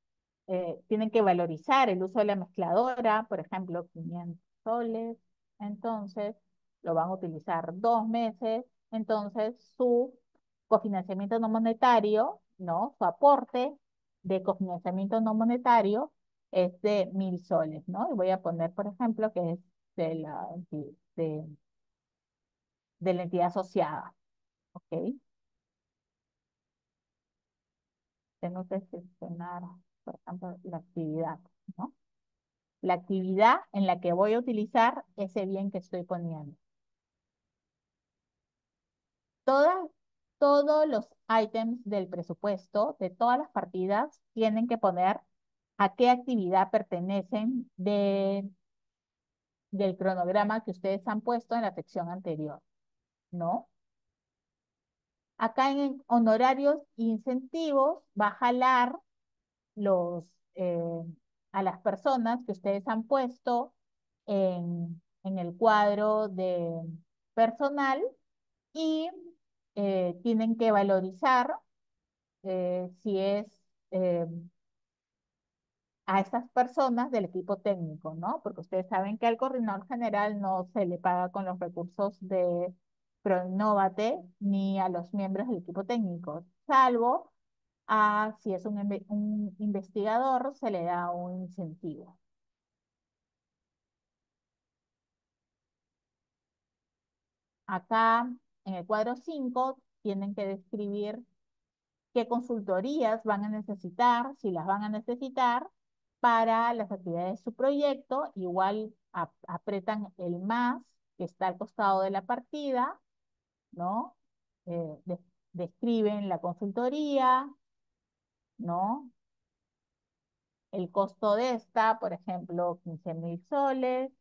eh, tienen que valorizar el uso de la mezcladora, por ejemplo, 500 soles. Entonces, lo van a utilizar dos meses. Entonces, su cofinanciamiento no monetario, ¿no? Su aporte de cofinanciamiento no monetario es de mil soles, ¿no? Y voy a poner, por ejemplo, que es de la, de, de la entidad asociada, ¿ok? Tengo que seleccionar, por ejemplo, la actividad, ¿no? La actividad en la que voy a utilizar ese bien que estoy poniendo. Todos los ítems del presupuesto de todas las partidas tienen que poner a qué actividad pertenecen de, del cronograma que ustedes han puesto en la sección anterior, ¿no? Acá en honorarios e incentivos va a jalar los, eh, a las personas que ustedes han puesto en, el cuadro de personal y eh, tienen que valorizar eh, si es a estas personas del equipo técnico, ¿no? Porque ustedes saben que al coordinador general no se le paga con los recursos de Proinnovate ni a los miembros del equipo técnico, salvo a si es un, un investigador, se le da un incentivo. Acá, en el cuadro 5, tienen que describir qué consultorías van a necesitar, si las van a necesitar, para las actividades de su proyecto. Igual apretan el más que está al costado de la partida, ¿no? Eh, describen la consultoría, ¿no? El costo de esta, por ejemplo, 15 mil soles,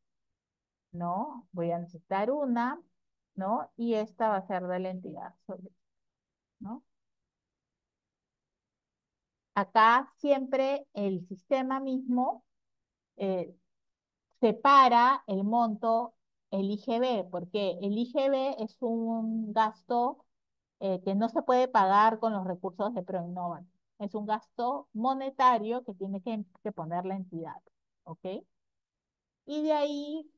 ¿no? Voy a necesitar una, ¿no? Y esta va a ser de la entidad, ¿no? Acá siempre el sistema mismo eh, separa el monto, el IGB, porque el IGB es un gasto eh, que no se puede pagar con los recursos de ProInnova. Es un gasto monetario que tiene que, poner la entidad, ¿ok? Y de ahí,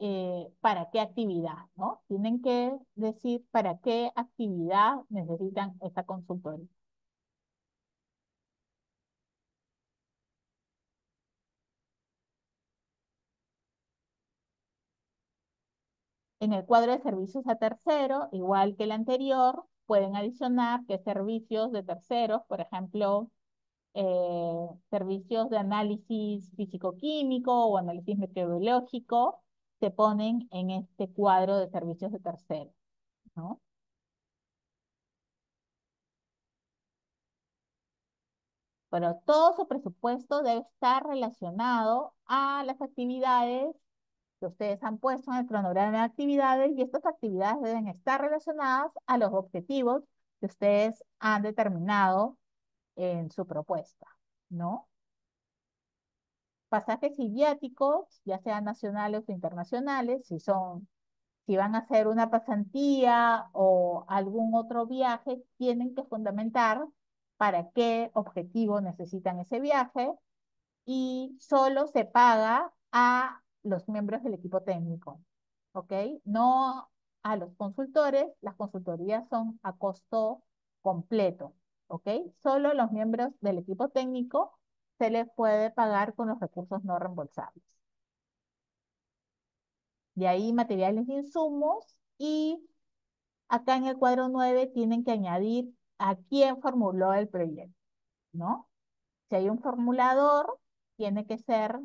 eh, ¿para qué actividad, no? Tienen que decir para qué actividad necesitan esta consultoría. En el cuadro de servicios a tercero, igual que el anterior, pueden adicionar que servicios de terceros, por ejemplo, eh, servicios de análisis físico-químico o análisis meteorológico, se ponen en este cuadro de servicios de terceros, ¿no? Pero todo su presupuesto debe estar relacionado a las actividades que ustedes han puesto en el cronograma de actividades y estas actividades deben estar relacionadas a los objetivos que ustedes han determinado en su propuesta, ¿no? Pasajes y viáticos, ya sean nacionales o internacionales, si son, si van a hacer una pasantía o algún otro viaje, tienen que fundamentar para qué objetivo necesitan ese viaje y solo se paga a los miembros del equipo técnico, ¿ok? No a los consultores, las consultorías son a costo completo, ¿ok? Solo los miembros del equipo técnico se les puede pagar con los recursos no reembolsables. De ahí materiales e insumos y acá en el cuadro 9 tienen que añadir a quién formuló el proyecto, ¿no? Si hay un formulador, tiene que ser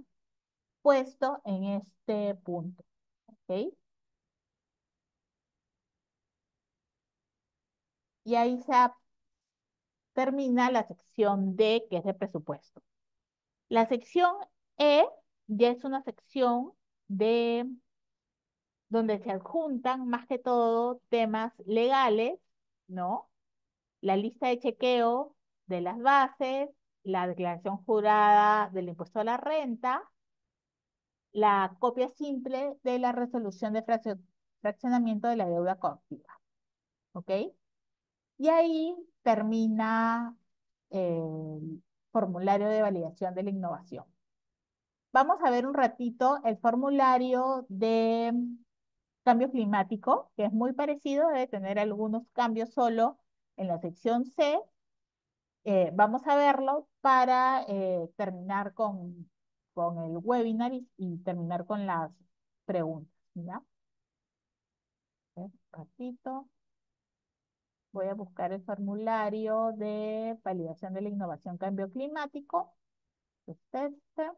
puesto en este punto. ¿Ok? Y ahí se termina la sección D, que es de presupuesto. La sección E ya es una sección de donde se adjuntan más que todo temas legales, ¿no? La lista de chequeo de las bases, la declaración jurada del impuesto a la renta, la copia simple de la resolución de fraccionamiento de la deuda coactiva. ¿Ok? Y ahí termina el formulario de validación de la innovación. Vamos a ver un ratito el formulario de cambio climático, que es muy parecido, debe tener algunos cambios solo en la sección C. Eh, vamos a verlo para eh, terminar con con el webinar y, terminar con las preguntas, ¿ya? Un ratito. Voy a buscar el formulario de validación de la innovación cambio climático. Es este.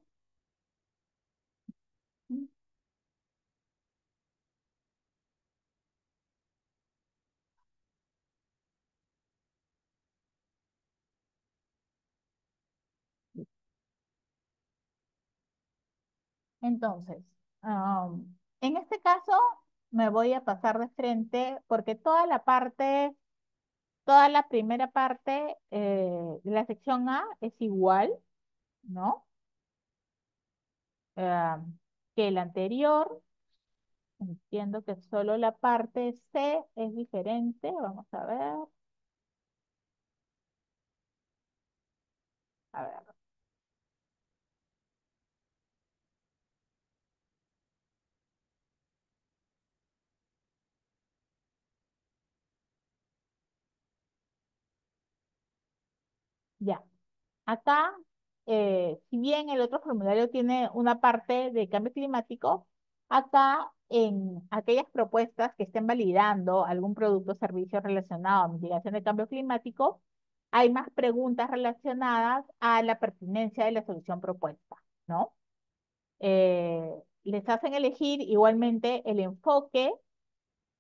Entonces, en este caso me voy a pasar de frente porque toda la parte, toda la primera parte eh, de la sección A es igual, ¿no? que el anterior. Entiendo que solo la parte C es diferente. Vamos a ver. A ver. Ya. Acá, eh, si bien el otro formulario tiene una parte de cambio climático, acá en aquellas propuestas que estén validando algún producto o servicio relacionado a mitigación de cambio climático, hay más preguntas relacionadas a la pertinencia de la solución propuesta, ¿no? Eh, les hacen elegir igualmente el enfoque,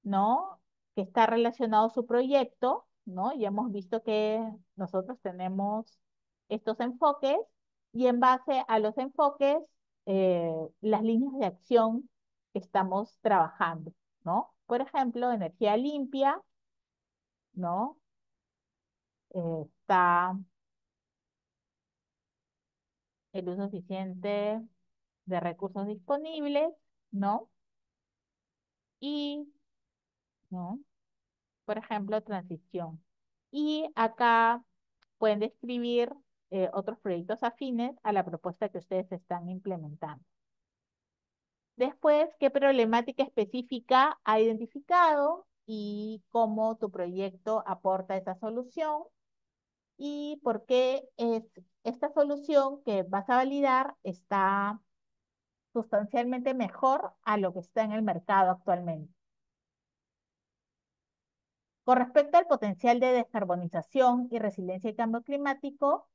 ¿no? Que está relacionado a su proyecto, ¿no? Ya hemos visto que nosotros tenemos estos enfoques y en base a los enfoques, eh, las líneas de acción estamos trabajando, ¿no? Por ejemplo, energía limpia, ¿no? Está el uso eficiente de recursos disponibles, ¿no? Y, ¿no? Por ejemplo, transición. Y acá pueden describir eh, otros proyectos afines a la propuesta que ustedes están implementando. Después, ¿qué problemática específica ha identificado y cómo tu proyecto aporta esa solución? Y por qué es esta solución que vas a validar está sustancialmente mejor a lo que está en el mercado actualmente. Con respecto al potencial de descarbonización y resiliencia al cambio climático,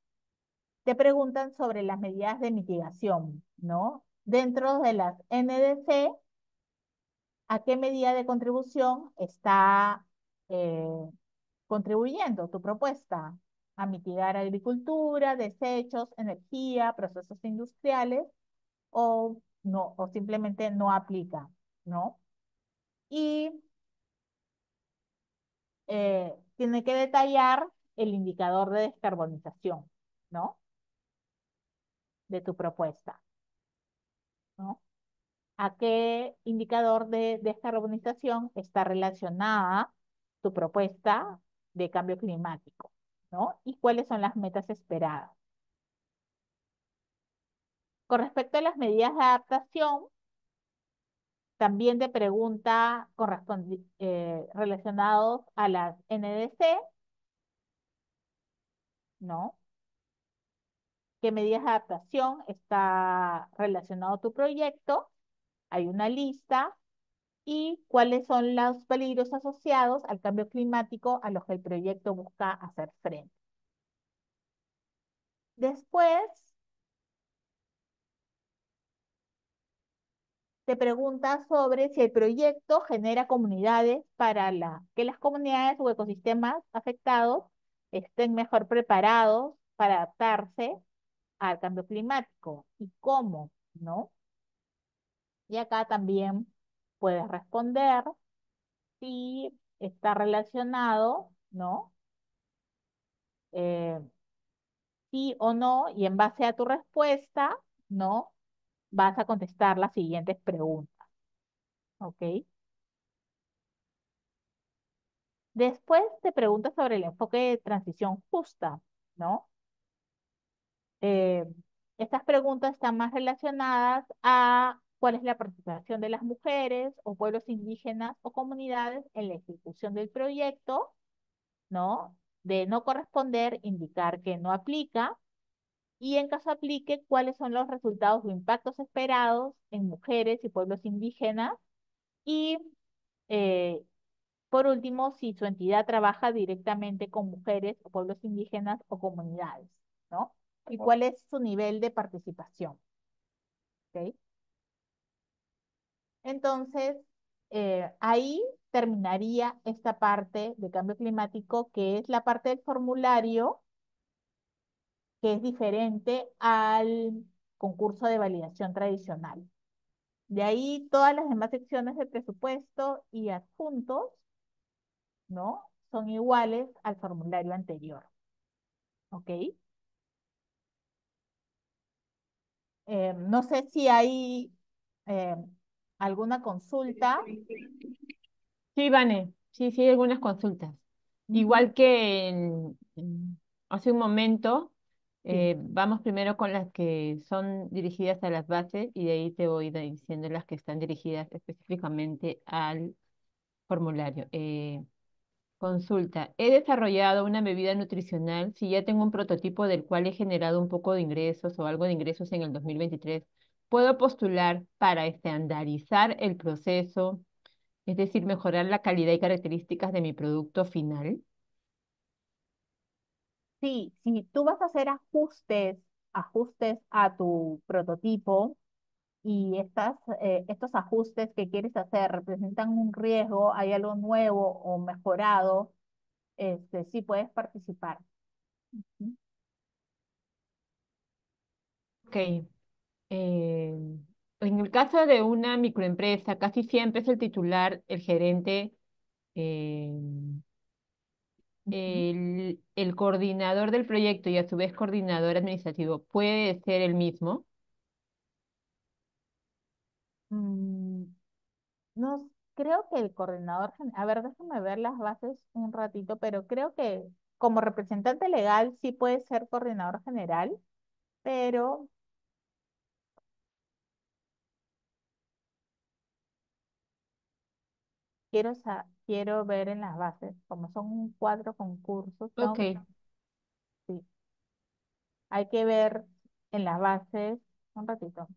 te preguntan sobre las medidas de mitigación, ¿no? Dentro de las NDC, ¿a qué medida de contribución está eh, contribuyendo tu propuesta? A mitigar agricultura, desechos, energía, procesos industriales, o no, o simplemente no aplica, ¿no? Y eh, tiene que detallar el indicador de descarbonización, ¿no? De tu propuesta. ¿A qué indicador de descarbonización está relacionada tu propuesta de cambio climático, ¿no? Y cuáles son las metas esperadas. Con respecto a las medidas de adaptación, también de pregunta eh, relacionados a las NDC, ¿no? ¿Qué medidas de adaptación está relacionado a tu proyecto? Hay una lista. ¿Y cuáles son los peligros asociados al cambio climático a los que el proyecto busca hacer frente? Después, te pregunta sobre si el proyecto genera comunidades para la, que las comunidades o ecosistemas afectados estén mejor preparados para adaptarse al cambio climático y cómo, ¿no? Y acá también puedes responder si está relacionado, ¿no? Eh, sí o no, y en base a tu respuesta, ¿no? Vas a contestar las siguientes preguntas. ¿Ok? Después te preguntas sobre el enfoque de transición justa, ¿no? Eh, estas preguntas están más relacionadas a cuál es la participación de las mujeres o pueblos indígenas o comunidades en la ejecución del proyecto, ¿no? De no corresponder, indicar que no aplica, y en caso aplique, cuáles son los resultados o impactos esperados en mujeres y pueblos indígenas y eh, por último, si su entidad trabaja directamente con mujeres o pueblos indígenas o comunidades, ¿no? Y cuál es su nivel de participación. ¿Ok? Entonces, eh, ahí terminaría esta parte de cambio climático, que es la parte del formulario que es diferente al concurso de validación tradicional, De ahí todas las demás secciones del presupuesto y adjuntos, ¿no? Son iguales al formulario anterior. ¿Ok? Eh, no sé si hay eh, alguna consulta. Sí, Vane, sí, sí, hay algunas consultas. Igual que en- en- hace un momento. Eh, vamos primero con las que son dirigidas a las bases y de ahí te voy diciendo las que están dirigidas específicamente al formulario. Eh, consulta, he desarrollado una bebida nutricional, si ya tengo un prototipo del cual he generado un poco de ingresos o algo de ingresos en el 2023, ¿puedo postular para estandarizar el proceso? es decir, mejorar la calidad y características de mi producto final. Sí, si tú vas a hacer ajustes, ajustes a tu prototipo y estas, eh, estos ajustes que quieres hacer representan un riesgo, hay algo nuevo o mejorado, este, sí puedes participar. Ok. eh, en el caso de una microempresa, casi siempre es el titular, el gerente, eh. El, el coordinador del proyecto y a su vez coordinador administrativo. ¿Puede ser el mismo? Mm, no, creo que el coordinador, a ver, déjame ver las bases un ratito, pero creo que como representante legal sí puede ser coordinador general, pero quiero, sa- quiero ver en las bases, como son cuatro concursos, Ok, sí, hay que ver en las bases, un ratito,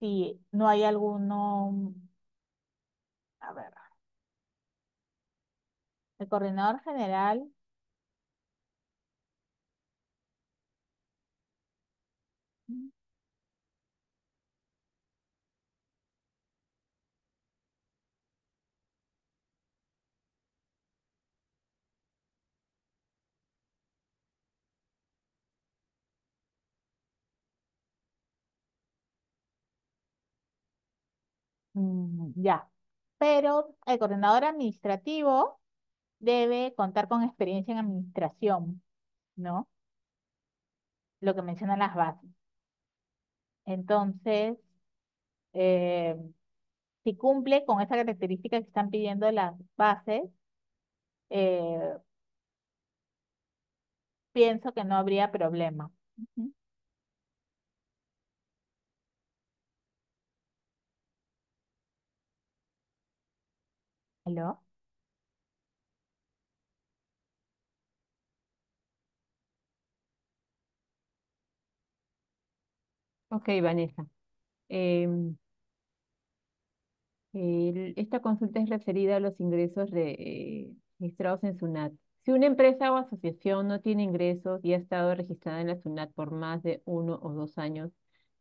si no hay alguno, a ver, el coordinador general, mm, ya, pero el coordinador administrativo debe contar con experiencia en administración, ¿no? Lo que mencionan las bases. Entonces, eh, si cumple con esa característica que están pidiendo las bases, eh, pienso que no habría problema. Ujú. ¿Aló? ok, Vanessa. Em, esta consulta es referida a los ingresos re- eh, registrados en SUNAT. Si una empresa o asociación no tiene ingresos y ha estado registrada en la SUNAT por más de uno o dos años,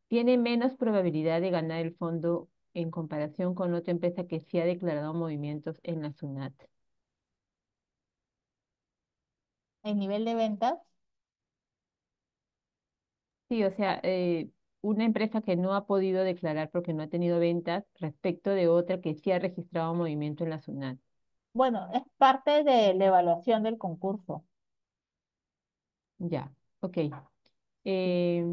tiene menos probabilidad de ganar el fondo en comparación con otra empresa que sí ha declarado movimientos en la SUNAT. El nivel de ventas, Sí, o sea, eh, una empresa que no ha podido declarar porque no ha tenido ventas respecto de otra que sí ha registrado movimiento en la SUNAT. bueno, es parte de la evaluación del concurso. Ya, ok. Eh,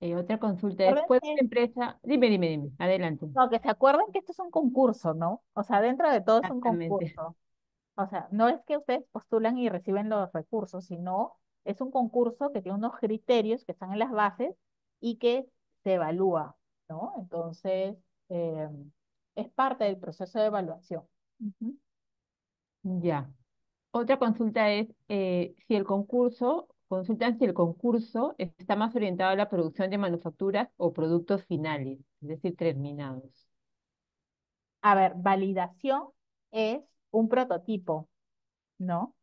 eh, otra consulta es, ¿puede una Acuérdense, empresa? Dime, dime, dime, adelante. no, que se acuerden que esto es un concurso, ¿no? O sea, dentro de todo es un concurso. O sea, no es que ustedes postulan y reciben los recursos, sino es un concurso que tiene unos criterios que están en las bases y que se evalúa, ¿no? Entonces, eh, es parte del proceso de evaluación. Ya. Otra consulta es eh, si el concurso, consultan si el concurso está más orientado a la producción de manufacturas o productos finales, es decir, terminados. A ver, validación es un prototipo, ¿no?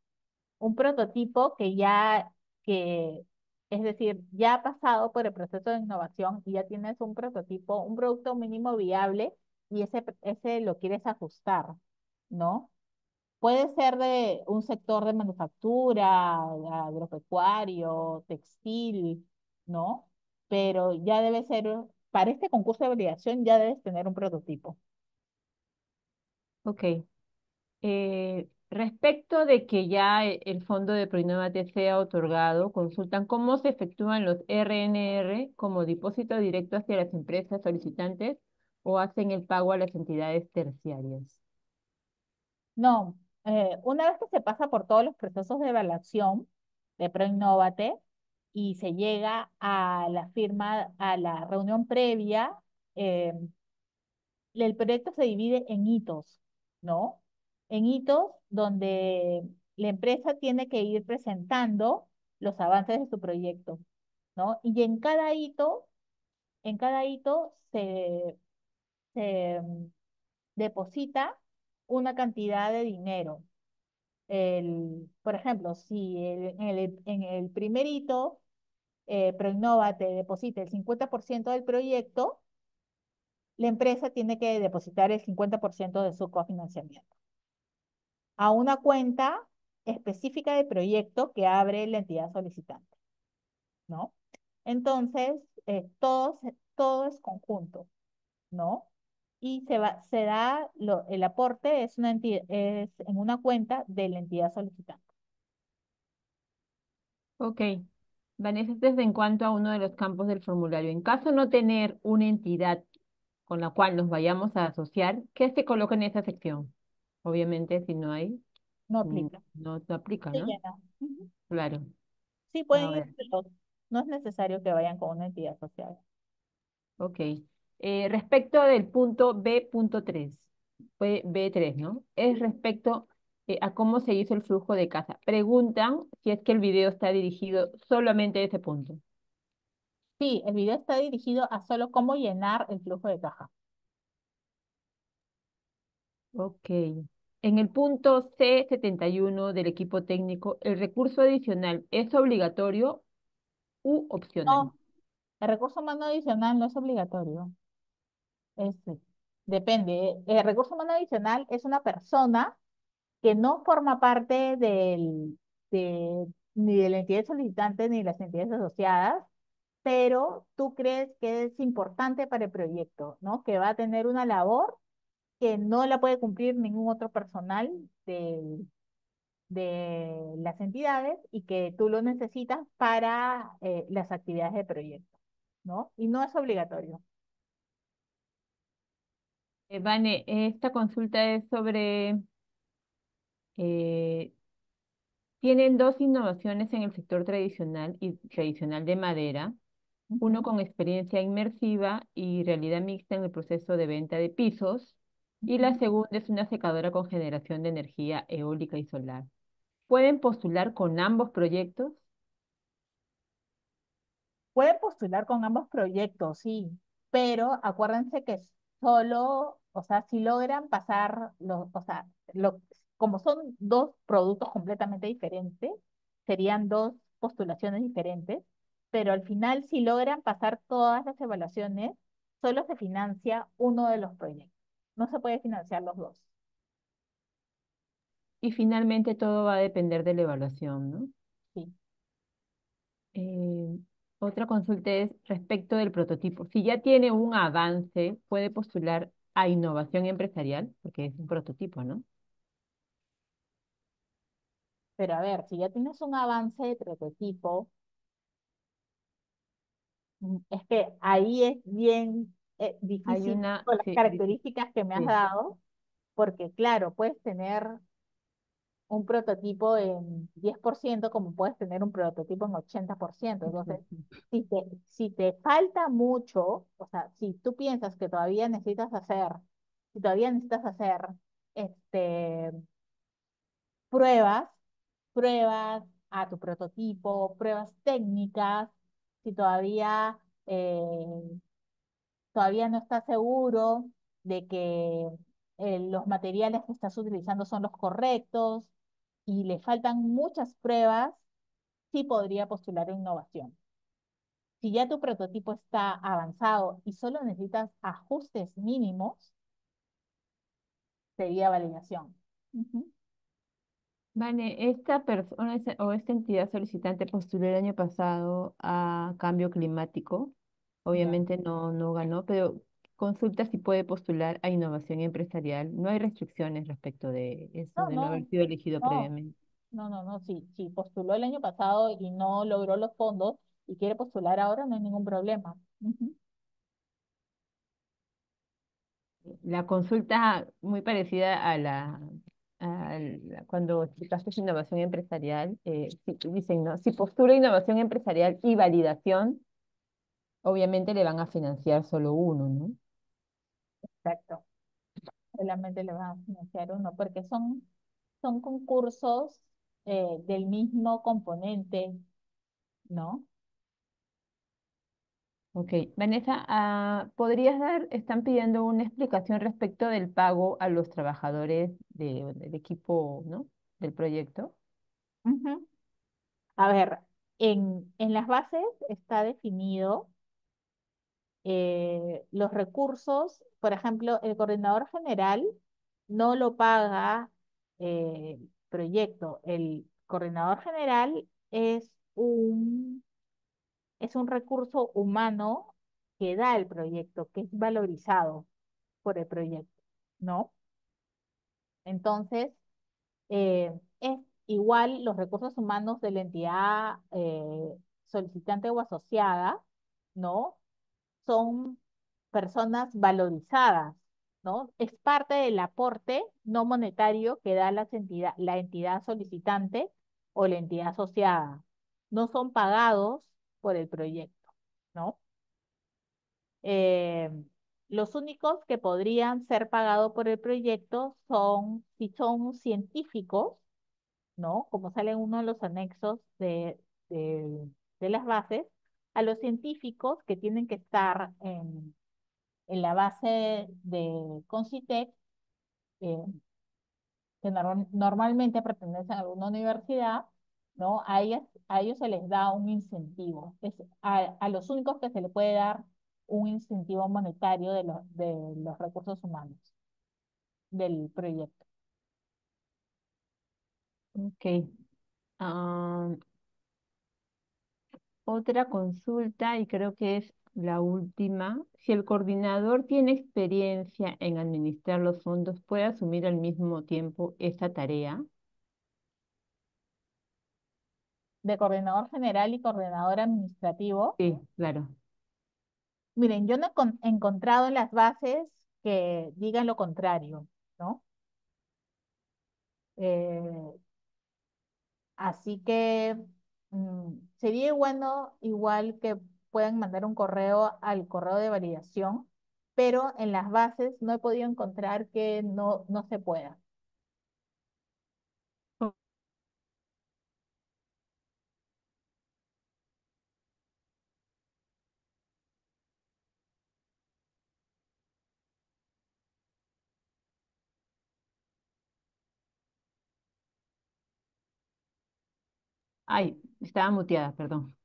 Un prototipo que ya, que, es decir, ya ha pasado por el proceso de innovación y ya tienes un prototipo, un producto mínimo viable y ese, ese lo quieres ajustar, ¿no? Puede ser de un sector de manufactura, agropecuario, textil, ¿no? Pero ya debe ser, para este concurso de validación ya debes tener un prototipo. Ok. Eh, respecto de que ya e- el fondo de Proinnovate sea otorgado, consultan cómo se efectúan los RNR como depósito directo hacia las empresas solicitantes o hacen el pago a las entidades terciarias. No, eh, una vez que se pasa por todos los procesos de evaluación de ProInnovate y se llega a la firma, a la reunión previa, eh, el proyecto se divide en hitos, ¿no? En hitos donde la empresa tiene que ir presentando los avances de su proyecto, ¿no? Y en cada hito, en cada hito se, se mm, deposita una cantidad de dinero. El, por ejemplo, si en, el, en el primer hito eh, Proinnova te deposita el 50% del proyecto, la empresa tiene que depositar el 50% de su cofinanciamiento a una cuenta específica del proyecto que abre la entidad solicitante, ¿no? Entonces, eh, todo es conjunto, ¿no? Y se va, se da, lo, el aporte es, una enti- es en una cuenta de la entidad solicitante. Ok. Vanessa, esto es en cuanto a uno de los campos del formulario. En caso no tener una entidad con la cual nos vayamos a asociar, ¿qué se coloca en esa sección? Obviamente, si no hay, No mm, aplica. no se aplica, ¿no? Claro. Sí, pueden ir. No es necesario que vayan con una entidad asociada. ok. Eh, respecto del punto B.3, fue B3, ¿no? Es respecto eh, a cómo se hizo el flujo de casa. Preguntan si es que el video está dirigido solamente a ese punto. Sí, el video está dirigido a solo cómo llenar el flujo de caja. Ok. En el punto C71 del equipo técnico, ¿el recurso adicional es obligatorio u opcional? No, el recurso humano adicional no es obligatorio. Es, depende. ¿eh? El recurso humano adicional es una persona que no forma parte del, de, ni de la entidad solicitante ni de las entidades asociadas, pero tú crees que es importante para el proyecto, ¿no? Que va a tener una labor que no la puede cumplir ningún otro personal del de las entidades y que tú lo necesitas para eh, las actividades de proyecto, ¿no? Y no es obligatorio. Eh, Vane, esta consulta es sobre, eh, tienen dos innovaciones en el sector tradicional y tradicional de madera, uno con experiencia inmersiva y realidad mixta en el proceso de venta de pisos, y la segunda es una secadora con generación de energía eólica y solar. ¿Pueden postular con ambos proyectos? Pueden postular con ambos proyectos, sí, pero acuérdense que solo, o sea, si logran pasar, los, o sea, lo, como son dos productos completamente diferentes, serían dos postulaciones diferentes, pero al final, si logran pasar todas las evaluaciones, solo se financia uno de los proyectos. No se puede financiar los dos. Y finalmente todo va a depender de la evaluación, ¿no? Sí. Eh, otra consulta es respecto del prototipo. Si ya tiene un avance, puede postular a innovación empresarial, porque es un prototipo, ¿no? Pero a ver, si ya tienes un avance de prototipo, Mm, Es que ahí es bien eh, Hay difícil una, con las sí, características que me has sí, dado, porque claro, puedes tener un prototipo en 10% como puedes tener un prototipo en 80%. Entonces, si te, si te falta mucho, o sea, si tú piensas que todavía necesitas hacer, si todavía necesitas hacer este, pruebas, pruebas a tu prototipo, pruebas técnicas, si todavía eh, todavía no está seguro de que eh, los materiales que estás utilizando son los correctos y le faltan muchas pruebas, sí podría postular a innovación. Si ya tu prototipo está avanzado y solo necesitas ajustes mínimos, sería validación. Vale, esta persona o esta entidad solicitante postuló el año pasado a cambio climático. Obviamente no, no ganó, pero consulta si puede postular a innovación empresarial. No hay restricciones respecto de eso, No, de no haber no, sido elegido no, previamente. no, no, no, sí, sí, postuló el año pasado y no logró los fondos y quiere postular ahora, no hay ningún problema. La consulta muy parecida a la, a la- cuando explicaste innovación empresarial, eh, dicen, ¿no? Si postula innovación empresarial y validación, obviamente le van a financiar solo uno, ¿no? Exacto. Solamente le van a financiar uno, porque son, son concursos eh, del mismo componente, ¿no? Ok, Vanessa, ah, ¿podrías dar, están pidiendo una explicación respecto del pago a los trabajadores de- del equipo, ¿no? Del proyecto? Ujú. A ver, en, en las bases está definido eh, los recursos, por ejemplo, el coordinador general no lo paga eh, proyecto. El coordinador general es un, es un recurso humano que da el proyecto, que es valorizado por el proyecto, ¿no? Entonces, eh, es igual los recursos humanos de la entidad eh, solicitante o asociada, ¿no? Son personas valorizadas, ¿no? Es parte del aporte no monetario que da las entidad, la entidad solicitante o la entidad asociada. No son pagados por el proyecto, ¿no? Eh, los únicos que podrían ser pagados por el proyecto son si son científicos, ¿no? Como sale en uno de los anexos de, de, de las bases, a los científicos que tienen que estar en, en la base de Concitec, eh, que norm- normalmente pertenecen a alguna universidad, ¿no? A ellas, a ellos se les da un incentivo. Es a, a los únicos que se le puede dar un incentivo monetario de los, de los recursos humanos del proyecto. Ok. Ah, otra consulta, y creo que es la última. Si el coordinador tiene experiencia en administrar los fondos, ¿puede asumir al mismo tiempo esta tarea? De coordinador general y coordinador administrativo. Sí, claro. Miren, yo no he con- encontrado en las bases que digan lo contrario, ¿no? Eh, Así que mm, sería bueno igual que puedan mandar un correo al correo de validación, pero en las bases no he podido encontrar que no, no se pueda. Estaba muteada, perdón.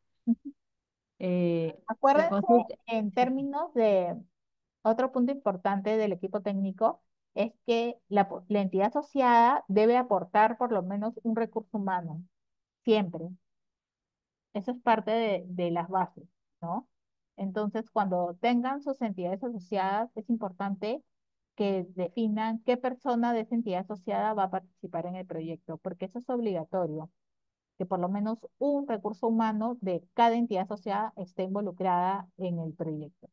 Eh, Acuérdense consulta, en términos de otro punto importante del equipo técnico es que la, la entidad asociada debe aportar por lo menos un recurso humano, siempre. Eso es parte de, de las bases, ¿no? Entonces, cuando tengan sus entidades asociadas, es importante que definan qué persona de esa entidad asociada va a participar en el proyecto, porque eso es obligatorio, que por lo menos un recurso humano de cada entidad asociada esté involucrada en el proyecto.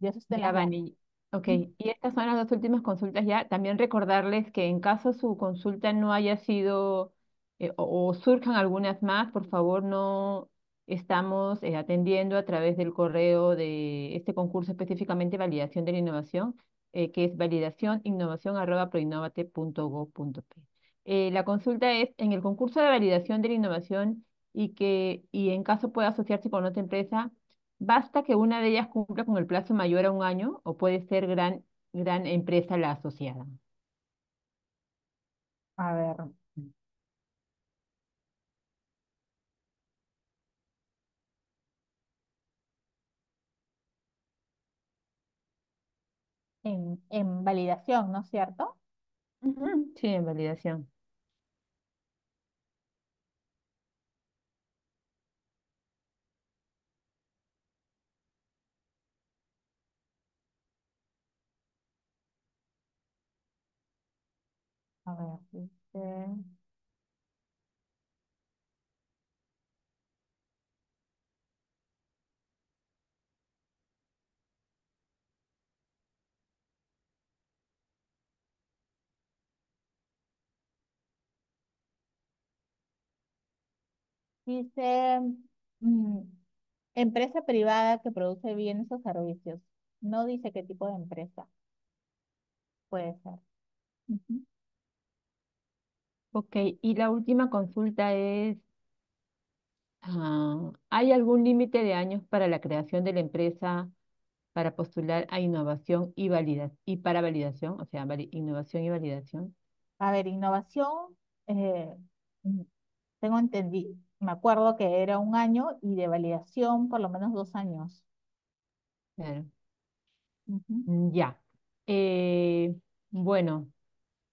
Y eso está ya. Vani. Ok, y estas son las dos últimas consultas ya. También recordarles que en caso su consulta no haya sido eh, o, o surjan algunas más, por favor no estamos eh, atendiendo a través del correo de este concurso específicamente validación de la innovación, eh, que es validación innovación arroba proinnovate.gov.p. Eh, la consulta es en el concurso de validación de la innovación y que y en caso pueda asociarse con otra empresa ¿Basta que una de ellas cumpla con el plazo mayor a un año o puede ser gran, gran empresa la asociada? A ver, en, en validación, ¿no es cierto? Sí, en validación. A ver, dice, dice, mm, empresa privada que produce bienes o servicios. No dice qué tipo de empresa puede ser. Ujú. Ok, y la última consulta es, ah, ¿hay algún límite de años para la creación de la empresa para postular a innovación y valida y para validación, o sea, vali- innovación y validación? A ver, innovación, eh, mm, tengo entendido, me acuerdo que era un año y de validación por lo menos dos años. Claro. Ujú. Mm, Ya. Eh, bueno,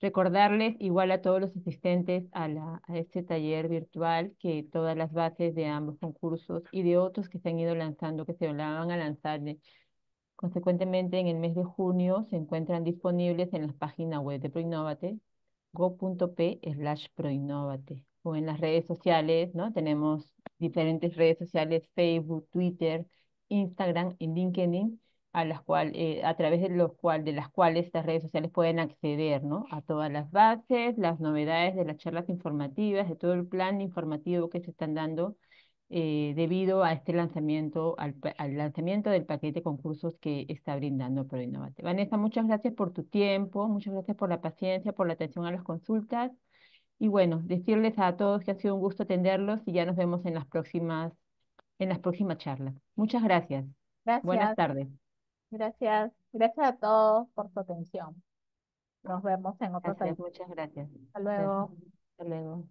recordarles igual a todos los asistentes a, la, a este taller virtual que todas las bases de ambos concursos y de otros que se han ido lanzando, que se van a lanzar de- consecuentemente en el mes de junio, se encuentran disponibles en la página web de Proinnovate, go.p slash proinnovate, o en las redes sociales, ¿no? Tenemos diferentes redes sociales, Facebook, Twitter, Instagram y LinkedIn a las cual, eh, a través de los cual, de las cuales estas redes sociales pueden acceder, ¿no? A todas las bases, las novedades de las charlas informativas, de todo el plan informativo que se están dando eh, debido a este lanzamiento, al, al lanzamiento del paquete de concursos que está brindando ProInnovate. Vanessa, muchas gracias por tu tiempo, muchas gracias por la paciencia, por la atención a las consultas. Y bueno, decirles a todos que ha sido un gusto atenderlos y ya nos vemos en las próximas, en las próximas charlas. Muchas gracias. Buenas Gracias, tardes. Gracias, gracias a todos por su atención. Nos vemos en otro taller. Gracias, muchas gracias. Hasta Gracias. luego. Hasta luego.